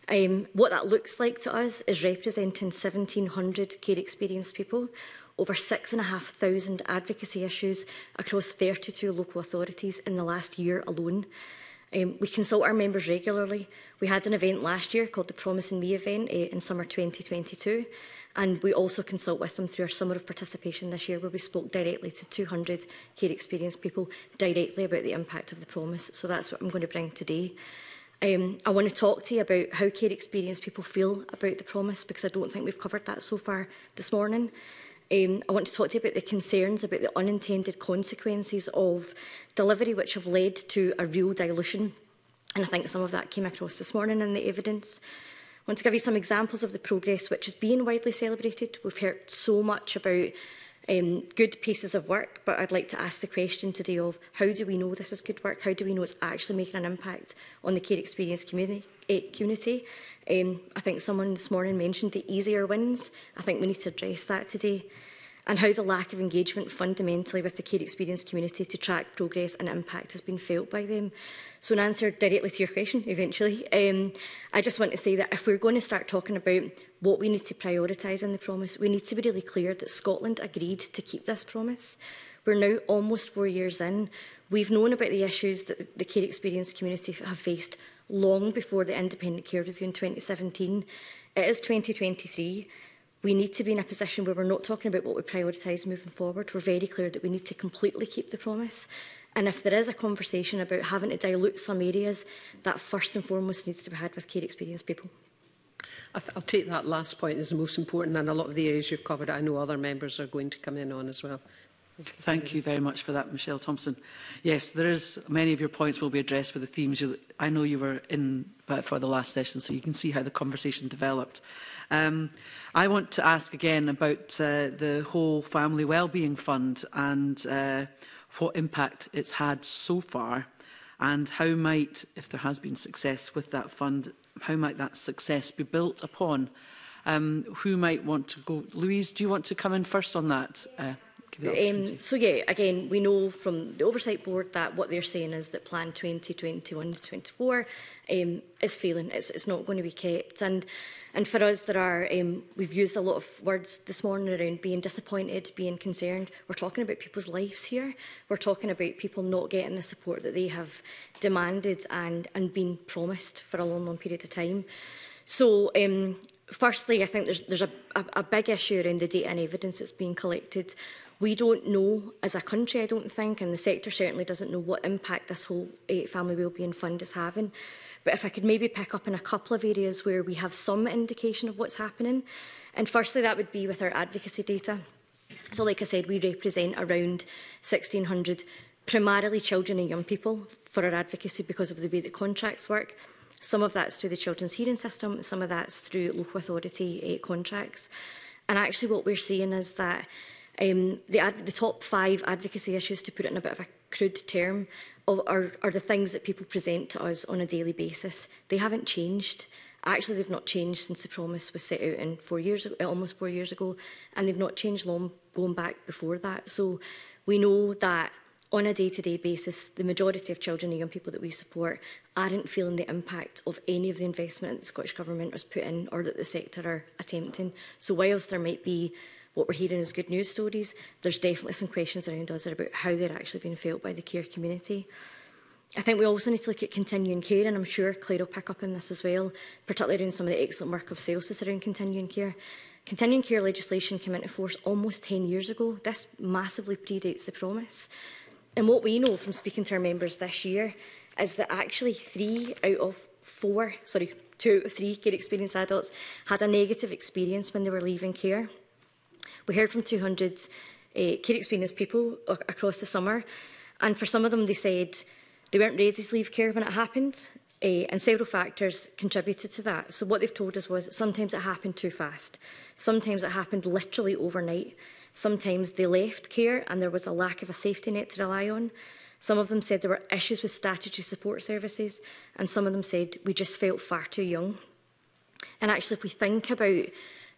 Um, what that looks like to us is representing 1,700 care experience people, over 6,500 advocacy issues across 32 local authorities in the last year alone. Um, we consult our members regularly. We had an event last year called the Promising Me event uh, in summer 2022. And we also consult with them through our summer of participation this year, where we spoke directly to 200 care experienced people directly about the impact of the promise. So that's what I'm going to bring today. Um, I want to talk to you about how care experienced people feel about the promise, because I don't think we've covered that so far this morning. Um, I want to talk to you about the concerns about the unintended consequences of delivery, which have led to a real dilution. And I think some of that came across this morning in the evidence. I want to give you some examples of the progress which has been widely celebrated. We've heard so much about um, good pieces of work, but I'd like to ask the question today of how do we know this is good work? How do we know it's actually making an impact on the care experience community? Eh, community? Um, I think someone this morning mentioned the easier wins. I think we need to address that today and how the lack of engagement fundamentally with the care experience community to track progress and impact has been felt by them. So an answer directly to your question eventually. Um, I just want to say that if we're going to start talking about what we need to prioritise in the promise, we need to be really clear that Scotland agreed to keep this promise. We're now almost four years in. We've known about the issues that the care experience community have faced long before the Independent Care Review in 2017. It is 2023 we need to be in a position where we're not talking about what we prioritise moving forward. We're very clear that we need to completely keep the promise. And if there is a conversation about having to dilute some areas, that first and foremost needs to be had with care experienced people. I will take that last point as the most important and a lot of the areas you've covered I know other members are going to come in on as well. Thank you very much for that, Michelle Thompson. Yes, there is many of your points will be addressed with the themes. You, I know you were in for the last session, so you can see how the conversation developed. Um, I want to ask again about uh, the whole Family Wellbeing Fund and uh, what impact it's had so far and how might, if there has been success with that fund, how might that success be built upon? Um, who might want to go? Louise, do you want to come in first on that? Uh, Um, so yeah, again, we know from the oversight board that what they're saying is that plan 2021 to 24 um, is failing. It's, it's not going to be kept, and And for us, there are, um, we've used a lot of words this morning around being disappointed, being concerned. We're talking about people's lives here. We're talking about people not getting the support that they have demanded and, and been promised for a long, long period of time. So um, firstly, I think there's, there's a, a, a big issue around the data and evidence that's being collected. We don't know, as a country, I don't think, and the sector certainly doesn't know what impact this whole uh, family wellbeing fund is having. But if I could maybe pick up in a couple of areas where we have some indication of what's happening. And firstly, that would be with our advocacy data. So like I said, we represent around 1,600 primarily children and young people for our advocacy because of the way the contracts work. Some of that's through the children's hearing system, some of that's through local authority uh, contracts. And actually what we're seeing is that um, the, ad the top five advocacy issues, to put it in a bit of a crude term, are, are the things that people present to us on a daily basis. They haven't changed. Actually, they've not changed since the promise was set out in four years, uh, almost four years ago, and they've not changed long going back before that. So we know that on a day-to-day -day basis, the majority of children and young people that we support aren't feeling the impact of any of the investment that the Scottish Government has put in or that the sector are attempting. So whilst there might be What we're hearing is good news stories. There's definitely some questions around us about how they're actually being felt by the care community. I think we also need to look at continuing care, and I'm sure Claire will pick up on this as well, particularly around some of the excellent work of Celsius around continuing care. Continuing care legislation came into force almost 10 years ago. This massively predates the promise. And what we know from speaking to our members this year is that actually three out of four, sorry, two out of three care experience adults had a negative experience when they were leaving care. We heard from 200 uh, care experienced people across the summer, and for some of them, they said they weren't ready to leave care when it happened, uh, and several factors contributed to that. So what they've told us was that sometimes it happened too fast, sometimes it happened literally overnight, sometimes they left care and there was a lack of a safety net to rely on. Some of them said there were issues with statutory support services, and some of them said we just felt far too young. And actually, if we think about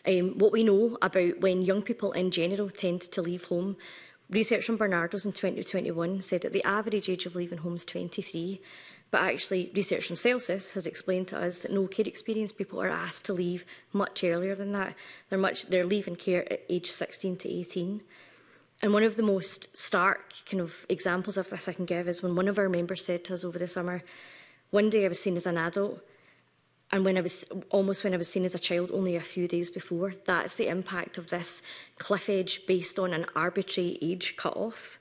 Um, what we know about when young people in general tend to leave home Research from Bernardo's in 2021 said that the average age of leaving home is 23, but actually research from Celsus has explained to us that no care experience people are asked to leave much earlier than that. They're, much, they're leaving care at age 16 to 18. And one of the most stark kind of examples of this I can give is when one of our members said to us over the summer, one day I was seen as an adult and when I was almost when I was seen as a child only a few days before. That's the impact of this cliff edge based on an arbitrary age cut-off.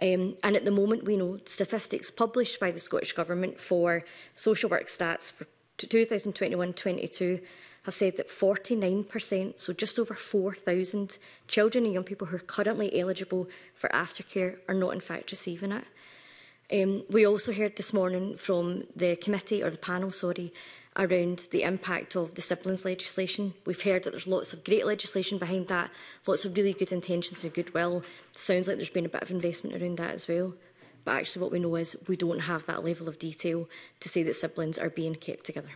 Um, and at the moment, we know statistics published by the Scottish Government for social work stats for 2021-22 have said that 49%, so just over 4,000 children and young people who are currently eligible for aftercare are not in fact receiving it. Um, we also heard this morning from the committee, or the panel, sorry, around the impact of disciplines legislation. We've heard that there's lots of great legislation behind that, lots of really good intentions and goodwill. Sounds like there's been a bit of investment around that as well. But actually what we know is we don't have that level of detail to say that siblings are being kept together.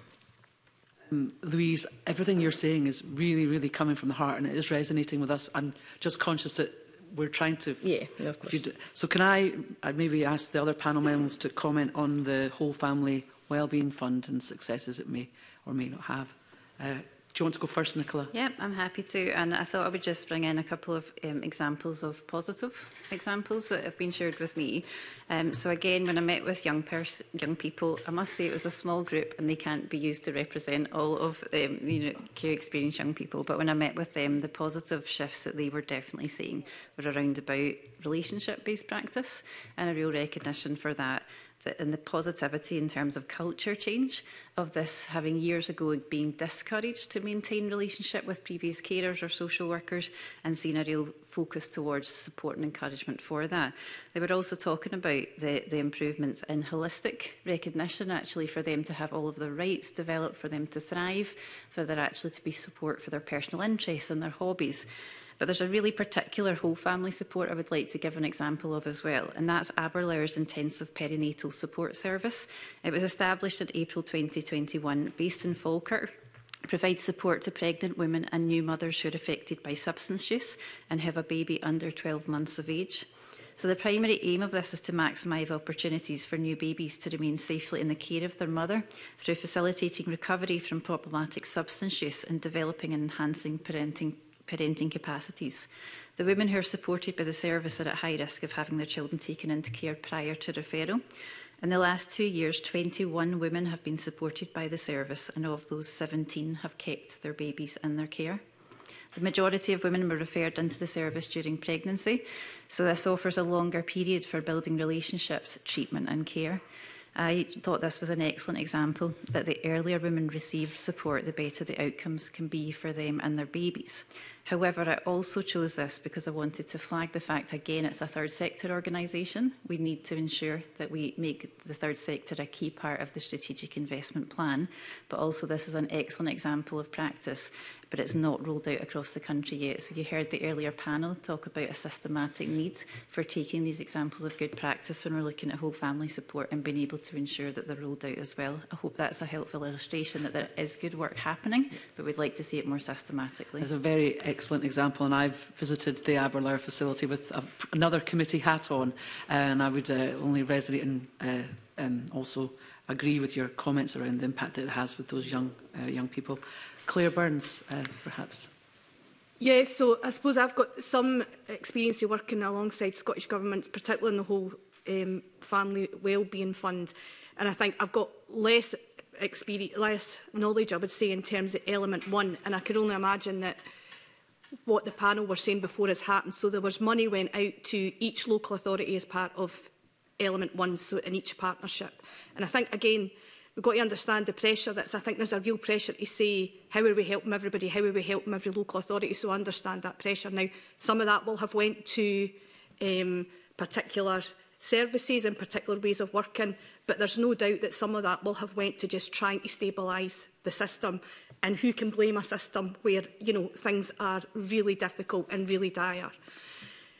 Um, Louise, everything you're saying is really, really coming from the heart and it is resonating with us. I'm just conscious that we're trying to... Yeah, no, of course. So can I, I maybe ask the other panel members to comment on the whole family wellbeing fund and successes it may or may not have. Uh, do you want to go first, Nicola? Yeah, I'm happy to. And I thought I would just bring in a couple of um, examples of positive examples that have been shared with me. Um, so again, when I met with young young people, I must say it was a small group and they can't be used to represent all of the um, you know, care experienced young people. But when I met with them, the positive shifts that they were definitely seeing were around about relationship-based practice and a real recognition for that the, and the positivity in terms of culture change of this having years ago being discouraged to maintain relationship with previous carers or social workers and seeing a real focus towards support and encouragement for that. They were also talking about the, the improvements in holistic recognition actually for them to have all of the rights developed, for them to thrive, for there actually to be support for their personal interests and their hobbies. Mm -hmm. But there's a really particular whole family support I would like to give an example of as well, and that's Aberlour's Intensive Perinatal Support Service. It was established in April 2021, based in Falkirk, provides support to pregnant women and new mothers who are affected by substance use and have a baby under 12 months of age. So the primary aim of this is to maximise opportunities for new babies to remain safely in the care of their mother through facilitating recovery from problematic substance use and developing and enhancing parenting parenting capacities. The women who are supported by the service are at high risk of having their children taken into care prior to referral. In the last two years, 21 women have been supported by the service, and of those, 17 have kept their babies in their care. The majority of women were referred into the service during pregnancy, so this offers a longer period for building relationships, treatment, and care. I thought this was an excellent example that the earlier women receive support, the better the outcomes can be for them and their babies. However, I also chose this because I wanted to flag the fact, again, it's a third sector organisation. We need to ensure that we make the third sector a key part of the strategic investment plan. But also, this is an excellent example of practice, but it's not rolled out across the country yet. So you heard the earlier panel talk about a systematic need for taking these examples of good practice when we're looking at whole family support and being able to ensure that they're rolled out as well. I hope that's a helpful illustration that there is good work happening, but we'd like to see it more systematically. There's a very excellent example, and I've visited the Aberlour facility with a, another committee hat on, uh, and I would uh, only resonate and uh, um, also agree with your comments around the impact that it has with those young uh, young people. Claire Burns, uh, perhaps. Yeah, so I suppose I've got some experience working alongside Scottish Government, particularly in the whole um, Family Wellbeing Fund, and I think I've got less experience, less knowledge, I would say, in terms of element one, and I could only imagine that what the panel were saying before has happened. So there was money went out to each local authority as part of element one, so in each partnership. And I think, again, we've got to understand the pressure that's, I think there's a real pressure to say, how are we helping everybody? How are we helping every local authority? So I understand that pressure. Now, some of that will have went to um, particular services and particular ways of working, but there's no doubt that some of that will have went to just trying to stabilise the system. And who can blame a system where, you know, things are really difficult and really dire?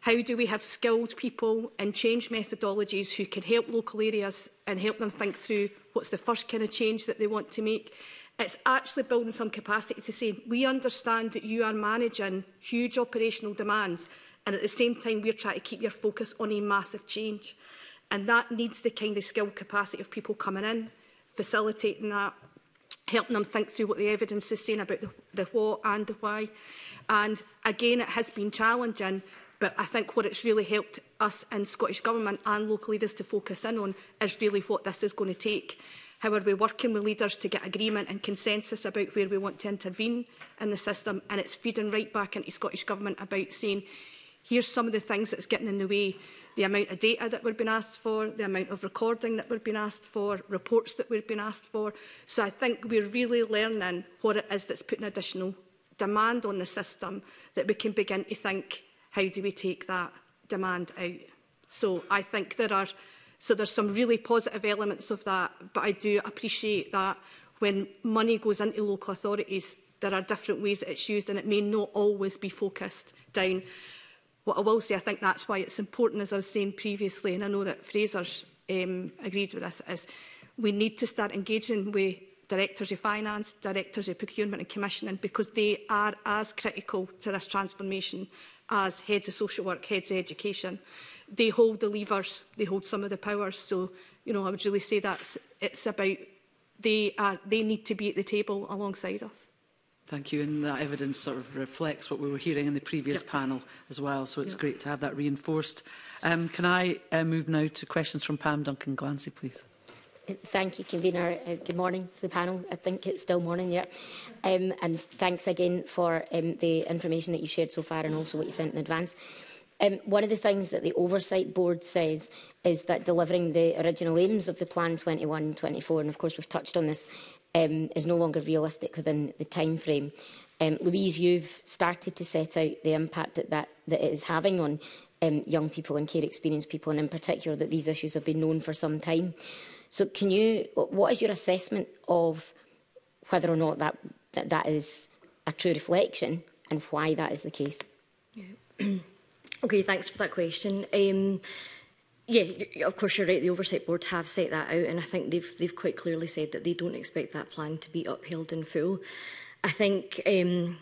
How do we have skilled people and change methodologies who can help local areas and help them think through what's the first kind of change that they want to make? It's actually building some capacity to say, we understand that you are managing huge operational demands and at the same time we're trying to keep your focus on a massive change. And that needs the kind of skilled capacity of people coming in, facilitating that, helping them think through what the evidence is saying about the, the what and the why. And again, it has been challenging But I think what it's really helped us in Scottish Government and local leaders to focus in on is really what this is going to take. How are we working with leaders to get agreement and consensus about where we want to intervene in the system? And it's feeding right back into Scottish Government about saying, here's some of the things that's getting in the way. The amount of data that we're been asked for, the amount of recording that we're been asked for, reports that we're been asked for. So I think we're really learning what it is that's putting additional demand on the system that we can begin to think how do we take that demand out? So I think there are so there's some really positive elements of that, but I do appreciate that when money goes into local authorities, there are different ways that it's used and it may not always be focused down. What I will say, I think that's why it's important, as I was saying previously, and I know that Fraser's um, agreed with us, is we need to start engaging with directors of finance, directors of procurement and commissioning, because they are as critical to this transformation as heads of social work, heads of education. They hold the levers, they hold some of the powers. So, you know, I would really say that's it's about they are they need to be at the table alongside us. Thank you. And that evidence sort of reflects what we were hearing in the previous yep. panel as well. So it's yep. great to have that reinforced. Um, can I uh, move now to questions from Pam Duncan Glancy, please? Thank you, convener. Uh, good morning to the panel. I think it's still morning, yeah. Um, and thanks again for um, the information that you shared so far and also what you sent in advance. Um, one of the things that the Oversight Board says is that delivering the original aims of the Plan 21-24, and of course we've touched on this, um, is no longer realistic within the time frame. Um, Louise, you've started to set out the impact that, that, that it is having on um, young people and care experienced people, and in particular that these issues have been known for some time. So can you, what is your assessment of whether or not that, that, that is a true reflection and why that is the case? Yeah. okay, thanks for that question. Um, Yeah, of course you're right. The Oversight Board have set that out, and I think they've they've quite clearly said that they don't expect that plan to be upheld in full. I think um,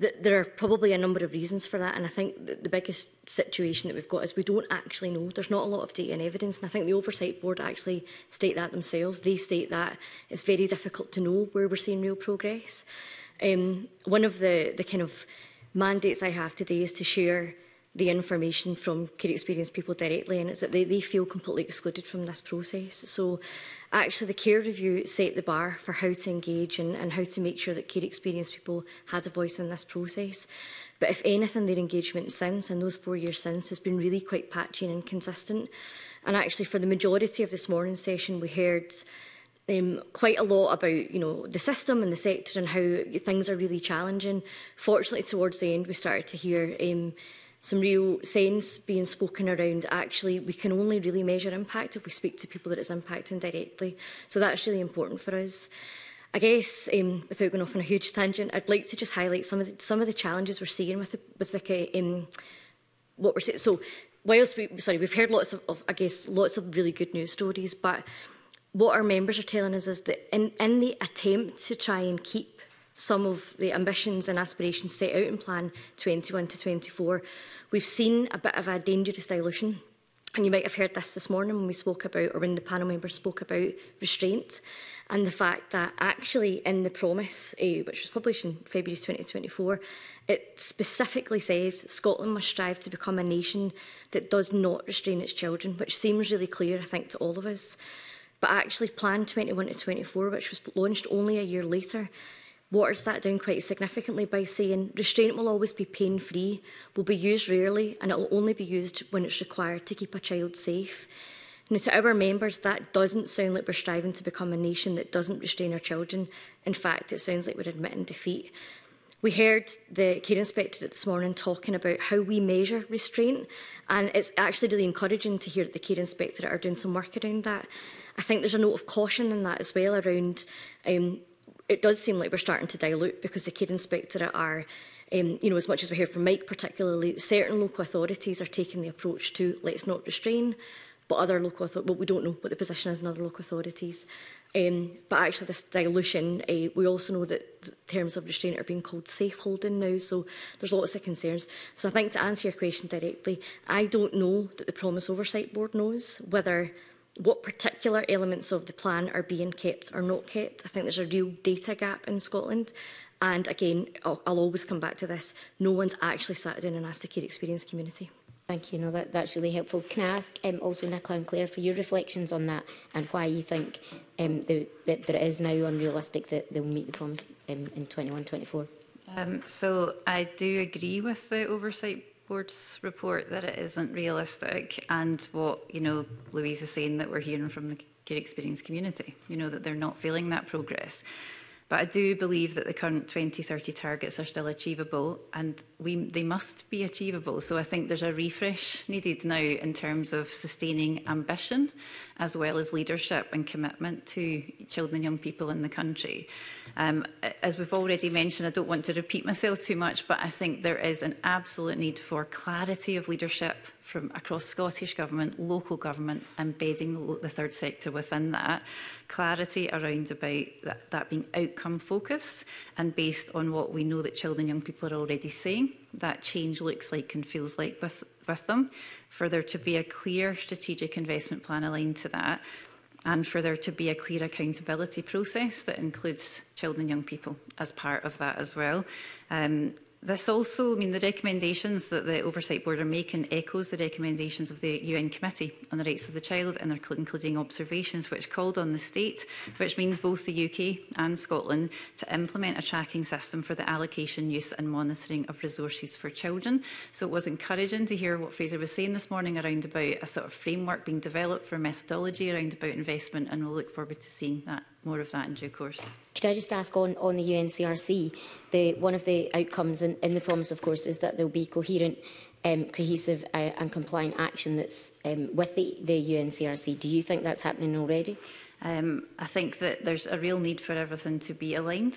th there are probably a number of reasons for that. And I think the biggest situation that we've got is we don't actually know. There's not a lot of data and evidence. And I think the Oversight Board actually state that themselves. They state that it's very difficult to know where we're seeing real progress. Um, one of the, the kind of mandates I have today is to share the information from care experience people directly and it's that they, they feel completely excluded from this process. So actually the care review set the bar for how to engage and, and how to make sure that care experience people had a voice in this process. But if anything, their engagement since, and those four years since, has been really quite patchy and inconsistent. And actually for the majority of this morning session, we heard um, quite a lot about you know the system and the sector and how things are really challenging. Fortunately, towards the end, we started to hear um, some real sense being spoken around actually we can only really measure impact if we speak to people that it's impacting directly. So that's really important for us. I guess, um, without going off on a huge tangent, I'd like to just highlight some of the, some of the challenges we're seeing with the, with the um, what we're seeing. So, whilst we sorry, we've heard lots of, of I guess lots of really good news stories, but what our members are telling us is that in, in the attempt to try and keep some of the ambitions and aspirations set out in Plan 21 to 24, we've seen a bit of a dangerous dilution. And you might have heard this this morning when we spoke about, or when the panel members spoke about restraint and the fact that actually in the promise, uh, which was published in February 2024, it specifically says Scotland must strive to become a nation that does not restrain its children, which seems really clear, I think, to all of us. But actually, Plan 21 to 24, which was launched only a year later, waters that down quite significantly by saying restraint will always be pain free, will be used rarely, and it will only be used when it's required to keep a child safe. Now, to our members, that doesn't sound like we're striving to become a nation that doesn't restrain our children. In fact, it sounds like we're admitting defeat. We heard the care inspectorate this morning talking about how we measure restraint, and it's actually really encouraging to hear that the care inspectorate are doing some work around that. I think there's a note of caution in that as well around um, it does seem like we're starting to dilute because the care inspectorate are um, you know, as much as we hear from Mike particularly, certain local authorities are taking the approach to let's not restrain, but other local authorities, well, we don't know what the position is in other local authorities. Um, but actually this dilution, uh, we also know that the terms of restraint are being called safe holding now, so there's lots of concerns. So I think to answer your question directly, I don't know that the Promise Oversight Board knows whether what particular elements of the plan are being kept or not kept. I think there's a real data gap in Scotland. And again, I'll, I'll always come back to this, no one's actually sat down and asked the care experience community. Thank you. No, that, that's really helpful. Can I ask um, also Nicola and Claire for your reflections on that and why you think um, the, that, there is now unrealistic that they'll meet the promise um, in 21-24? Um, so I do agree with the oversight board's report that it isn't realistic and what, you know, Louise is saying that we're hearing from the care experience community, you know, that they're not feeling that progress. But I do believe that the current 2030 targets are still achievable and we, they must be achievable. So I think there's a refresh needed now in terms of sustaining ambition as well as leadership and commitment to children and young people in the country. Um, as we've already mentioned, I don't want to repeat myself too much, but I think there is an absolute need for clarity of leadership from across Scottish Government, local government, embedding the third sector within that. Clarity around about that, that being outcome focused and based on what we know that children and young people are already saying that change looks like and feels like with, with them. For there to be a clear strategic investment plan aligned to that, and for there to be a clear accountability process that includes children and young people as part of that as well. Um, This also, I mean, the recommendations that the Oversight Board are making echoes the recommendations of the UN Committee on the Rights of the Child and their including observations, which called on the state, which means both the UK and Scotland, to implement a tracking system for the allocation, use and monitoring of resources for children. So it was encouraging to hear what Fraser was saying this morning around about a sort of framework being developed for methodology around about investment, and we'll look forward to seeing that more of that in due course. Could I just ask on, on the UNCRC, the, one of the outcomes in, in the promise, of course, is that there will be coherent, um, cohesive uh, and compliant action that's um, with the, the UNCRC. Do you think that's happening already? Um, I think that there's a real need for everything to be aligned,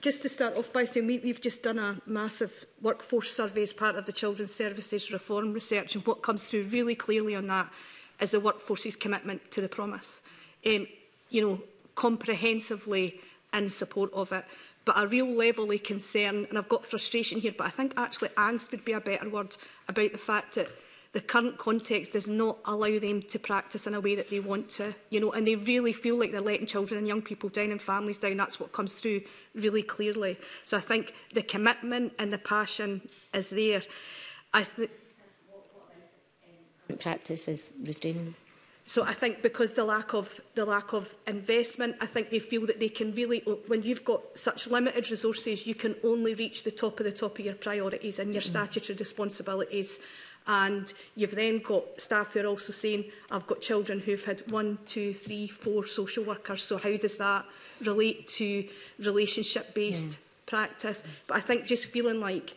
just to start off by saying we, we've just done a massive workforce survey as part of the Children's Services Reform Research, and what comes through really clearly on that is the workforce's commitment to the promise. Um, you know, comprehensively in support of it but a real level of concern, and I've got frustration here, but I think actually angst would be a better word about the fact that the current context does not allow them to practice in a way that they want to, you know, and they really feel like they're letting children and young people down and families down. That's what comes through really clearly. So I think the commitment and the passion is there. I think practice is restraining. So I think because the lack of the lack of investment, I think they feel that they can really, when you've got such limited resources, you can only reach the top of the top of your priorities and your mm. statutory responsibilities. And you've then got staff who are also saying, I've got children who've had one, two, three, four social workers. So how does that relate to relationship-based mm. practice? Mm. But I think just feeling like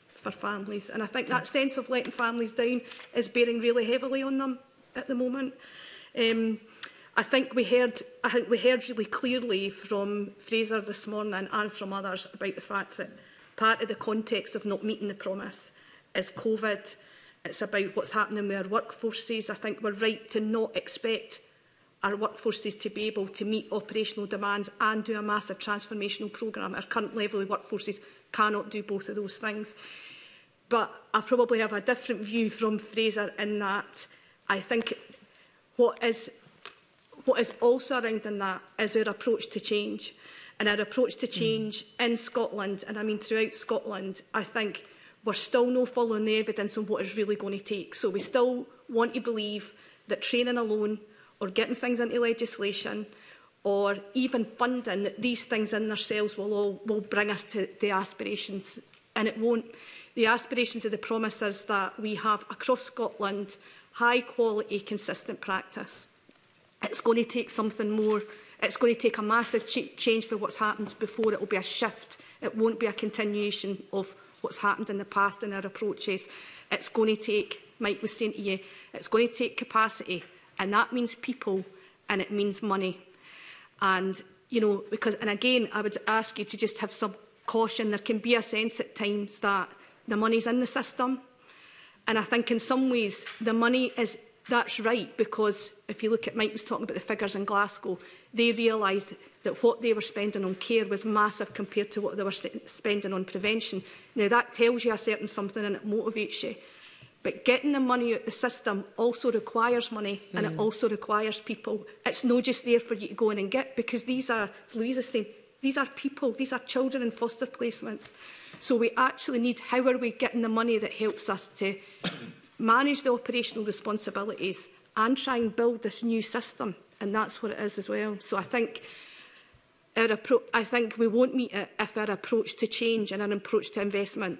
for families. And I think that sense of letting families down is bearing really heavily on them at the moment. Um, I think we heard I think we heard really clearly from Fraser this morning and from others about the fact that part of the context of not meeting the promise is COVID. It's about what's happening with our workforces. I think we're right to not expect our workforces to be able to meet operational demands and do a massive transformational programme. Our current level of workforces cannot do both of those things. But I probably have a different view from Fraser in that I think what is, what is also around in that is our approach to change. And our approach to change mm. in Scotland, and I mean throughout Scotland, I think we're still no following the evidence on what is really going to take. So we still want to believe that training alone or getting things into legislation or even funding that these things in themselves will all will bring us to the aspirations and it won't the aspirations of the promises that we have across Scotland high quality consistent practice it's going to take something more It's going to take a massive change for what's happened before. It will be a shift. It won't be a continuation of what's happened in the past in our approaches. It's going to take, Mike was saying to you, it's going to take capacity. And that means people and it means money. And, you know, because, and again, I would ask you to just have some caution. There can be a sense at times that the money's in the system. And I think in some ways the money is that's right because if you look at Mike was talking about the figures in Glasgow, they realised that what they were spending on care was massive compared to what they were spending on prevention. Now, that tells you a certain something and it motivates you. But getting the money out the system also requires money mm. and it hmm. also requires people. It's not just there for you to go in and get, because these are, as Louise is saying, these are people, these are children in foster placements. So we actually need, how are we getting the money that helps us to manage the operational responsibilities and try and build this new system? and that's what it is as well. So I think our I think we won't meet it if our approach to change and our approach to investment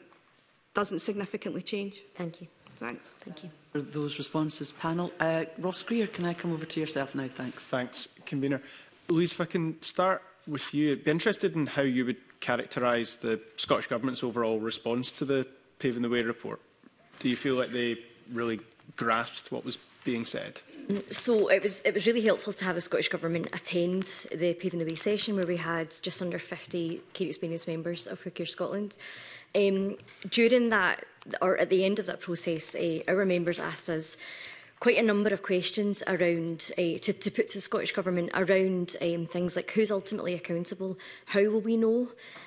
doesn't significantly change. Thank you. Thanks. Thank you. For those responses, panel. Uh, Ross Greer, can I come over to yourself now? Thanks. Thanks, convener. Louise, if I can start with you, I'd be interested in how you would characterise the Scottish Government's overall response to the Paving the Way report. Do you feel like they really grasped what was being said? so it was it was really helpful to have the Scottish Government attend the Paving the Way session where we had just under 50 care experience members of Care Scotland. Um, during that, or at the end of that process, uh, our members asked us quite a number of questions around, uh, to, to put to the Scottish Government, around um, things like who's ultimately accountable, how will we know?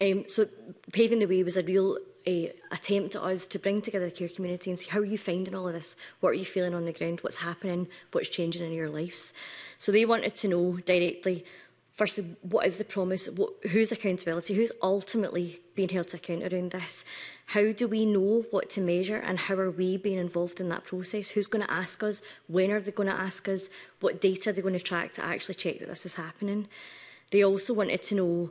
Um, so paving the way was a real a attempt at us to bring together the care community and see how are you finding all of this? What are you feeling on the ground? What's happening? What's changing in your lives? So they wanted to know directly firstly, what is the promise? What, who's accountability? Who's ultimately being held to account around this? How do we know what to measure and how are we being involved in that process? Who's going to ask us? When are they going to ask us? What data are they going to track to actually check that this is happening? They also wanted to know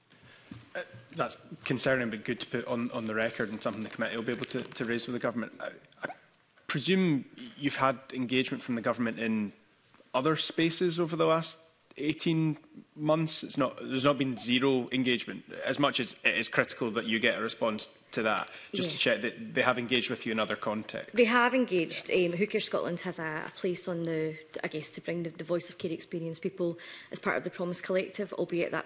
Uh, that's concerning but good to put on, on the record and something the committee will be able to, to raise with the government. I, I presume you've had engagement from the government in other spaces over the last 18 months. It's not, there's not been zero engagement, as much as it is critical that you get a response to that, just yeah. to check that they have engaged with you in other contexts. They have engaged. Yeah. Um, Who Care Scotland has a, a place on the, I guess, to bring the, the voice of care experience people as part of the Promise Collective, albeit that,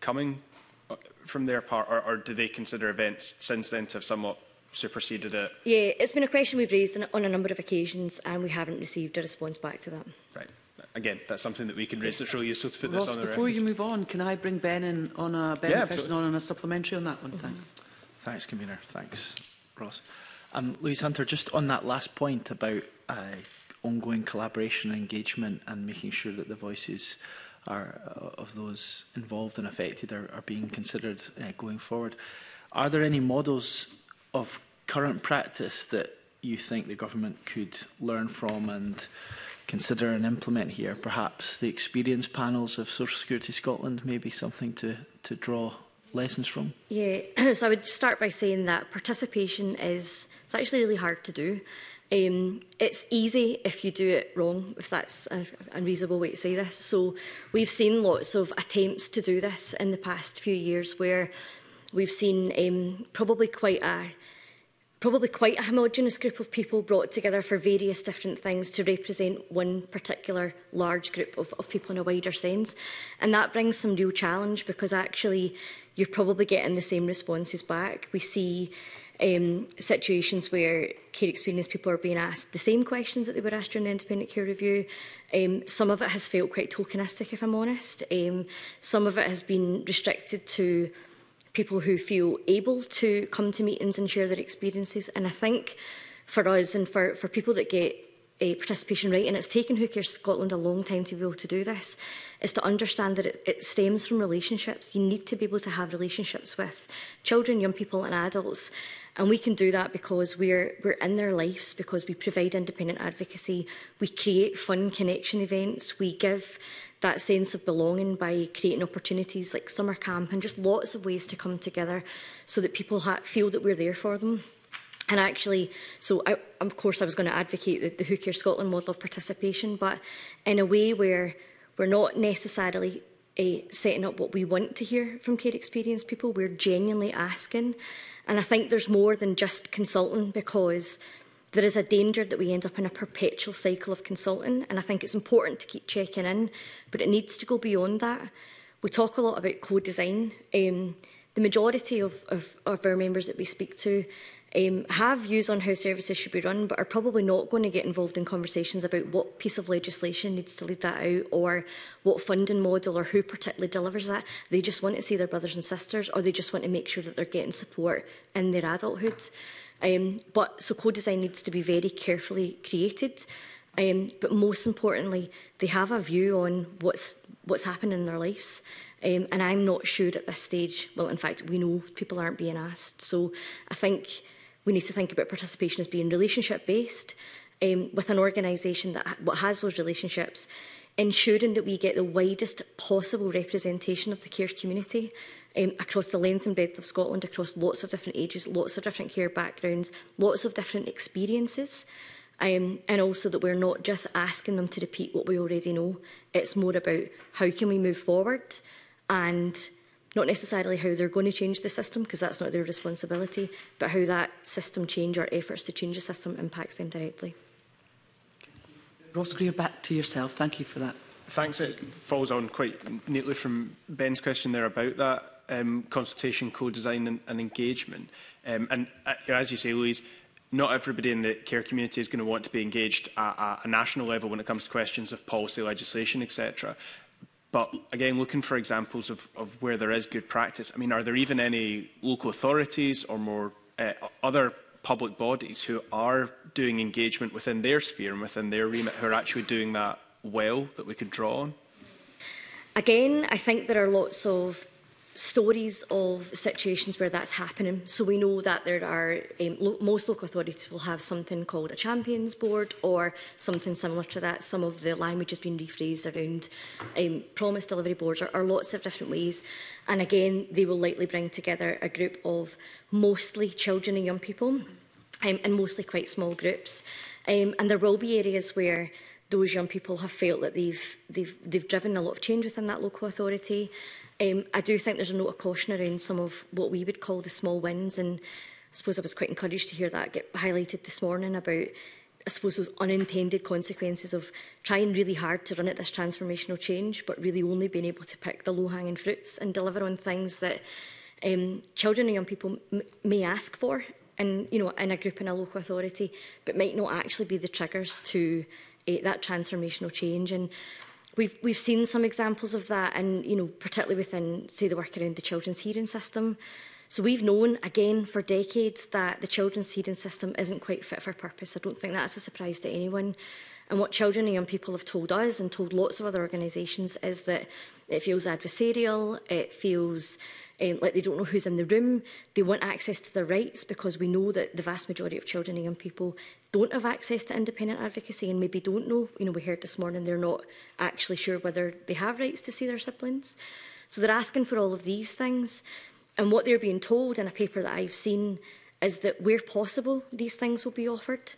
coming uh, from their part, or, or do they consider events since then to have somewhat superseded it? Yeah, it's been a question we've raised on, on a number of occasions and we haven't received a response back to that. Right. Again, that's something that we can raise. It's really useful to put Ross, this on the before you move on, can I bring Ben in on a, ben yeah, person on, on a supplementary on that one? Mm -hmm. Thanks. Thanks, Convener. Thanks, Ross. Um, Louise Hunter, just on that last point about uh, ongoing collaboration and engagement and making sure that the voices are, uh, of those involved and affected are, are being considered uh, going forward. Are there any models of current practice that you think the government could learn from and consider and implement here? Perhaps the experience panels of Social Security Scotland may be something to, to draw lessons from? Yeah, so I would start by saying that participation is it's actually really hard to do. Um, it's easy if you do it wrong, if that's a, a reasonable way to say this. So we've seen lots of attempts to do this in the past few years where we've seen um, probably quite a probably quite a homogenous group of people brought together for various different things to represent one particular large group of, of people in a wider sense. And that brings some real challenge because actually you're probably getting the same responses back. We see um, situations where care experience people are being asked the same questions that they were asked during the independent care review. Um, some of it has felt quite tokenistic, if I'm honest. Um, some of it has been restricted to people who feel able to come to meetings and share their experiences. And I think for us and for, for people that get a participation right, and it's taken Who Cares Scotland a long time to be able to do this, is to understand that it, it stems from relationships. You need to be able to have relationships with children, young people and adults. And we can do that because we're, we're in their lives, because we provide independent advocacy, we create fun connection events, we give that sense of belonging by creating opportunities like summer camp and just lots of ways to come together so that people feel that we're there for them. And actually, so I, of course I was going to advocate the, the Who Care Scotland model of participation, but in a way where we're not necessarily uh, setting up what we want to hear from care experience people, we're genuinely asking. And I think there's more than just consulting because there is a danger that we end up in a perpetual cycle of consulting. And I think it's important to keep checking in, but it needs to go beyond that. We talk a lot about co-design. Um, the majority of, of, of our members that we speak to um, have views on how services should be run, but are probably not going to get involved in conversations about what piece of legislation needs to lead that out, or what funding model, or who particularly delivers that. They just want to see their brothers and sisters, or they just want to make sure that they're getting support in their adulthood. Um, but so co-design needs to be very carefully created. Um, but most importantly, they have a view on what's what's happening in their lives. Um, and I'm not sure at this stage, well, in fact, we know people aren't being asked. So I think we need to think about participation as being relationship based um, with an organisation that what has those relationships, ensuring that we get the widest possible representation of the care community um, across the length and breadth of Scotland, across lots of different ages, lots of different care backgrounds, lots of different experiences. Um, and also that we're not just asking them to repeat what we already know. It's more about how can we move forward and not necessarily how they're going to change the system, because that's not their responsibility, but how that system change or efforts to change the system impacts them directly. Ross Greer, back to yourself. Thank you for that. Thanks. It falls on quite neatly from Ben's question there about that um, consultation, co-design and, and engagement. Um, and uh, as you say, Louise, not everybody in the care community is going to want to be engaged at, at a national level when it comes to questions of policy, legislation, etc. But again, looking for examples of, of where there is good practice, I mean, are there even any local authorities or more uh, other public bodies who are doing engagement within their sphere and within their remit who are actually doing that well that we could draw on? Again, I think there are lots of stories of situations where that's happening. So we know that there are, um, lo most local authorities will have something called a champions board or something similar to that. Some of the language has been rephrased around um, promise delivery boards or, or lots of different ways. And again, they will likely bring together a group of mostly children and young people um, and mostly quite small groups. Um, and there will be areas where those young people have felt that they've, they've, they've driven a lot of change within that local authority um, I do think there's a note of caution around some of what we would call the small wins. And I suppose I was quite encouraged to hear that get highlighted this morning about, I suppose, those unintended consequences of trying really hard to run at this transformational change, but really only being able to pick the low-hanging fruits and deliver on things that um, children and young people may ask for and you know, in a group in a local authority, but might not actually be the triggers to uh, that transformational change. And We've, we've seen some examples of that, and you know, particularly within, say, the work around the children's hearing system. So we've known, again, for decades that the children's hearing system isn't quite fit for purpose. I don't think that's a surprise to anyone. And what children and young people have told us and told lots of other organisations is that it feels adversarial, it feels um, like they don't know who's in the room. They want access to their rights because we know that the vast majority of children and young people don't have access to independent advocacy and maybe don't know. You know, we heard this morning they're not actually sure whether they have rights to see their siblings. So they're asking for all of these things. And what they're being told in a paper that I've seen is that where possible, these things will be offered.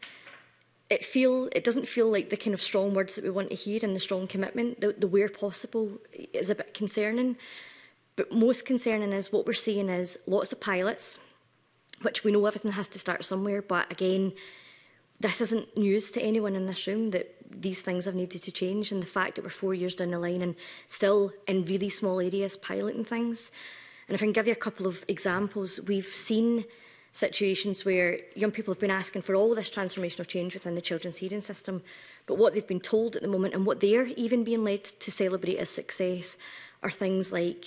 It feel it doesn't feel like the kind of strong words that we want to hear and the strong commitment. The, the where possible is a bit concerning. But most concerning is what we're seeing is lots of pilots, which we know everything has to start somewhere. But again, this isn't news to anyone in this room that these things have needed to change. And the fact that we're four years down the line and still in really small areas piloting things. And if I can give you a couple of examples, we've seen situations where young people have been asking for all this transformational change within the children's hearing system, but what they've been told at the moment and what they're even being led to celebrate as success are things like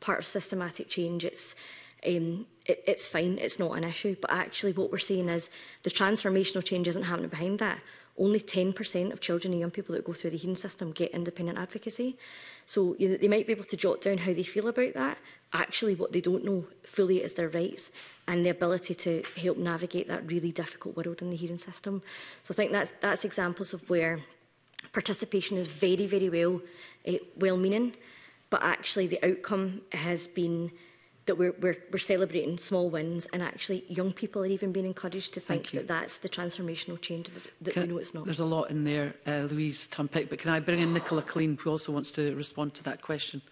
part of systematic change. It's um, it, it's fine, it's not an issue. But actually, what we're seeing is the transformational change isn't happening behind that. Only 10% of children and young people that go through the hearing system get independent advocacy. So you know, they might be able to jot down how they feel about that. Actually, what they don't know fully is their rights and the ability to help navigate that really difficult world in the hearing system. So I think that's, that's examples of where participation is very, very well, uh, well-meaning, But actually, the outcome has been that we're, we're, we're celebrating small wins and actually young people are even being encouraged to think that that's the transformational change that, that can we know it's not. There's a lot in there, uh, Louise Tumpick, but can I bring in Nicola Clean, who also wants to respond to that question?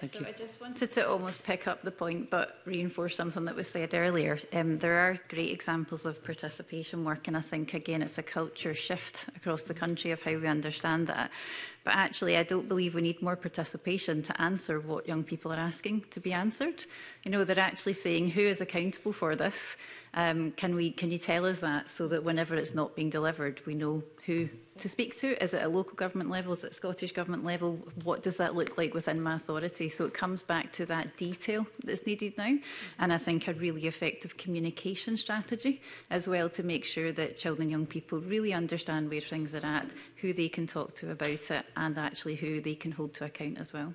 Thank so you. I just wanted to almost pick up the point but reinforce something that was said earlier. Um, there are great examples of participation work, and I think, again, it's a culture shift across the country of how we understand that. But actually, I don't believe we need more participation to answer what young people are asking to be answered. You know, they're actually saying, who is accountable for this? Um, can, we, can you tell us that so that whenever it's not being delivered, we know who to speak to? Is it a local government level? Is it Scottish government level? What does that look like within my authority? So it comes back to that detail that's needed now. And I think a really effective communication strategy as well to make sure that children and young people really understand where things are at, who they can talk to about it, and actually who they can hold to account as well.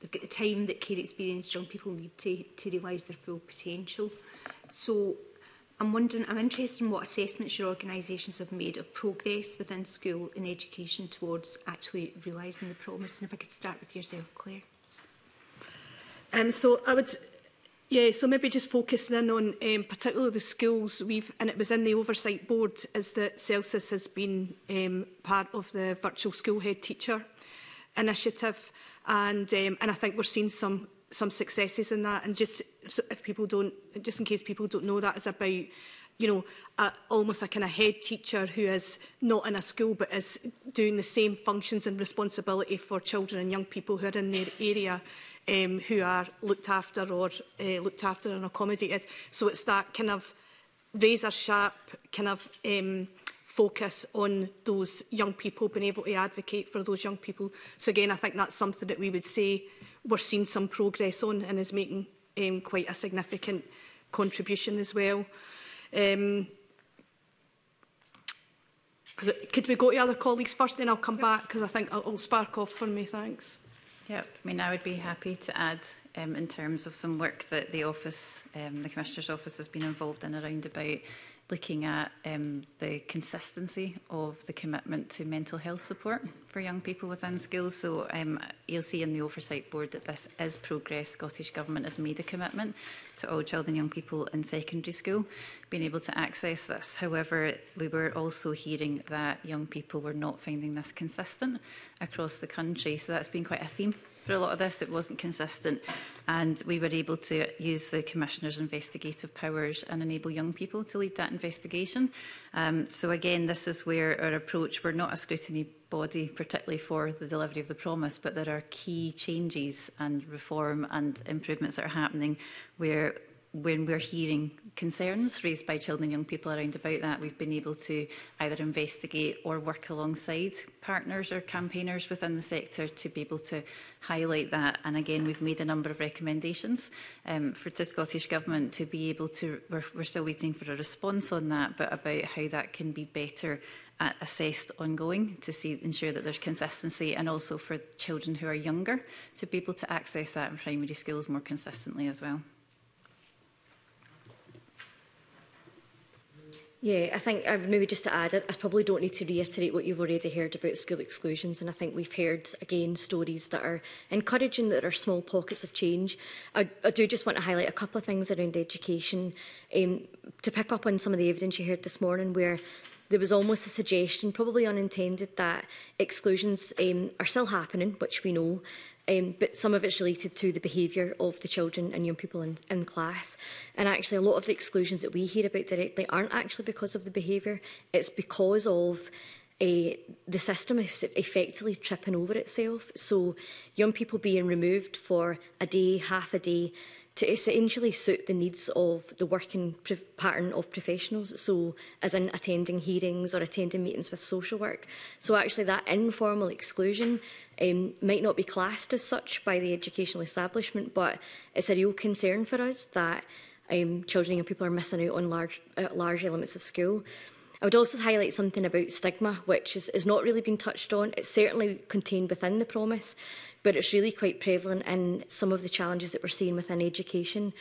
they've got the time that care experienced young people need to, to realise their full potential. So I'm wondering, I'm interested in what assessments your organisations have made of progress within school and education towards actually realising the promise. And if I could start with yourself, Claire. Um, so I would, yeah, so maybe just focusing in on um, particularly the schools we've, and it was in the oversight board, is that Celsius has been um, part of the virtual school head teacher initiative. And, um, and I think we're seeing some some successes in that. And just if people don't, just in case people don't know, that is about you know, a, almost a kind of head teacher who is not in a school but is doing the same functions and responsibility for children and young people who are in their area um, who are looked after or uh, looked after and accommodated. So it's that kind of razor sharp kind of um, focus on those young people, being able to advocate for those young people. So again, I think that's something that we would say we're seeing some progress on and is making um, quite a significant contribution as well. Um, could we go to other colleagues first, then I'll come yep. back because I think it'll spark off for me. Thanks. Yep. I mean, I would be happy to add um, in terms of some work that the office, um, the Commissioner's office, has been involved in around about looking at um, the consistency of the commitment to mental health support for young people within schools. So um, you'll see in the Oversight Board that this is progress. Scottish Government has made a commitment to all children and young people in secondary school being able to access this. However, we were also hearing that young people were not finding this consistent across the country. So that's been quite a theme for a lot of this, it wasn't consistent. And we were able to use the Commissioner's investigative powers and enable young people to lead that investigation. Um, so again, this is where our approach, we're not a scrutiny body, particularly for the delivery of the promise, but there are key changes and reform and improvements that are happening where when we're hearing concerns raised by children and young people around about that, we've been able to either investigate or work alongside partners or campaigners within the sector to be able to highlight that. And again, we've made a number of recommendations um, for the Scottish Government to be able to, we're, we're still waiting for a response on that, but about how that can be better assessed ongoing to see ensure that there's consistency and also for children who are younger to be able to access that in primary schools more consistently as well. Yeah, I think uh, maybe just to add, I, I probably don't need to reiterate what you've already heard about school exclusions, and I think we've heard again stories that are encouraging that are small pockets of change. I, I do just want to highlight a couple of things around education um, to pick up on some of the evidence you heard this morning, where there was almost a suggestion, probably unintended, that exclusions um, are still happening, which we know, um, but some of it's related to the behaviour of the children and young people in, in class. And actually, a lot of the exclusions that we hear about directly aren't actually because of the behaviour, it's because of a, eh, the system is effectively tripping over itself. So young people being removed for a day, half a day, to essentially suit the needs of the working pattern of professionals, so as in attending hearings or attending meetings with social work. So actually that informal exclusion um, might not be classed as such by the educational establishment, but it's a real concern for us that um, children and young people are missing out on large, uh, large elements of school. I would also highlight something about stigma, which is, is not really been touched on. It's certainly contained within the promise but it's really quite prevalent in some of the challenges that we're seeing within education,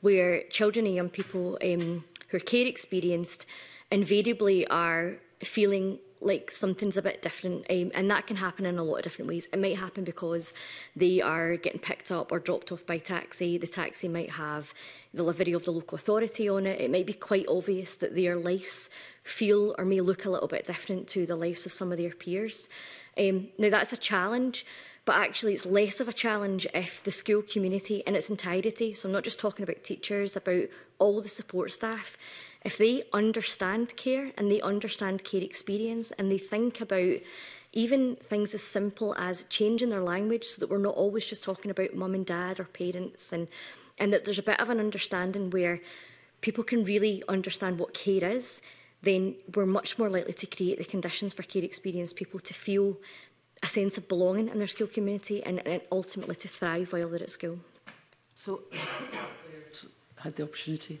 where children and young people um, who are care experienced invariably are feeling like something's a bit different um, and that can happen in a lot of different ways it might happen because they are getting picked up or dropped off by taxi the taxi might have the livery of the local authority on it it might be quite obvious that their lives feel or may look a little bit different to the lives of some of their peers um, now that's a challenge But actually, it's less of a challenge if the school community in its entirety, so I'm not just talking about teachers, about all the support staff, if they understand care and they understand care experience and they think about even things as simple as changing their language so that we're not always just talking about mum and dad or parents and and that there's a bit of an understanding where people can really understand what care is then we're much more likely to create the conditions for care experience people to feel a sense of belonging in their school community and, and ultimately to thrive while they're at school. So, had the opportunity.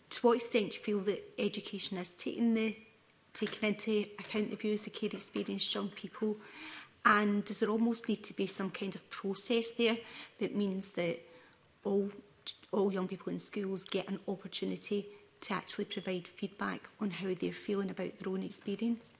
to what extent you feel that education is taking the taking into account the views of care experienced young people and does there almost need to be some kind of process there that means that all all young people in schools get an opportunity to actually provide feedback on how they're feeling about their own experience?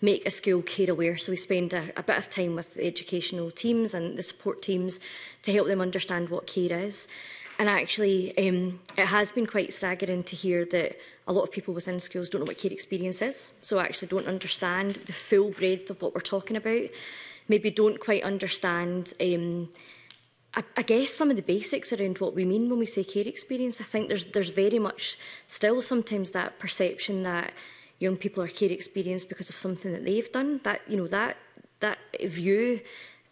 make a school care aware. So we spend a, a bit of time with the educational teams and the support teams to help them understand what care is. And actually, um, it has been quite staggering to hear that a lot of people within schools don't know what care experience is, so actually don't understand the full breadth of what we're talking about. Maybe don't quite understand, um, I, I guess, some of the basics around what we mean when we say care experience. I think there's, there's very much still sometimes that perception that young people are care experienced because of something that they've done. That, you know, that, that view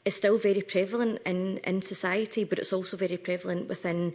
is still very prevalent in, in society, but it's also very prevalent within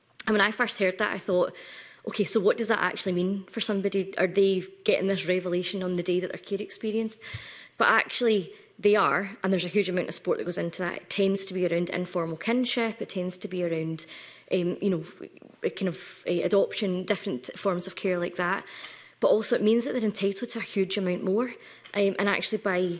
And when I first heard that, I thought, okay, so what does that actually mean for somebody? Are they getting this revelation on the day that they're care experienced? But actually, they are, and there's a huge amount of support that goes into that. It tends to be around informal kinship, it tends to be around, um, you know, kind of uh, adoption, different forms of care like that. But also, it means that they're entitled to a huge amount more. Um, and actually, by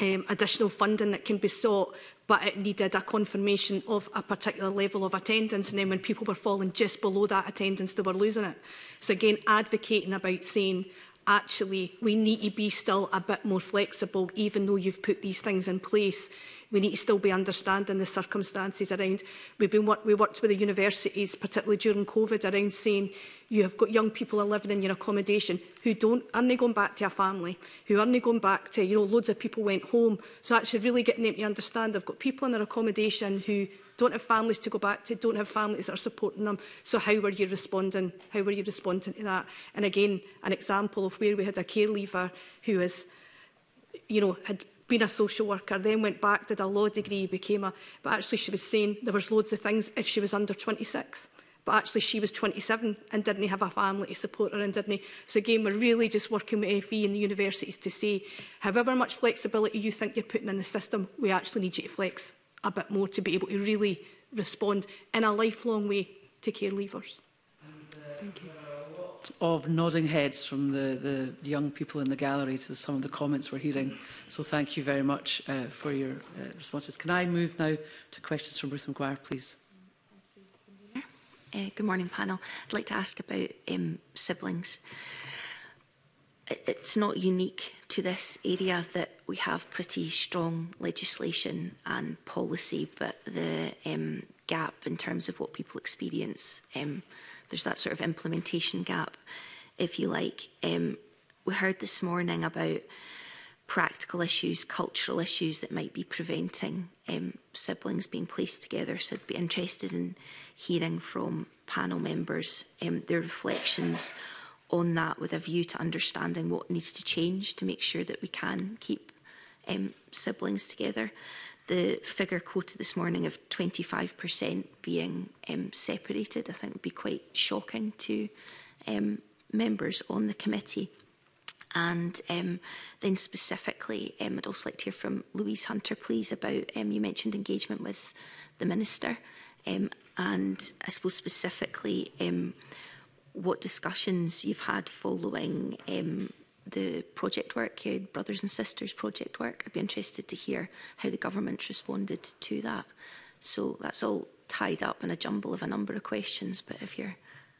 um, additional funding that can be sought but it needed a confirmation of a particular level of attendance. And then when people were falling just below that attendance, they were losing it. So again, advocating about saying actually we need to be still a bit more flexible even though you've put these things in place we need to still be understanding the circumstances around. We've been work, we worked with the universities, particularly during COVID, around saying you have got young people are living in your accommodation who don't aren't going back to a family, who aren't going back to, you know, loads of people went home. So actually really getting them to understand they've got people in their accommodation who don't have families to go back to, don't have families that are supporting them. So how were you responding? How were you responding to that? And again, an example of where we had a care leaver who has, you know, had being a social worker, then went back, did a law degree, became a... But actually she was saying there was loads of things if she was under 26. But actually she was 27 and didn't have a family to support her and didn't... So again, we're really just working with FE and the universities to say, however much flexibility you think you're putting in the system, we actually need you to flex a bit more to be able to really respond in a lifelong way to care leavers. Uh, Thank you of nodding heads from the, the young people in the gallery to some of the comments we're hearing. So thank you very much uh, for your uh, responses. Can I move now to questions from Ruth McGuire, please? Uh, good morning, panel. I'd like to ask about um, siblings. It's not unique to this area that we have pretty strong legislation and policy, but the um, gap in terms of what people experience um, there's that sort of implementation gap, if you like. Um, we heard this morning about practical issues, cultural issues that might be preventing um, siblings being placed together. So I'd be interested in hearing from panel members um, their reflections on that with a view to understanding what needs to change to make sure that we can keep um, siblings together the figure quoted this morning of 25% being um, separated, I think would be quite shocking to um, members on the committee. And um, then specifically, um, I'd also like to hear from Louise Hunter, please, about um, you mentioned engagement with the Minister. Um, and I suppose specifically um, what discussions you've had following um, the project work, you Brothers and Sisters project work. I'd be interested to hear how the government responded to that. So that's all tied up in a jumble of a number of questions, but if you're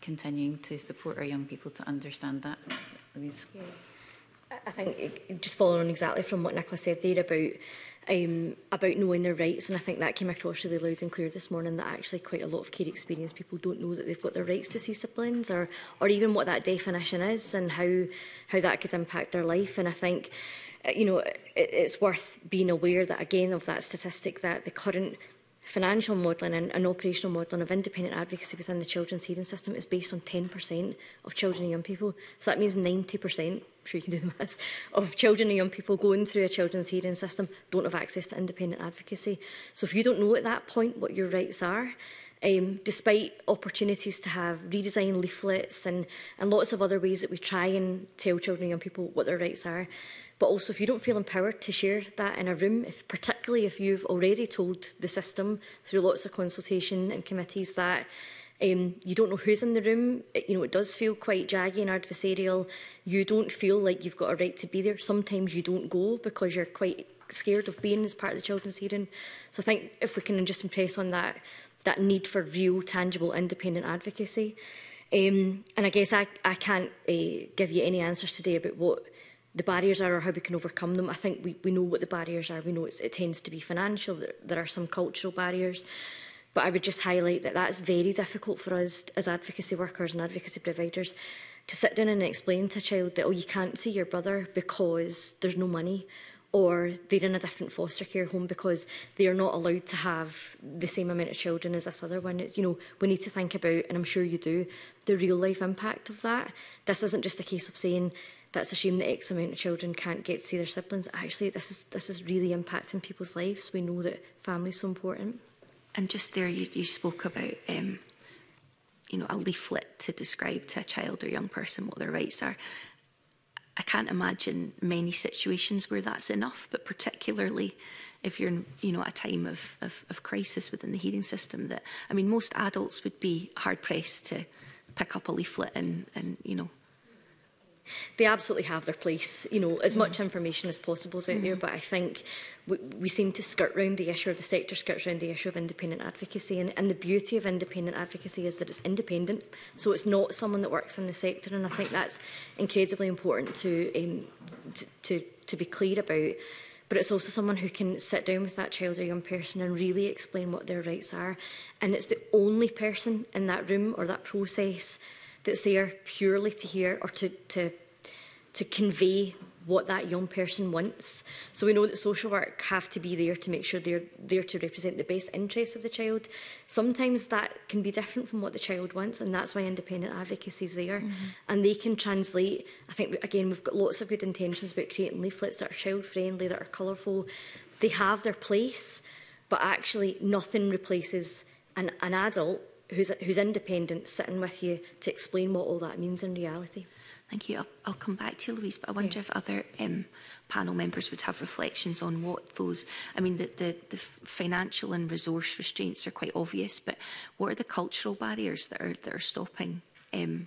continuing to support our young people to understand that. Louise. Yeah. I think just following on exactly from what Nicola said there about um, about knowing their rights. And I think that came across really loud and clear this morning that actually quite a lot of care experience people don't know that they've got their rights to see siblings or, or even what that definition is and how, how that could impact their life. And I think uh, you know, it, it's worth being aware that again of that statistic that the current financial modelling and, and operational modelling of independent advocacy within the children's hearing system is based on 10% of children and young people. So that means 90%, I'm sure you can do the maths, of children and young people going through a children's hearing system don't have access to independent advocacy. So if you don't know at that point what your rights are, um, despite opportunities to have redesigned leaflets and, and lots of other ways that we try and tell children and young people what their rights are, But also, if you don't feel empowered to share that in a room, if, particularly if you've already told the system through lots of consultation and committees that um, you don't know who's in the room. It, you know, it does feel quite jaggy and adversarial. You don't feel like you've got a right to be there. Sometimes you don't go because you're quite scared of being as part of the children's hearing. So I think if we can just impress on that, that need for real, tangible, independent advocacy. Um, and I guess I, I can't uh, give you any answers today about what the barriers are or how we can overcome them. I think we, we know what the barriers are. We know it tends to be financial. There, there are some cultural barriers. But I would just highlight that that's very difficult for us as advocacy workers and advocacy providers to sit down and explain to a child that, oh, you can't see your brother because there's no money or they're in a different foster care home because they are not allowed to have the same amount of children as this other one. you know, we need to think about, and I'm sure you do, the real life impact of that. This isn't just a case of saying that's a shame that X amount of children can't get to see their siblings. Actually, this is this is really impacting people's lives. We know that family's so important. And just there, you, you spoke about, um, you know, a leaflet to describe to a child or young person what their rights are. I can't imagine many situations where that's enough, but particularly if you're you know, at a time of, of, of crisis within the hearing system that, I mean, most adults would be hard pressed to pick up a leaflet and, and you know, they absolutely have their place. You know, as yeah. Mm. much information as possible is out mm. there, but I think we, we seem to skirt around the issue, of the sector skirts around the issue of independent advocacy. And, and the beauty of independent advocacy is that it's independent, so it's not someone that works in the sector. And I think that's incredibly important to um, to, to be clear about. But it's also someone who can sit down with that child or young person and really explain what their rights are. And it's the only person in that room or that process that's there purely to hear or to, to, to convey what that young person wants. So we know that social work have to be there to make sure they're there to represent the best interests of the child. Sometimes that can be different from what the child wants, and that's why independent advocacy is there. Mm -hmm. And they can translate. I think, again, we've got lots of good intentions about creating leaflets that are child friendly, that are colourful. They have their place, but actually, nothing replaces an, an adult who's, who's independent sitting with you to explain what all that means in reality. Thank you. I'll, I'll come back to you, Louise, but I wonder yeah. if other um, panel members would have reflections on what those... I mean, the, the, the financial and resource restraints are quite obvious, but what are the cultural barriers that are, that are stopping um,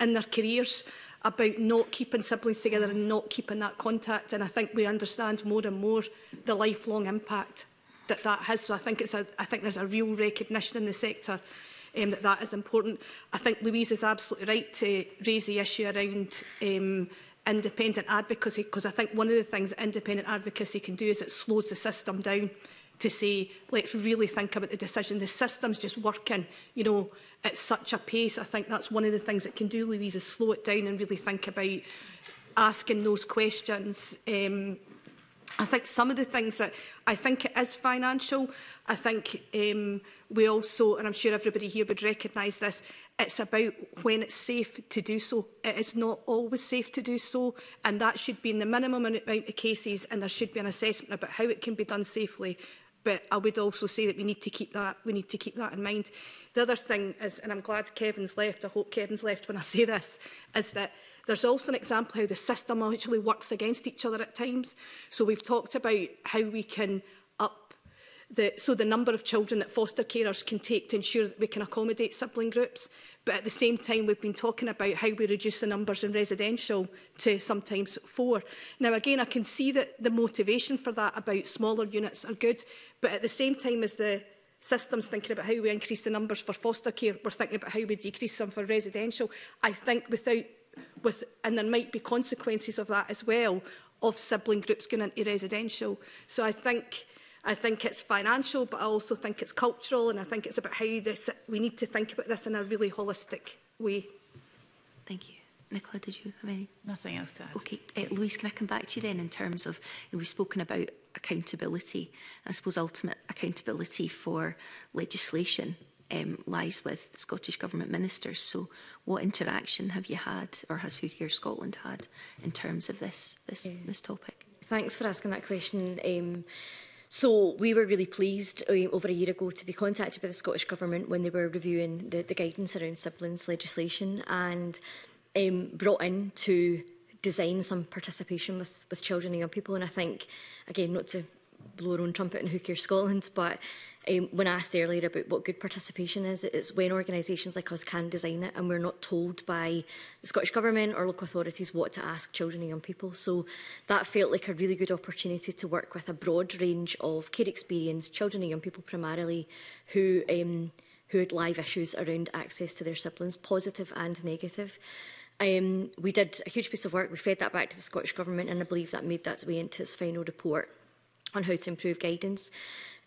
in their careers about not keeping siblings together and not keeping that contact. And I think we understand more and more the lifelong impact that that has. So I think, it's a, I think there's a real recognition in the sector um, that that is important. I think Louise is absolutely right to raise the issue around um, independent advocacy because I think one of the things independent advocacy can do is it slows the system down to say let's really think about the decision the system's just working you know at such a pace I think that's one of the things it can do Louise is slow it down and really think about asking those questions um I think some of the things that I think it is financial I think um, we also, and I'm sure everybody here would recognise this, it's about when it's safe to do so. It is not always safe to do so, and that should be in the minimum amount of cases, and there should be an assessment about how it can be done safely. But I would also say that we need to keep that we need to keep that in mind. The other thing is, and I'm glad Kevin's left. I hope Kevin's left when I say this, is that There's also an example how the system actually works against each other at times. So we've talked about how we can the, so the number of children that foster carers can take to ensure that we can accommodate sibling groups. But at the same time, we've been talking about how we reduce the numbers in residential to sometimes four. Now, again, I can see that the motivation for that about smaller units are good, but at the same time as the systems thinking about how we increase the numbers for foster care, we're thinking about how we decrease some for residential. I think without, with, and there might be consequences of that as well, of sibling groups going into residential. So I think I think it's financial, but I also think it's cultural, and I think it's about how this, we need to think about this in a really holistic way. Thank you. Nicola, did you have any? Nothing else to add. Okay, uh, Louise, can I come back to you then in terms of, you know, we've spoken about accountability. I suppose ultimate accountability for legislation um, lies with Scottish Government ministers. So what interaction have you had or has Who Here Scotland had in terms of this, this, yeah. this topic? Thanks for asking that question. Um, So we were really pleased uh, over a year ago to be contacted by the Scottish Government when they were reviewing the, the guidance around siblings legislation and um, brought in to design some participation with, with children and young people. And I think, again, not to blow our own trumpet and hook your Scotland, but Um, when asked earlier about what good participation is, it's when organisations like us can design it and we're not told by the Scottish Government or local authorities what to ask children and young people. So that felt like a really good opportunity to work with a broad range of care experience, children and young people primarily, who, um, who had live issues around access to their siblings, positive and negative. Um, we did a huge piece of work. We fed that back to the Scottish Government and I believe that made that way into its final report on how to improve guidance.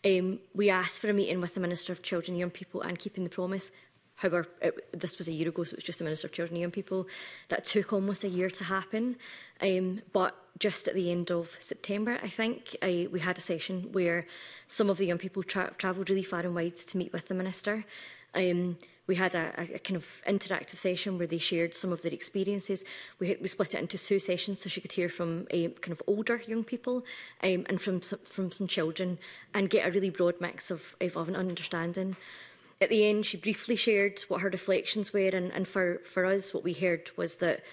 Um, we asked for a meeting with the Minister of Children, Young People and Keeping the Promise. However, it, this was a year ago, so it was just the Minister of Children and Young People. That took almost a year to happen. Um, but just at the end of September, I think, I, we had a session where some of the young people tra travelled really far and wide to meet with the Minister. Um, we had a, a, kind of interactive session where they shared some of their experiences. We, had, we split it into two sessions so she could hear from a eh, kind of older young people um, and from some, from some children and get a really broad mix of, of an understanding. At the end, she briefly shared what her reflections were, and, and for, for us, what we heard was that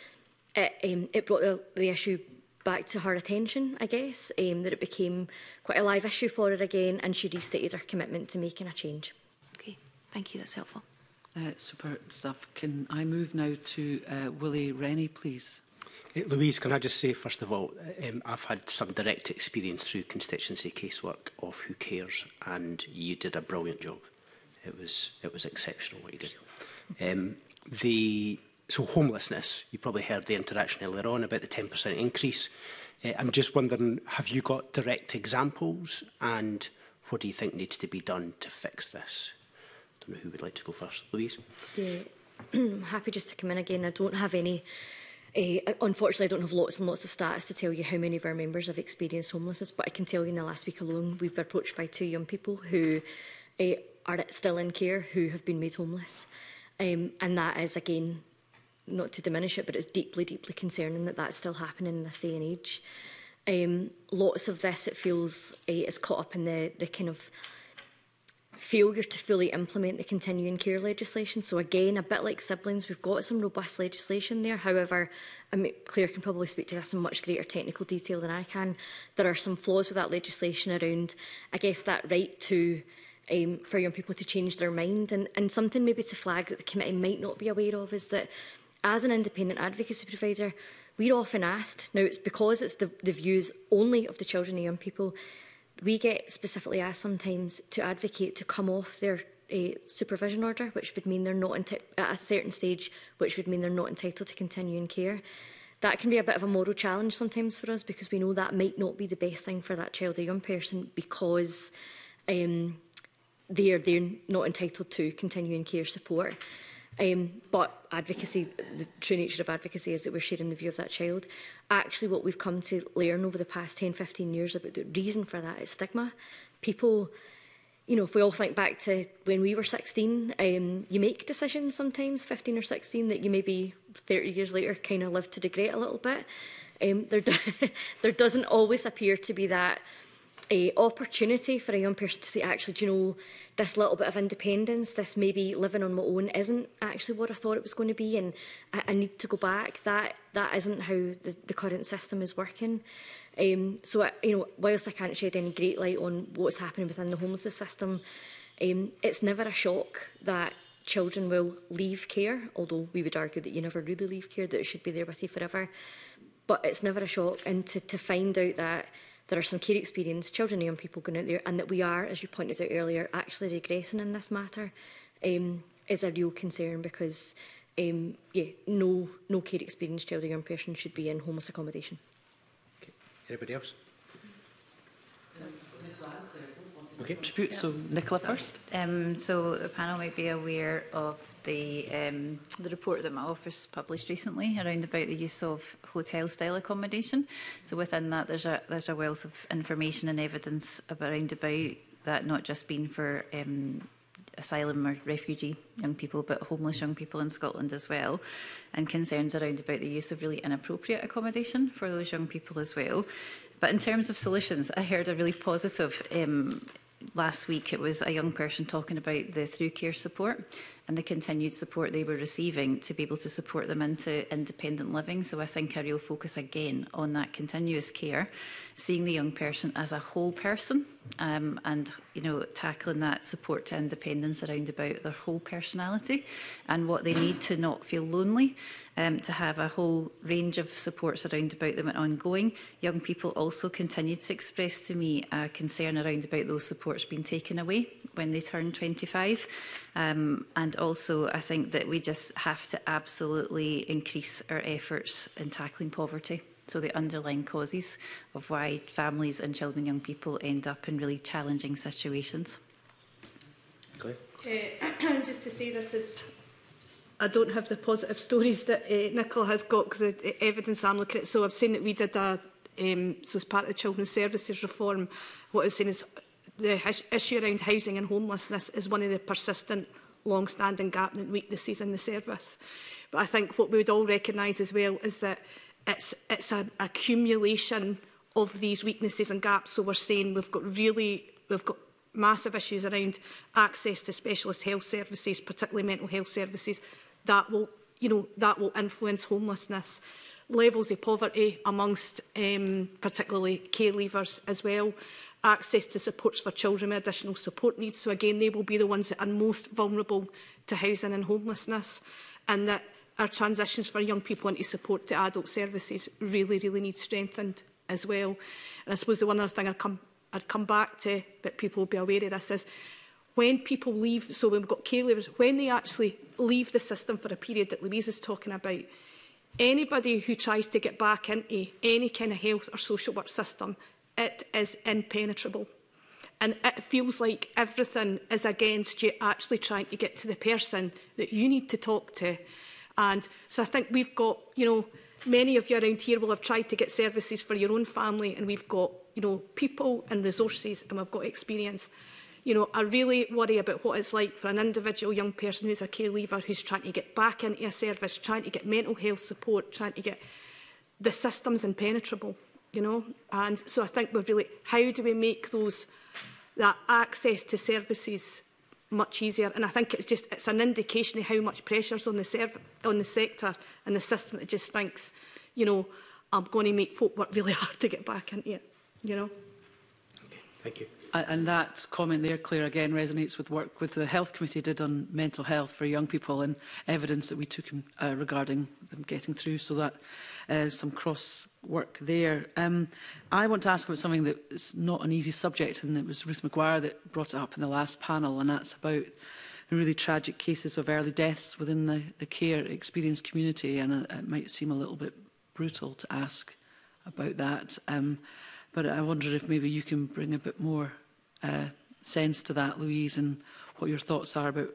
it, um, it brought the, the issue back to her attention, I guess, um, that it became quite a live issue for her again, and she restated her commitment to making a change. Okay, thank you, that's helpful uh, super stuff. Can I move now to uh, Willie Rennie, please? Louise, can I just say, first of all, um, I've had some direct experience through constituency casework of Who Cares, and you did a brilliant job. It was it was exceptional what you did. Um, the so homelessness, you probably heard the interaction earlier on about the 10% increase. Uh, I'm just wondering, have you got direct examples, and what do you think needs to be done to fix this? don't know who would like to go first. Louise? Yeah. I'm happy just to come in again. I don't have any... Uh, unfortunately, I don't have lots and lots of stats to tell you how many of our members have experienced homelessness, but I can tell you in the last week alone, we've been approached by two young people who uh, are still in care who have been made homeless. Um, and that is, again, not to diminish it, but it's deeply, deeply concerning that that's still happening in this day and age. Um, lots of this, it feels, uh, eh, is caught up in the, the kind of failure to fully implement the continuing care legislation. So again, a bit like siblings, we've got some robust legislation there. However, I mean, Claire can probably speak to this in much greater technical detail than I can. There are some flaws with that legislation around, I guess, that right to um, for young people to change their mind. And, and something maybe to flag that the committee might not be aware of is that as an independent advocacy provider, we're often asked, now it's because it's the, the views only of the children and young people, We get specifically asked sometimes to advocate to come off their a eh, supervision order, which would mean they're not at a certain stage, which would mean they're not entitled to continuing care. That can be a bit of a moral challenge sometimes for us because we know that might not be the best thing for that child or young person because um, they're, they're not entitled to continuing care support. Um, but advocacy, the true nature of advocacy is that we're sharing the view of that child. Actually, what we've come to learn over the past 10, 15 years about the reason for that is stigma. People, you know, if we all think back to when we were 16, um, you make decisions sometimes, 15 or 16, that you maybe 30 years later kind of live to regret a little bit. Um, there, do there doesn't always appear to be that a opportunity for a young person to say, actually, do you know, this little bit of independence, this maybe living on my own isn't actually what I thought it was going to be and I, I need to go back. That that isn't how the, the current system is working. Um, so, I, you know, whilst I can't shed any great light on what's happening within the homelessness system, um, it's never a shock that children will leave care, although we would argue that you never really leave care, that it should be there with you forever. But it's never a shock. And to, to find out that there are some care experienced children and young people going out there and that we are, as you pointed out earlier, actually regressing in this matter um, is a real concern because um, yeah, no, no care experienced child or young person should be in homeless accommodation. Okay. Anybody else? Okay, tribute. So Nicola first. Um, so the panel might be aware of the um, the report that my office published recently around about the use of hotel style accommodation. So within that, there's a there's a wealth of information and evidence around about that, not just being for um, asylum or refugee young people, but homeless young people in Scotland as well, and concerns around about the use of really inappropriate accommodation for those young people as well. But in terms of solutions, I heard a really positive um, last week it was a young person talking about the through care support and the continued support they were receiving to be able to support them into independent living. So I think a real focus again on that continuous care, seeing the young person as a whole person um, and you know tackling that support to independence around about their whole personality and what they need to not feel lonely um, to have a whole range of supports around about them and ongoing. Young people also continued to express to me a concern around about those supports being taken away when they turn 25. Um, and also, I think that we just have to absolutely increase our efforts in tackling poverty. So the underlying causes of why families and children and young people end up in really challenging situations. Okay. Uh, just to say this is I don't have the positive stories that uh, eh, Nicola has got because the, evidence I'm looking at. So I've seen that we did a, um, so as part of children's services reform, what I've seen is the issue around housing and homelessness is one of the persistent long-standing gap and weaknesses in the service. But I think what we would all recognise as well is that it's, it's an accumulation of these weaknesses and gaps. So we're saying we've got really, we've got massive issues around access to specialist health services, particularly mental health services, that will, you know, that will influence homelessness. Levels of poverty amongst um, particularly care leavers as well. Access to supports for children with additional support needs. So again, they will be the ones that are most vulnerable to housing and homelessness. And that our transitions for young people into support to adult services really, really need strengthened as well. And I suppose the one other thing I'd come, I'd come back to, but people will be aware of this, is when people leave, so when we've got care leavers, when they actually leave the system for a period that Louise is talking about, anybody who tries to get back into any kind of health or social work system, it is impenetrable. And it feels like everything is against you actually trying to get to the person that you need to talk to. And so I think we've got, you know, many of you around here will have tried to get services for your own family and we've got, you know, people and resources and we've got experience you know, I really worry about what it's like for an individual young person who's a care leaver, who's trying to get back into a service, trying to get mental health support, trying to get... The system's impenetrable, you know? And so I think we're really... How do we make those... that access to services much easier. And I think it's just it's an indication of how much pressure's on the serv on the sector and the system that just thinks, you know, I'm going to make folk work really hard to get back into it. You know. Okay, thank you and that comment there, Claire, again resonates with work with the Health Committee did on mental health for young people and evidence that we took in, uh, regarding them getting through. So that uh, some cross work there. Um, I want to ask about something that is not an easy subject, and it was Ruth McGuire that brought it up in the last panel, and that's about really tragic cases of early deaths within the, the care experience community. And uh, it might seem a little bit brutal to ask about that. Um, but I wonder if maybe you can bring a bit more uh, sense to that, Louise, and what your thoughts are about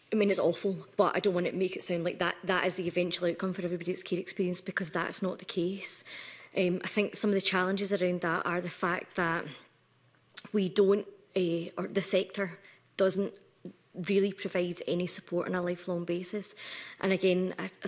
I mean, it's awful, but I don't want to make it sound like that. That is the eventual outcome for everybody's care experience because that's not the case. Um, I think some of the challenges around that are the fact that we don't, uh, or the sector doesn't really provide any support on a lifelong basis. And again, as I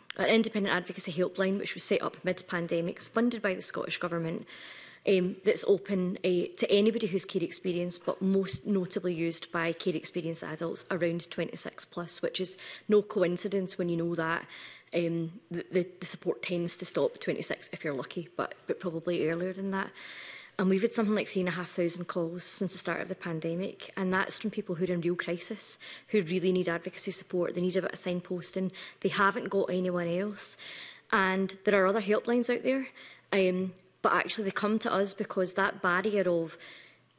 an independent advocacy helpline which was set up mid-pandemic, funded by the Scottish Government, um, that's open uh, to anybody who's care experienced, but most notably used by care experienced adults around 26 plus, which is no coincidence when you know that um, the, the support tends to stop 26 if you're lucky, but, but probably earlier than that. And we've had something like three and a half thousand calls since the start of the pandemic. And that's from people who are in real crisis, who really need advocacy support. They need a bit of signposting. They haven't got anyone else. And there are other helplines out there. Um, but actually they come to us because that barrier of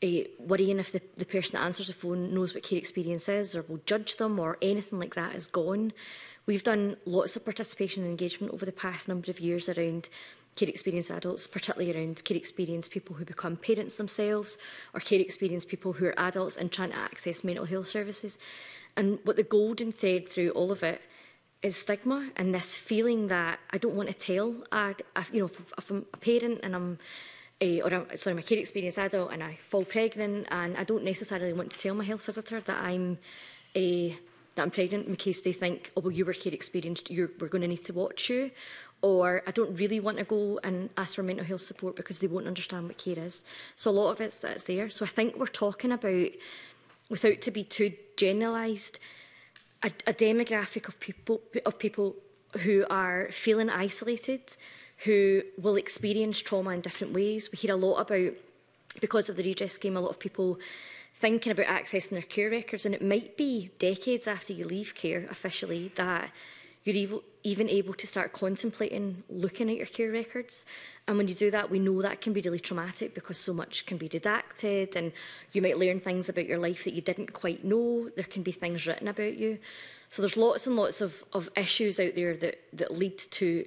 uh, worrying if the, the person that answers the phone knows what care experience is or will judge them or anything like that is gone. We've done lots of participation and engagement over the past number of years around care experience adults, particularly around care experience people who become parents themselves or care experience people who are adults and trying to access mental health services. And what the golden thread through all of it is stigma and this feeling that I don't want to tell, a, a, you know, if, if I'm a parent and I'm a, or I'm, sorry, my care experience adult and I fall pregnant and I don't necessarily want to tell my health visitor that I'm a, that I'm pregnant in case they think, oh, well, you were care experienced, you're, we're going to need to watch you. Or I don't really want to go and ask for mental health support because they won't understand what care is. So a lot of it's that's there. So I think we're talking about, without to be too generalised, a, a demographic of people of people who are feeling isolated, who will experience trauma in different ways. We hear a lot about because of the redress scheme, a lot of people thinking about accessing their care records, and it might be decades after you leave care officially that you're even able to start contemplating looking at your care records. And when you do that, we know that can be really traumatic because so much can be redacted and you might learn things about your life that you didn't quite know. There can be things written about you. So there's lots and lots of, of issues out there that, that lead to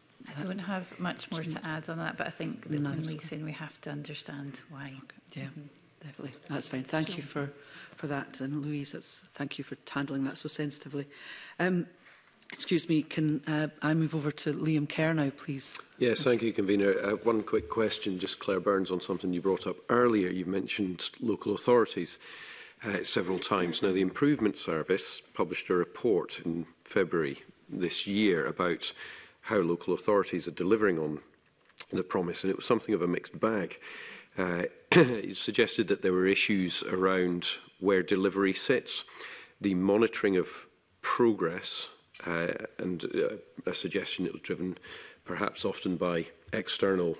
that? I don't have much more to add on that, but I think that no, when we saying we have to understand why. Okay. Yeah, mm -hmm. definitely. That's fine. Thank sure. you for, for that. And Louise, that's, thank you for handling that so sensitively. Um, Excuse me, can uh, I move over to Liam Kerr now, please? Yes, thank you, Convener. Uh, one quick question, just Claire Burns, on something you brought up earlier. You mentioned local authorities uh, several times. Now, the Improvement Service published a report in February this year about how local authorities are delivering on the promise, and it was something of a mixed bag. Uh, it suggested that there were issues around where delivery sits, the monitoring of progress uh, and uh, a suggestion that was driven perhaps often by external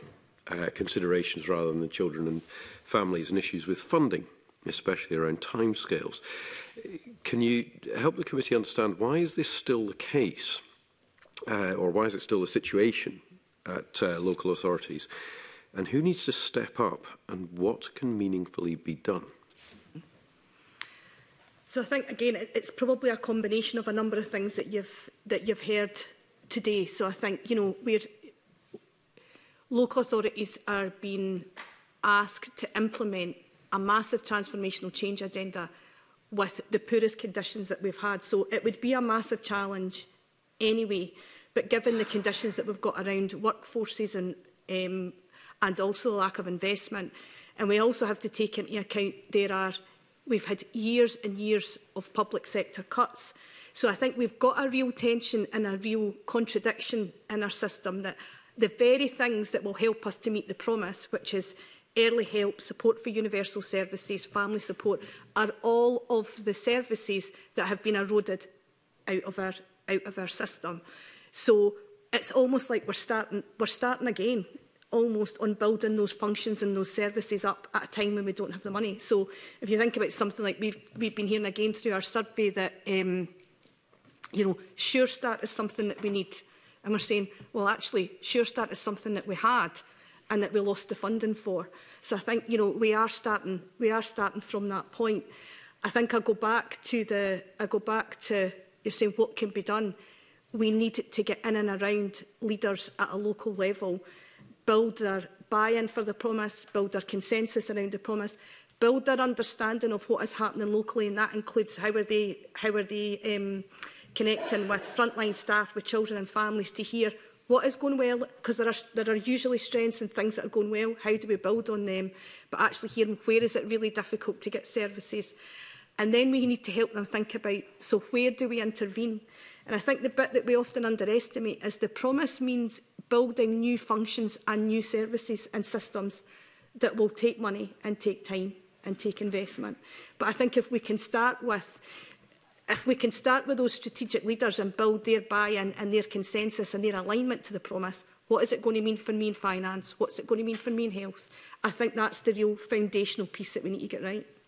uh, considerations rather than children and families and issues with funding, especially around timescales. Can you help the committee understand why is this still the case, uh, or why is it still the situation at uh, local authorities, and who needs to step up, and what can meaningfully be done? So I think, again, it's probably a combination of a number of things that you've, that you've heard today. So I think, you know, we're, local authorities are being asked to implement a massive transformational change agenda with the poorest conditions that we've had. So it would be a massive challenge anyway. But given the conditions that we've got around workforces and, um, and also the lack of investment, and we also have to take into account there are We've had years and years of public sector cuts. So I think we've got a real tension and a real contradiction in our system that the very things that will help us to meet the promise, which is early help, support for universal services, family support, are all of the services that have been eroded out of our, out of our system. So it's almost like we're starting, we're starting again almost on building those functions and those services up at a time when we don't have the money. So if you think about something like we've, we've been hearing again through our survey that, um, you know, Sure Start is something that we need. And we're saying, well, actually, Sure Start is something that we had and that we lost the funding for. So I think, you know, we are starting, we are starting from that point. I think I go back to the, I go back to, you're saying what can be done. We need it to get in and around leaders at a local level build their buy-in for the promise, build their consensus around the promise, build their understanding of what is happening locally, and that includes how are they, how are they um, connecting with frontline staff, with children and families to hear what is going well, because there are, there are usually strengths and things that are going well, how do we build on them, but actually hearing where is it really difficult to get services. And then we need to help them think about, so where do we intervene? And I think the bit that we often underestimate is the promise means building new functions and new services and systems that will take money and take time and take investment. But I think if we can start with if we can start with those strategic leaders and build their buy-in and their consensus and their alignment to the promise, what is it going to mean for me in finance? What's it going to mean for me in health? I think that's the real foundational piece that we need to get right.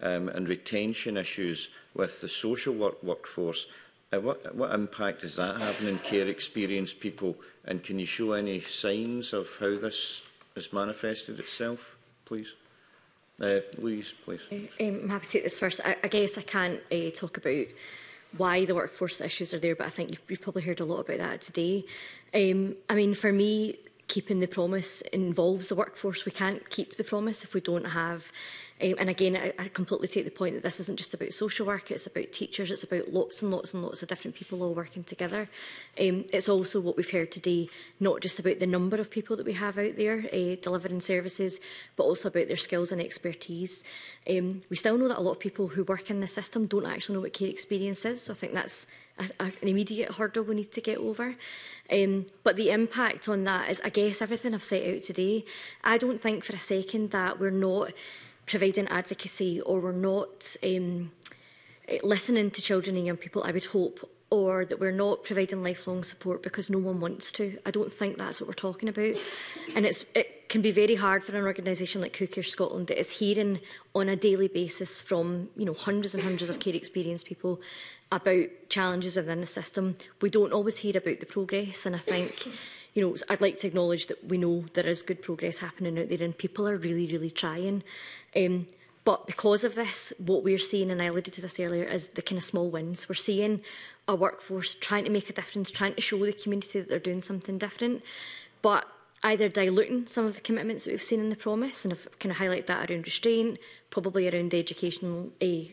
um, and retention issues with the social work workforce? Uh, what, what impact is that having in care experienced people? And can you show any signs of how this has manifested itself, please? Uh, Louise, please. Um, um, I'm happy to take this first. I, I guess I can't uh, talk about why the workforce issues are there, but I think you've, you've probably heard a lot about that today. Um, I mean, for me, keeping the promise involves the workforce. We can't keep the promise if we don't have um, and again, I, I completely take the point that this isn't just about social work, it's about teachers, it's about lots and lots and lots of different people all working together. Um, it's also what we've heard today, not just about the number of people that we have out there uh, delivering services, but also about their skills and expertise. Um, we still know that a lot of people who work in the system don't actually know what care experience is, so I think that's an immediate hurdle we need to get over. Um, but the impact on that is, I guess, everything I've set out today. I don't think for a second that we're not providing advocacy or we're not um, listening to children and young people, I would hope, or that we're not providing lifelong support because no one wants to. I don't think that's what we're talking about. And it's, it can be very hard for an organisation like Care Scotland that is hearing on a daily basis from you know hundreds and hundreds of care experience people about challenges within the system, we don't always hear about the progress. And I think, you know, I'd like to acknowledge that we know there is good progress happening out there and people are really, really trying. Um, but because of this, what we're seeing, and I alluded to this earlier, is the kind of small wins. We're seeing a workforce trying to make a difference, trying to show the community that they're doing something different, but either diluting some of the commitments that we've seen in the promise, and I've kind of highlight that around restraint, probably around educational uh,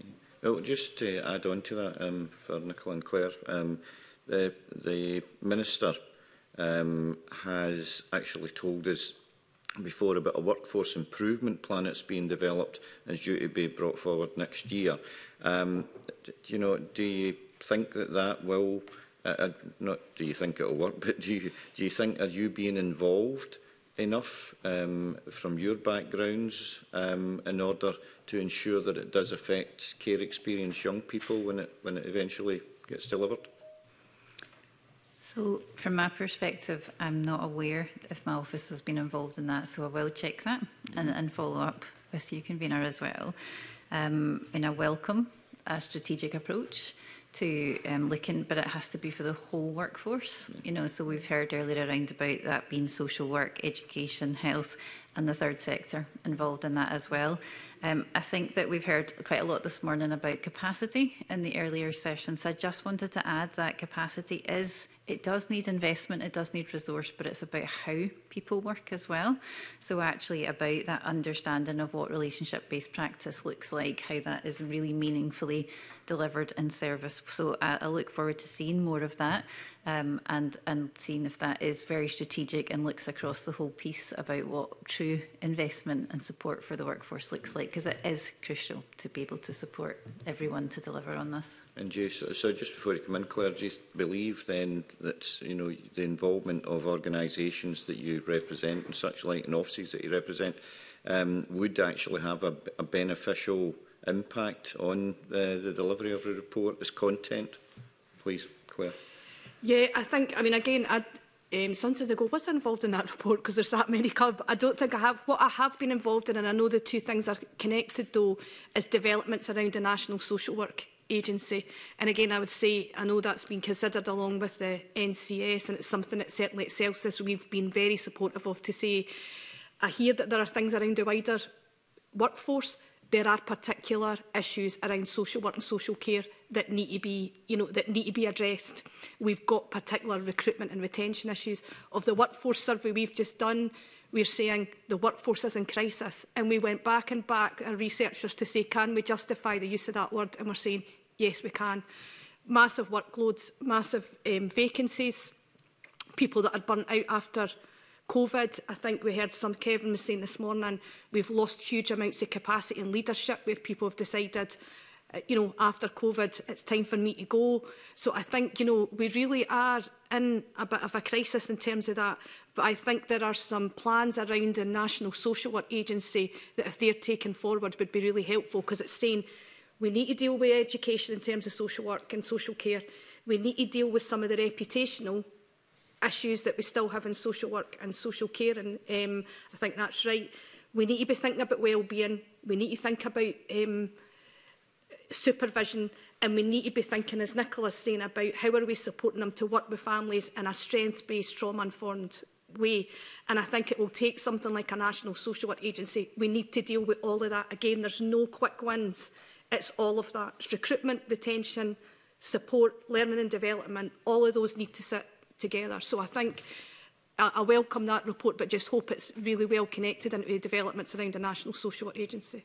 Okay. Well, just to add on to that um, for Nicola and Claire, um, The, the Minister um, has actually told us before about a workforce improvement plan that's being developed and is due to be brought forward next year. Um, do you know, do you think that that will, uh, uh not do you think it will work, but do you, do you think, are you being involved enough um, from your backgrounds um, in order to ensure that it does affect care experience young people when it, when it eventually gets delivered? So, from my perspective, I'm not aware if my office has been involved in that, so I will check that and, mm-hmm. and follow up with you, convener, as well. Um, and I welcome a strategic approach to um, looking, but it has to be for the whole workforce. Mm-hmm. You know, so we've heard earlier around about that being social work, education, health, and the third sector involved in that as well. Um, I think that we've heard quite a lot this morning about capacity in the earlier session. So I just wanted to add that capacity is, it does need investment, it does need resource, but it's about how people work as well. So actually about that understanding of what relationship-based practice looks like, how that is really meaningfully delivered in service. So I, I look forward to seeing more of that um, and, and seeing if that is very strategic and looks across the whole piece about what true investment and support for the workforce looks like, because it is crucial to be able to support everyone to deliver on this. And you, so, so just before you come in, Claire, do you believe then that you know the involvement of organisations that you represent and such like, and offices that you represent, um, would actually have a, a beneficial impact on the, uh, the delivery of the report, its content? Please, Claire. Yeah, I think, I mean, again, I'd, um, son says, I go, what's involved in that report? Because there's that many club. I don't think I have. What I have been involved in, and I know the two things are connected though, is developments around the National Social Work Agency. And again, I would say, I know that's been considered along with the NCS, and it's something that certainly at Celsius we've been very supportive of to say, I hear that there are things around the wider workforce there are particular issues around social work and social care that need to be, you know, that need to be addressed. We've got particular recruitment and retention issues. Of the workforce survey we've just done, we're saying the workforce is in crisis. And we went back and back, our researchers, to say, can we justify the use of that word? And we're saying, yes, we can. Massive workloads, massive um, vacancies, people that are burnt out after COVID. I think we heard some Kevin was saying this morning, we've lost huge amounts of capacity and leadership where people have decided uh, you know, after COVID, it's time for me to go. So I think, you know, we really are in a bit of a crisis in terms of that. But I think there are some plans around the National Social Work Agency that if they're taken forward would be really helpful because it's saying we need to deal with education in terms of social work and social care. We need to deal with some of the reputational issues that we still have in social work and social care, and um, I think that's right. We need to be thinking about well-being. We need to think about um, supervision and we need to be thinking, as Nicola's saying, about how are we supporting them to work with families in a strength-based, trauma-informed way. And I think it will take something like a national social work agency. We need to deal with all of that. Again, there's no quick wins. It's all of that. It's recruitment, retention, support, learning and development. All of those need to sit together. So I think I, I welcome that report, but just hope it's really well connected into the developments around the National Social Work Agency.